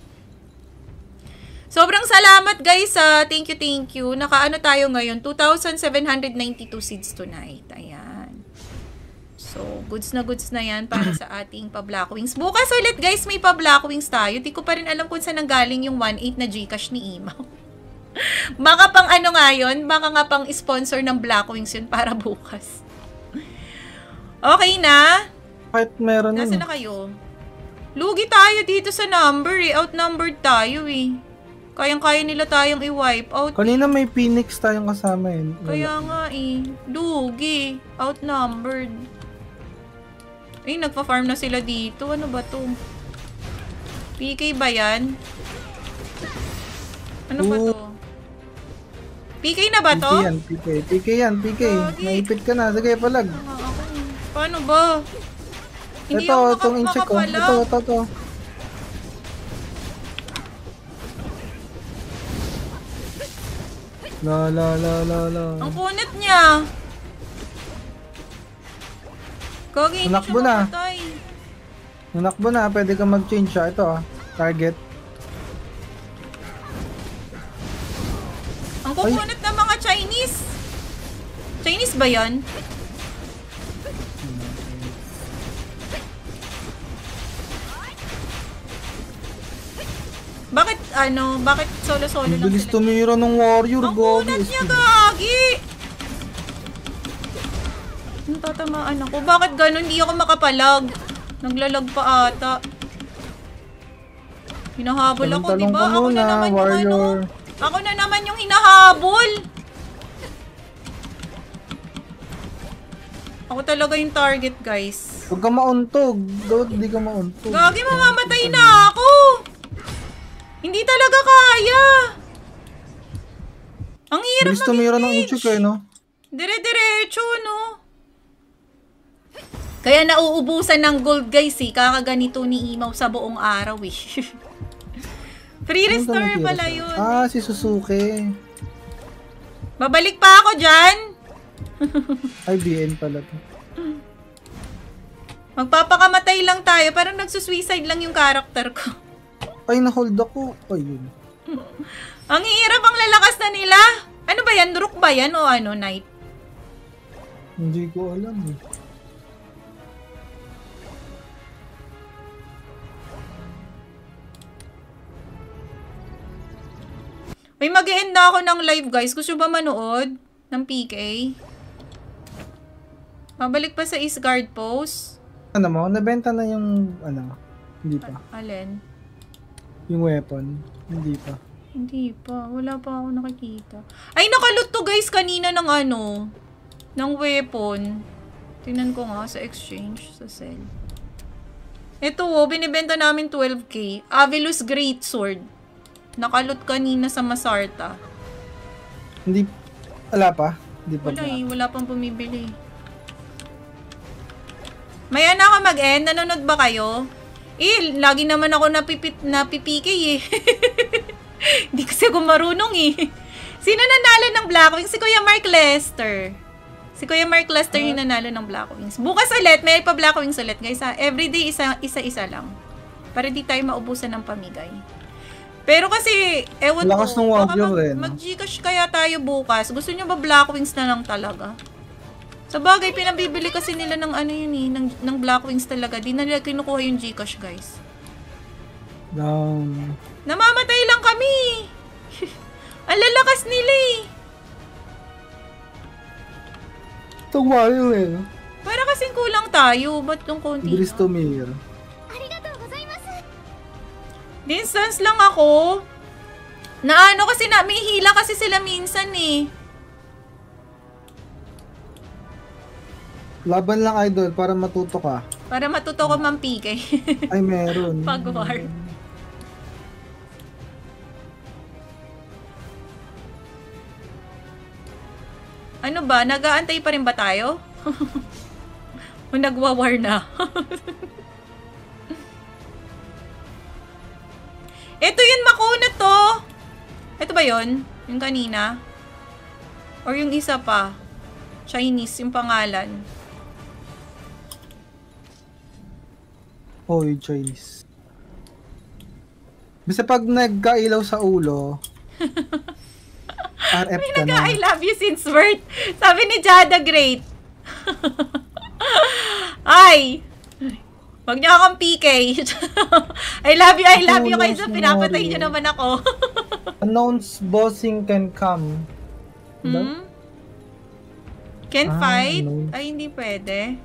Sobrang salamat guys sa thank you, thank you. Nakaano tayo ngayon? 2,792 seeds tonight. Ayan. So, goods na goods na yan para sa ating pa-Black Wings. Bukas ulit guys, may pa-Black Wings tayo. Di ko pa rin alam kung saan nanggaling yung 1.8 na Gcash ni Imaw. <laughs> baka pang ano nga yun, baka nga pang sponsor ng Black Wings yun para bukas. Okay na? Kahit meron na. Nasaan na kayo? Lugi tayo dito sa number eh. Outnumbered tayo eh. Kayang-kaya nila tayong i-wipe out. Kanina may Phoenix tayong kasama eh. Kaya nga eh. Lugi. Outnumbered. Ay, nagpa-farm na sila dito. Ano ba to? PK ba yan? Ano ba to? PK na ba to? PK yan, PK. PK yan, PK. Gagi. Naipit ka na. Sige, palag. Ah, ako. Paano ba? Hindi ito, ako itong incheck ko. Ito, ito, ito. La, la, la, la, la. Ang kunit niya. Gagi, hindi siya na. Nanakbo na, pwede ka mag-change siya. Ito ah, target. Ang kukunit ng mga Chinese. Chinese ba yan? Bakit ano, bakit solo-solo Ang lang bilis sila? tumira ng warrior, Ang kunat niya, gagi! Natatamaan ako. Bakit ganun? Hindi ako makapalag. Naglalag pa ata. Hinahabol ako, di ba? Ako na naman yung ano. warrior. Ako na naman yung hinahabol. Ako talaga yung target, guys. Huwag ka mauntog. Dapat hindi ka mauntog. Gagi, mamamatay na ako! Hindi talaga kaya! Ang hirap Bilis tumira ng mag-engage. incheck eh, no? Dire-diretso, no? Kaya nauubusan ng gold, guys, eh. Kakaganito ni Imaw sa buong araw, eh. <laughs> Free restore pala yun. Ah, si Suzuki. Babalik pa ako dyan. <laughs> Ay, BN pala to. Magpapakamatay lang tayo. Parang nagsusuicide lang yung character ko. Ay, na-hold ako. Ayun. <laughs> Ang hirap, ang lalakas na nila. Ano ba yan? Rook ba yan o ano, knight? Hindi ko alam eh. May mag end na ako ng live, guys. Gusto ba manood ng PK? Mabalik pa sa East Guard post. Ano mo? Nabenta na yung, ano, hindi pa. Alin? Yung weapon. Hindi pa. Hindi pa. Wala pa ako nakikita. Ay, nakalot to guys kanina ng ano, ng weapon. Tingnan ko nga sa exchange, sa sell. Ito oh, binibenta namin 12k. Avilus Greatsword. Nakalot kanina sa Masarta. Hindi, wala pa. Hindi pa Wala eh, wala pang bumibili. Maya na ako mag-end. Nanonood ba kayo? Eh, lagi naman ako napipit, napipiki eh. <laughs> Hindi kasi ako marunong eh. Sino nanalo ng Blackwings? Si Kuya Mark Lester. Si Kuya Mark Lester yung nanalo ng Blackwings. Bukas ulit, may pa Blackwings ulit guys ha. Everyday isa, isa-isa lang. Para di tayo maubusan ng pamigay. Pero kasi, ewan Lakas ko, ng Wagyu mag, eh, mag-Gcash kaya tayo bukas. Gusto nyo ba Blackwings na lang talaga? Sa bagay, pinabibili kasi nila ng ano yun eh, ng, ng Blackwings talaga. Di na nila kinukuha yung Gcash, guys. Down. Namamatay lang kami! <laughs> Ang lalakas nila eh! Itong Mario eh. Para kasing kulang tayo. Ba't yung konti Bilis na? Tumir. Distance lang ako. Na ano kasi na, may hila kasi sila minsan eh. Laban lang idol para matuto ka. Para matuto ko mampike. <laughs> Ay meron. Pag-war. Ano ba? Nag-aantay pa rin ba tayo? <laughs> o nagwa-war na? <laughs> Ito yun, makuna to! Ito ba yun? Yung kanina? Or yung isa pa? Chinese, yung pangalan. Oh, yung Chinese. Basta pag nagkailaw sa ulo, <laughs> RF ka na. Nag-I love you since birth. Sabi ni Jada Great. <laughs> Ay! Huwag niyo akong PK. <laughs> I love you, I love you guys. Pinapatay niyo naman ako. <laughs> Announce bossing can come. Diba? hmm? Can Ah, fight? no. Ay, hindi pwede.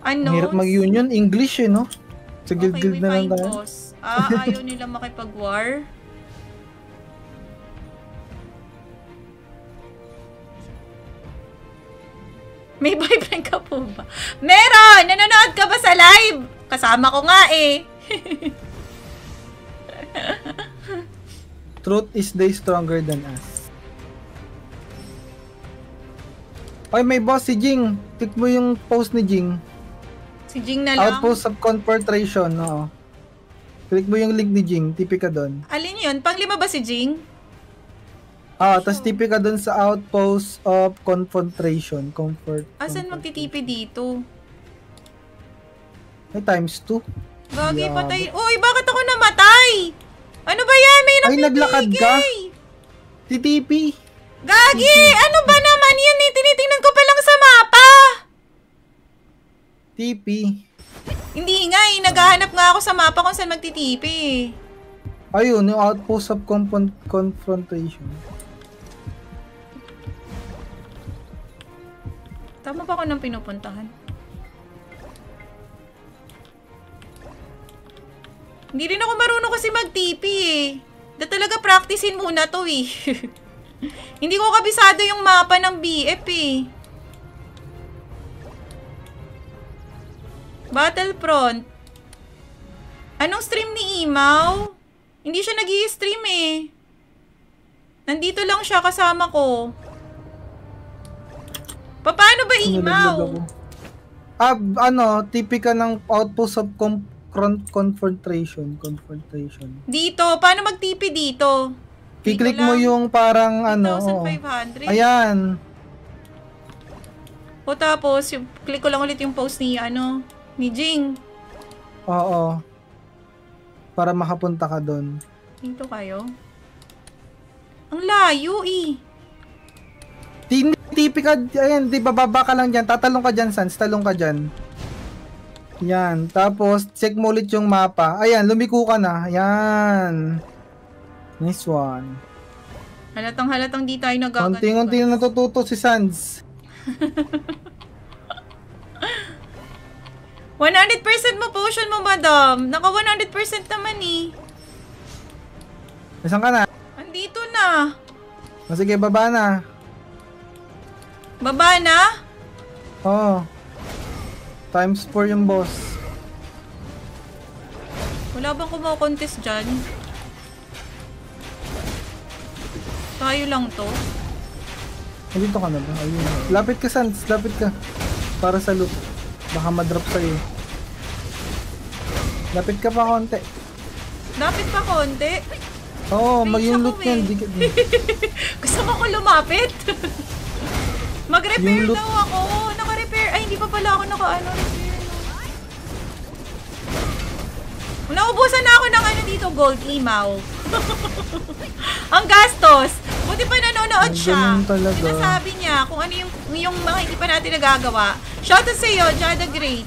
Ano? hirap mag-union. English eh, no? Sa guild-guild na lang tayo. boss. Ah, ayaw nila makipag-war. <laughs> May <laughs> boyfriend ka po ba? Meron! Nanonood ka ba sa live? Kasama ko nga eh. <laughs> Truth is they stronger than us. Ay, may boss si Jing. Click mo yung post ni Jing. Si Jing na lang. Outpost of confrontation, oo. Click mo yung link ni Jing. Tipi ka doon. Alin yun? Pang lima ba si Jing? Ah, tapos tipi ka doon sa outpost of confrontation. Comfort. Asan confrontation. magtitipi dito? Ay, times 2. Gagi, Yeah. patay. Uy, bakit ako namatay? Ano ba yan? May Ay, naglakad ka? napipigay. Titipi. Gagi! Ano ba naman yan eh? Tinitingnan ko pa lang sa mapa! Tipi. Hindi nga eh. Naghahanap nga ako sa mapa kung saan magtitipi eh. Ayun, yung outpost of confront confrontation. Tama ba ako nang pinupuntahan? Hindi rin ako marunong kasi mag-TP eh. Da talaga practicein muna to eh. <laughs> Hindi ko kabisado yung mapa ng BF eh. Battlefront. Anong stream ni Imaw? Hindi siya nag stream eh. Nandito lang siya kasama ko. Pa- Paano ba Nalaglag Imaw? Ah, ano, tipi ka ng outpost of com- con- confrontation. Confrontation. Dito, paano mag-TP dito? Dito mo yung parang ano. oo. 1,500. Ayan. O tapos, yung, click ko lang ulit yung post ni, ano, ni Jing. Oo. Para makapunta ka doon. Dito kayo. Ang layo eh. Tipi ka, ayan, di bababa ka lang dyan. Tatalong ka dyan, Sans. Talong ka dyan. Yan. Tapos, check mo ulit yung mapa. Ayan, lumiko ka na. Ayan. Nice one. Halatang halatang di tayo nagaganito. Konting-konti na natututo si Sans. <laughs> 100% mo potion mo, madam. Naka 100% naman eh. Nasaan ka na? Andito na. O, sige, baba na. Baba na. Oo. Times 4 yung boss. Wala bang kumakontest dyan? Tayo lang to. Nandito ka na ba? Ayun. Lapit ka, Sans. Lapit ka. Para sa loot. Baka madrop sa'yo. Lapit ka pa konti. Lapit pa konti. Oo, May mag yung isa loot yan. eh. Gusto mo ko lumapit? <laughs> Mag-repair daw ako. Naka-repair. Ay, hindi pa pala ako naka-ano. Naubusan na ako ng ano dito, gold imaw. <laughs> Ang gastos. Buti pa nanonood siya. Sinasabi niya kung ano yung, yung mga hindi pa natin nagagawa. Shoutout sa iyo, Jada Great.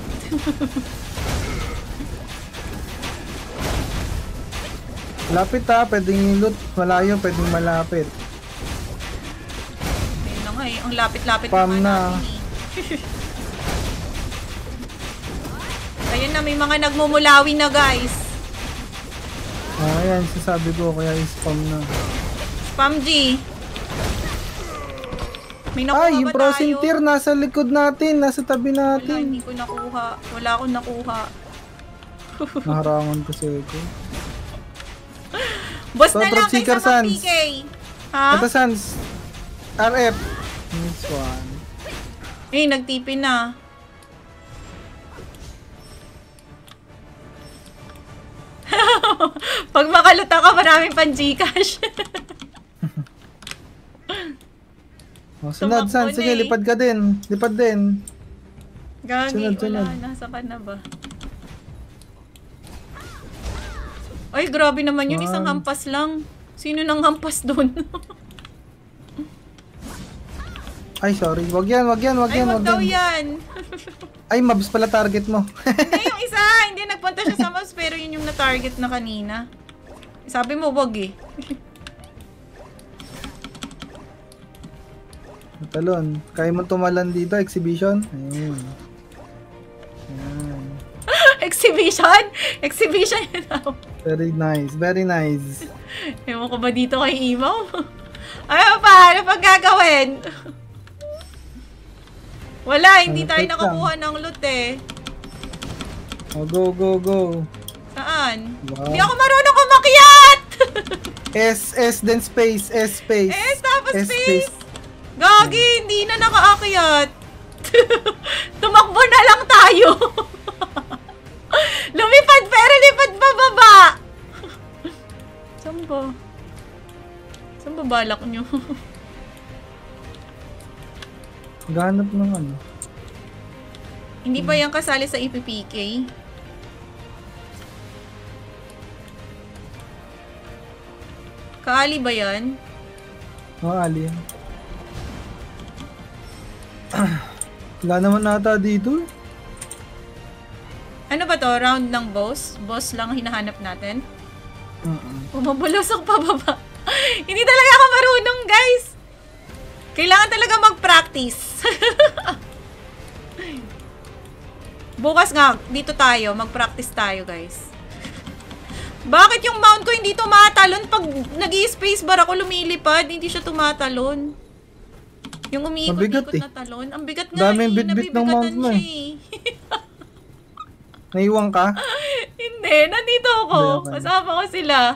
Lapit ha. Pwedeng loot. Malayo. Pwedeng malapit. Eh. Ang lapit-lapit naman na. natin eh. <laughs> Ayun na, may mga nagmumulawi na guys. Ah, ayan. Sasabi ko. Kaya spam na. Spam G. May nakuha Ay, yung frozen tayo? tier nasa likod natin. Nasa tabi Wala, hindi natin. ko nakuha. Wala akong nakuha. <laughs> Naharangan kasi ako. Boss So, na lang kaysa mag-PK. Ha? Ito, Sans. RF. This one. Eh, nagtipin na. <laughs> Pag makaluta ka, maraming pang Gcash. <laughs> Oh, sunod, na Sige, eh. lipad ka din. Lipad din. Gagi, Sunod, wala. sunod. Nasa ka na ba? Ay, grabe naman yun. Isang hampas lang. Sino nang hampas doon? <laughs> Ay, sorry. Wag yan, wag yan, wag Ay, yan, wag wag daw yan. yan. Ay, mabs pala target mo. Hindi, <laughs> yung isa. Hindi, nagpunta siya sa mouse, pero yun yung na-target na kanina. Sabi mo, wag eh. Talon. Kaya mo tumalan dito, exhibition? Ayun. Ayan. <laughs> Exhibition? Exhibition yun daw. Very nice, very nice. Ewan ko ba dito kay Imaw? <laughs> Ay, pa, ano pag gagawin? Wala, hindi Ano, tayo nakakuha ng loot eh. Oh, go, go, go. Saan? Wow. Hindi ako marunong kumakyat! <laughs> S, S, then space, S, space. eh, tapos S, space! Gagi, hindi na nakaakyat. <laughs> Tumakbo na lang tayo. <laughs> Lumipad pero lipad pa baba. Saan ba? Saan ba balak nyo? Ganap ng ano. Hindi ba yan kasali sa EPPK? Kaali ba yan? Mga alien. <clears throat> Wala naman nata dito. Ano ba to? Round ng boss? Boss lang hinahanap natin? Uh-uh. Bumabulusok pa baba. <laughs> Hindi talaga ako marunong, guys. Kailangan talaga mag-practice. Bukas nga, dito tayo. Mag-practice tayo, guys. Bakit yung mount ko hindi tumatalon pag nag space bar ako lumilipad? Hindi siya tumatalon. Yung umiikot-ikot eh. na talon. Ang bigat nga Daming eh. bit-bit ng mount mo eh. eh. <laughs> Naiwang ka? Hindi, nandito ako. Kasama ko sila.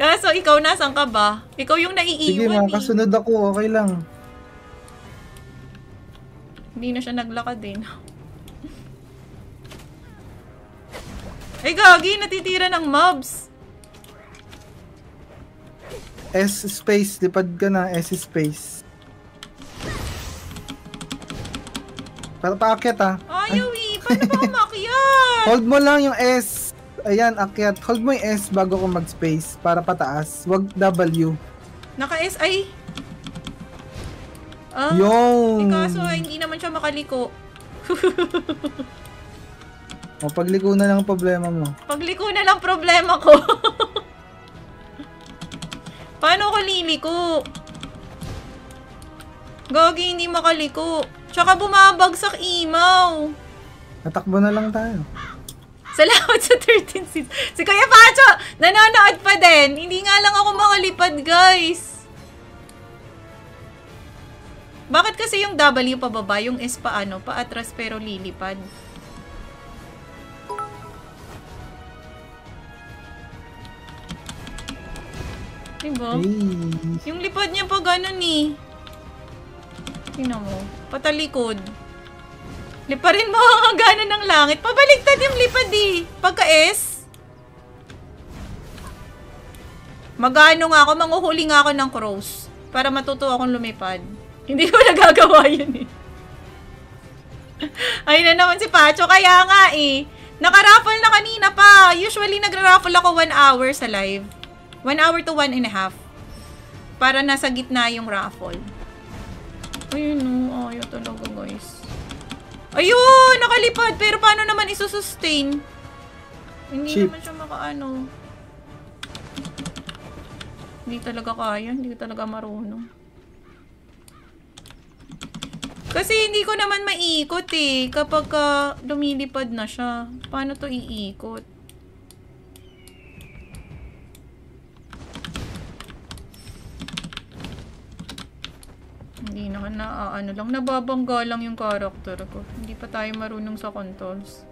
Kaso ikaw nasan ka ba? Ikaw yung Sige, naiiwan mga eh. kasunod ako. Okay lang. Hindi na siya naglakad din. <laughs> Ay gagi, natitira ng mobs. S space. Lipad ka na. S space. Para paakyat ah. Ayaw eh, paano ba umakyat? Hold mo lang yung S. Ayan, akyat. Hold mo yung S bago ko mag-space para pataas. Wag W. Naka-SI. Ah, Yung. eh, kaso eh, hindi naman siya makaliko. <laughs> O, pagliko na lang ang problema mo. Pagliko na lang problema ko. <laughs> Paano ko liliko? Gagi, hindi makaliko. Tsaka bumabagsak imaw. Natakbo na lang tayo. Salamat sa 13 seats. Si Kuya Pacho, nanonood pa din. Hindi nga lang ako makalipad, guys. Bakit kasi yung W pababa, yung S pa ano, pa atras pero lilipad? Diba? Hey. Yung lipad niya pa ganun eh. Tingnan mo. Patalikod. Liparin mo ang gana ng langit. Pabaliktad yung lipad eh. Pagka S. Magano nga ako, manguhuli nga ako ng crows. Para matuto akong lumipad. <laughs> Hindi ko nagagawa yun eh. <laughs> Ayun na naman si Pacho. Kaya nga eh. Nakaraffle na kanina pa. Usually nagra-raffle ako 1 hour sa live. 1 hour to 1 and a half. Para nasa gitna yung raffle. Ayun o. Ayaw talaga guys. Ayun! Nakalipad. Pero paano naman isusustain? Hindi Cheap. naman siya makaano. Hindi talaga kaya. Hindi talaga marunong. Kasi hindi ko naman maiikot eh. Kapag uh, lumilipad na siya. Paano to iikot? Hindi na na ah, ano lang. Nababangga lang yung character ko. Hindi pa tayo marunong sa controls.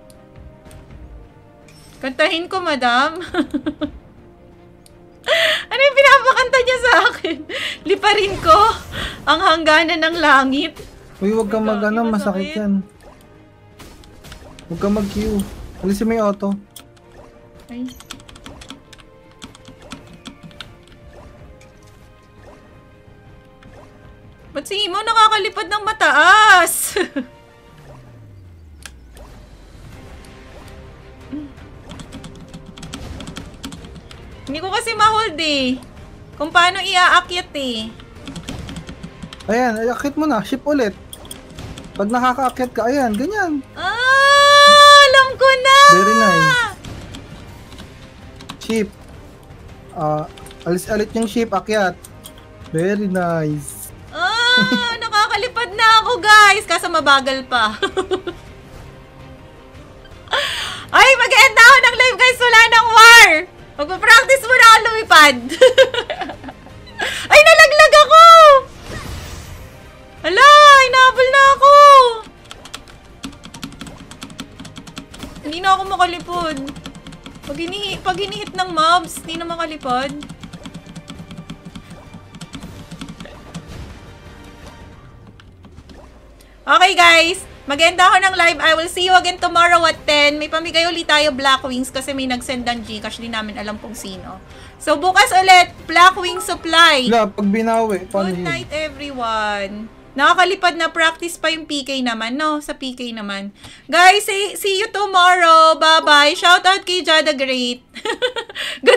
Kantahin ko, madam. <laughs> ano yung pinapakanta niya sa akin? Liparin ko ang hangganan ng langit. Uy, huwag kang mag ano, masakit yan. Huwag kang mag-Q. Alisin mo yung auto. Ay. Ba't si Imo nakakalipad ng mataas? <laughs> Hindi ko kasi ma-hold eh. Kung paano iaakyat eh. Ayan, ay, akit mo na. Ship ulit. Pag nakakaakyat ka, ayan, ganyan. Ah! Alam ko na! Very nice. Ship. Ah, alis-alit yung ship, akyat. Very nice. Nakakalipad na ako, guys! Kaso mabagal pa. <laughs> Ay, mag-end na ako ng live, guys! Wala nang war! Magpa-practice muna ako lumipad. <laughs> Ay, nalaglag ako! Ala, inabol na ako! Hindi na ako makalipod. Pag, hinihi, pag hinihit ng mobs, hindi na makalipad. Okay guys, maganda ako ng live. I will see you again tomorrow at 10. May pamigay ulit tayo Black Wings kasi may nag-send ng Gcash. Di namin alam kung sino. So bukas ulit, Black Wing Supply. Wala, pag binawi, Good night everyone. Nakakalipad na practice pa yung PK naman, no? Sa PK naman. Guys, see, see you tomorrow. Bye-bye. Shout out kay Jada Great. <laughs> Good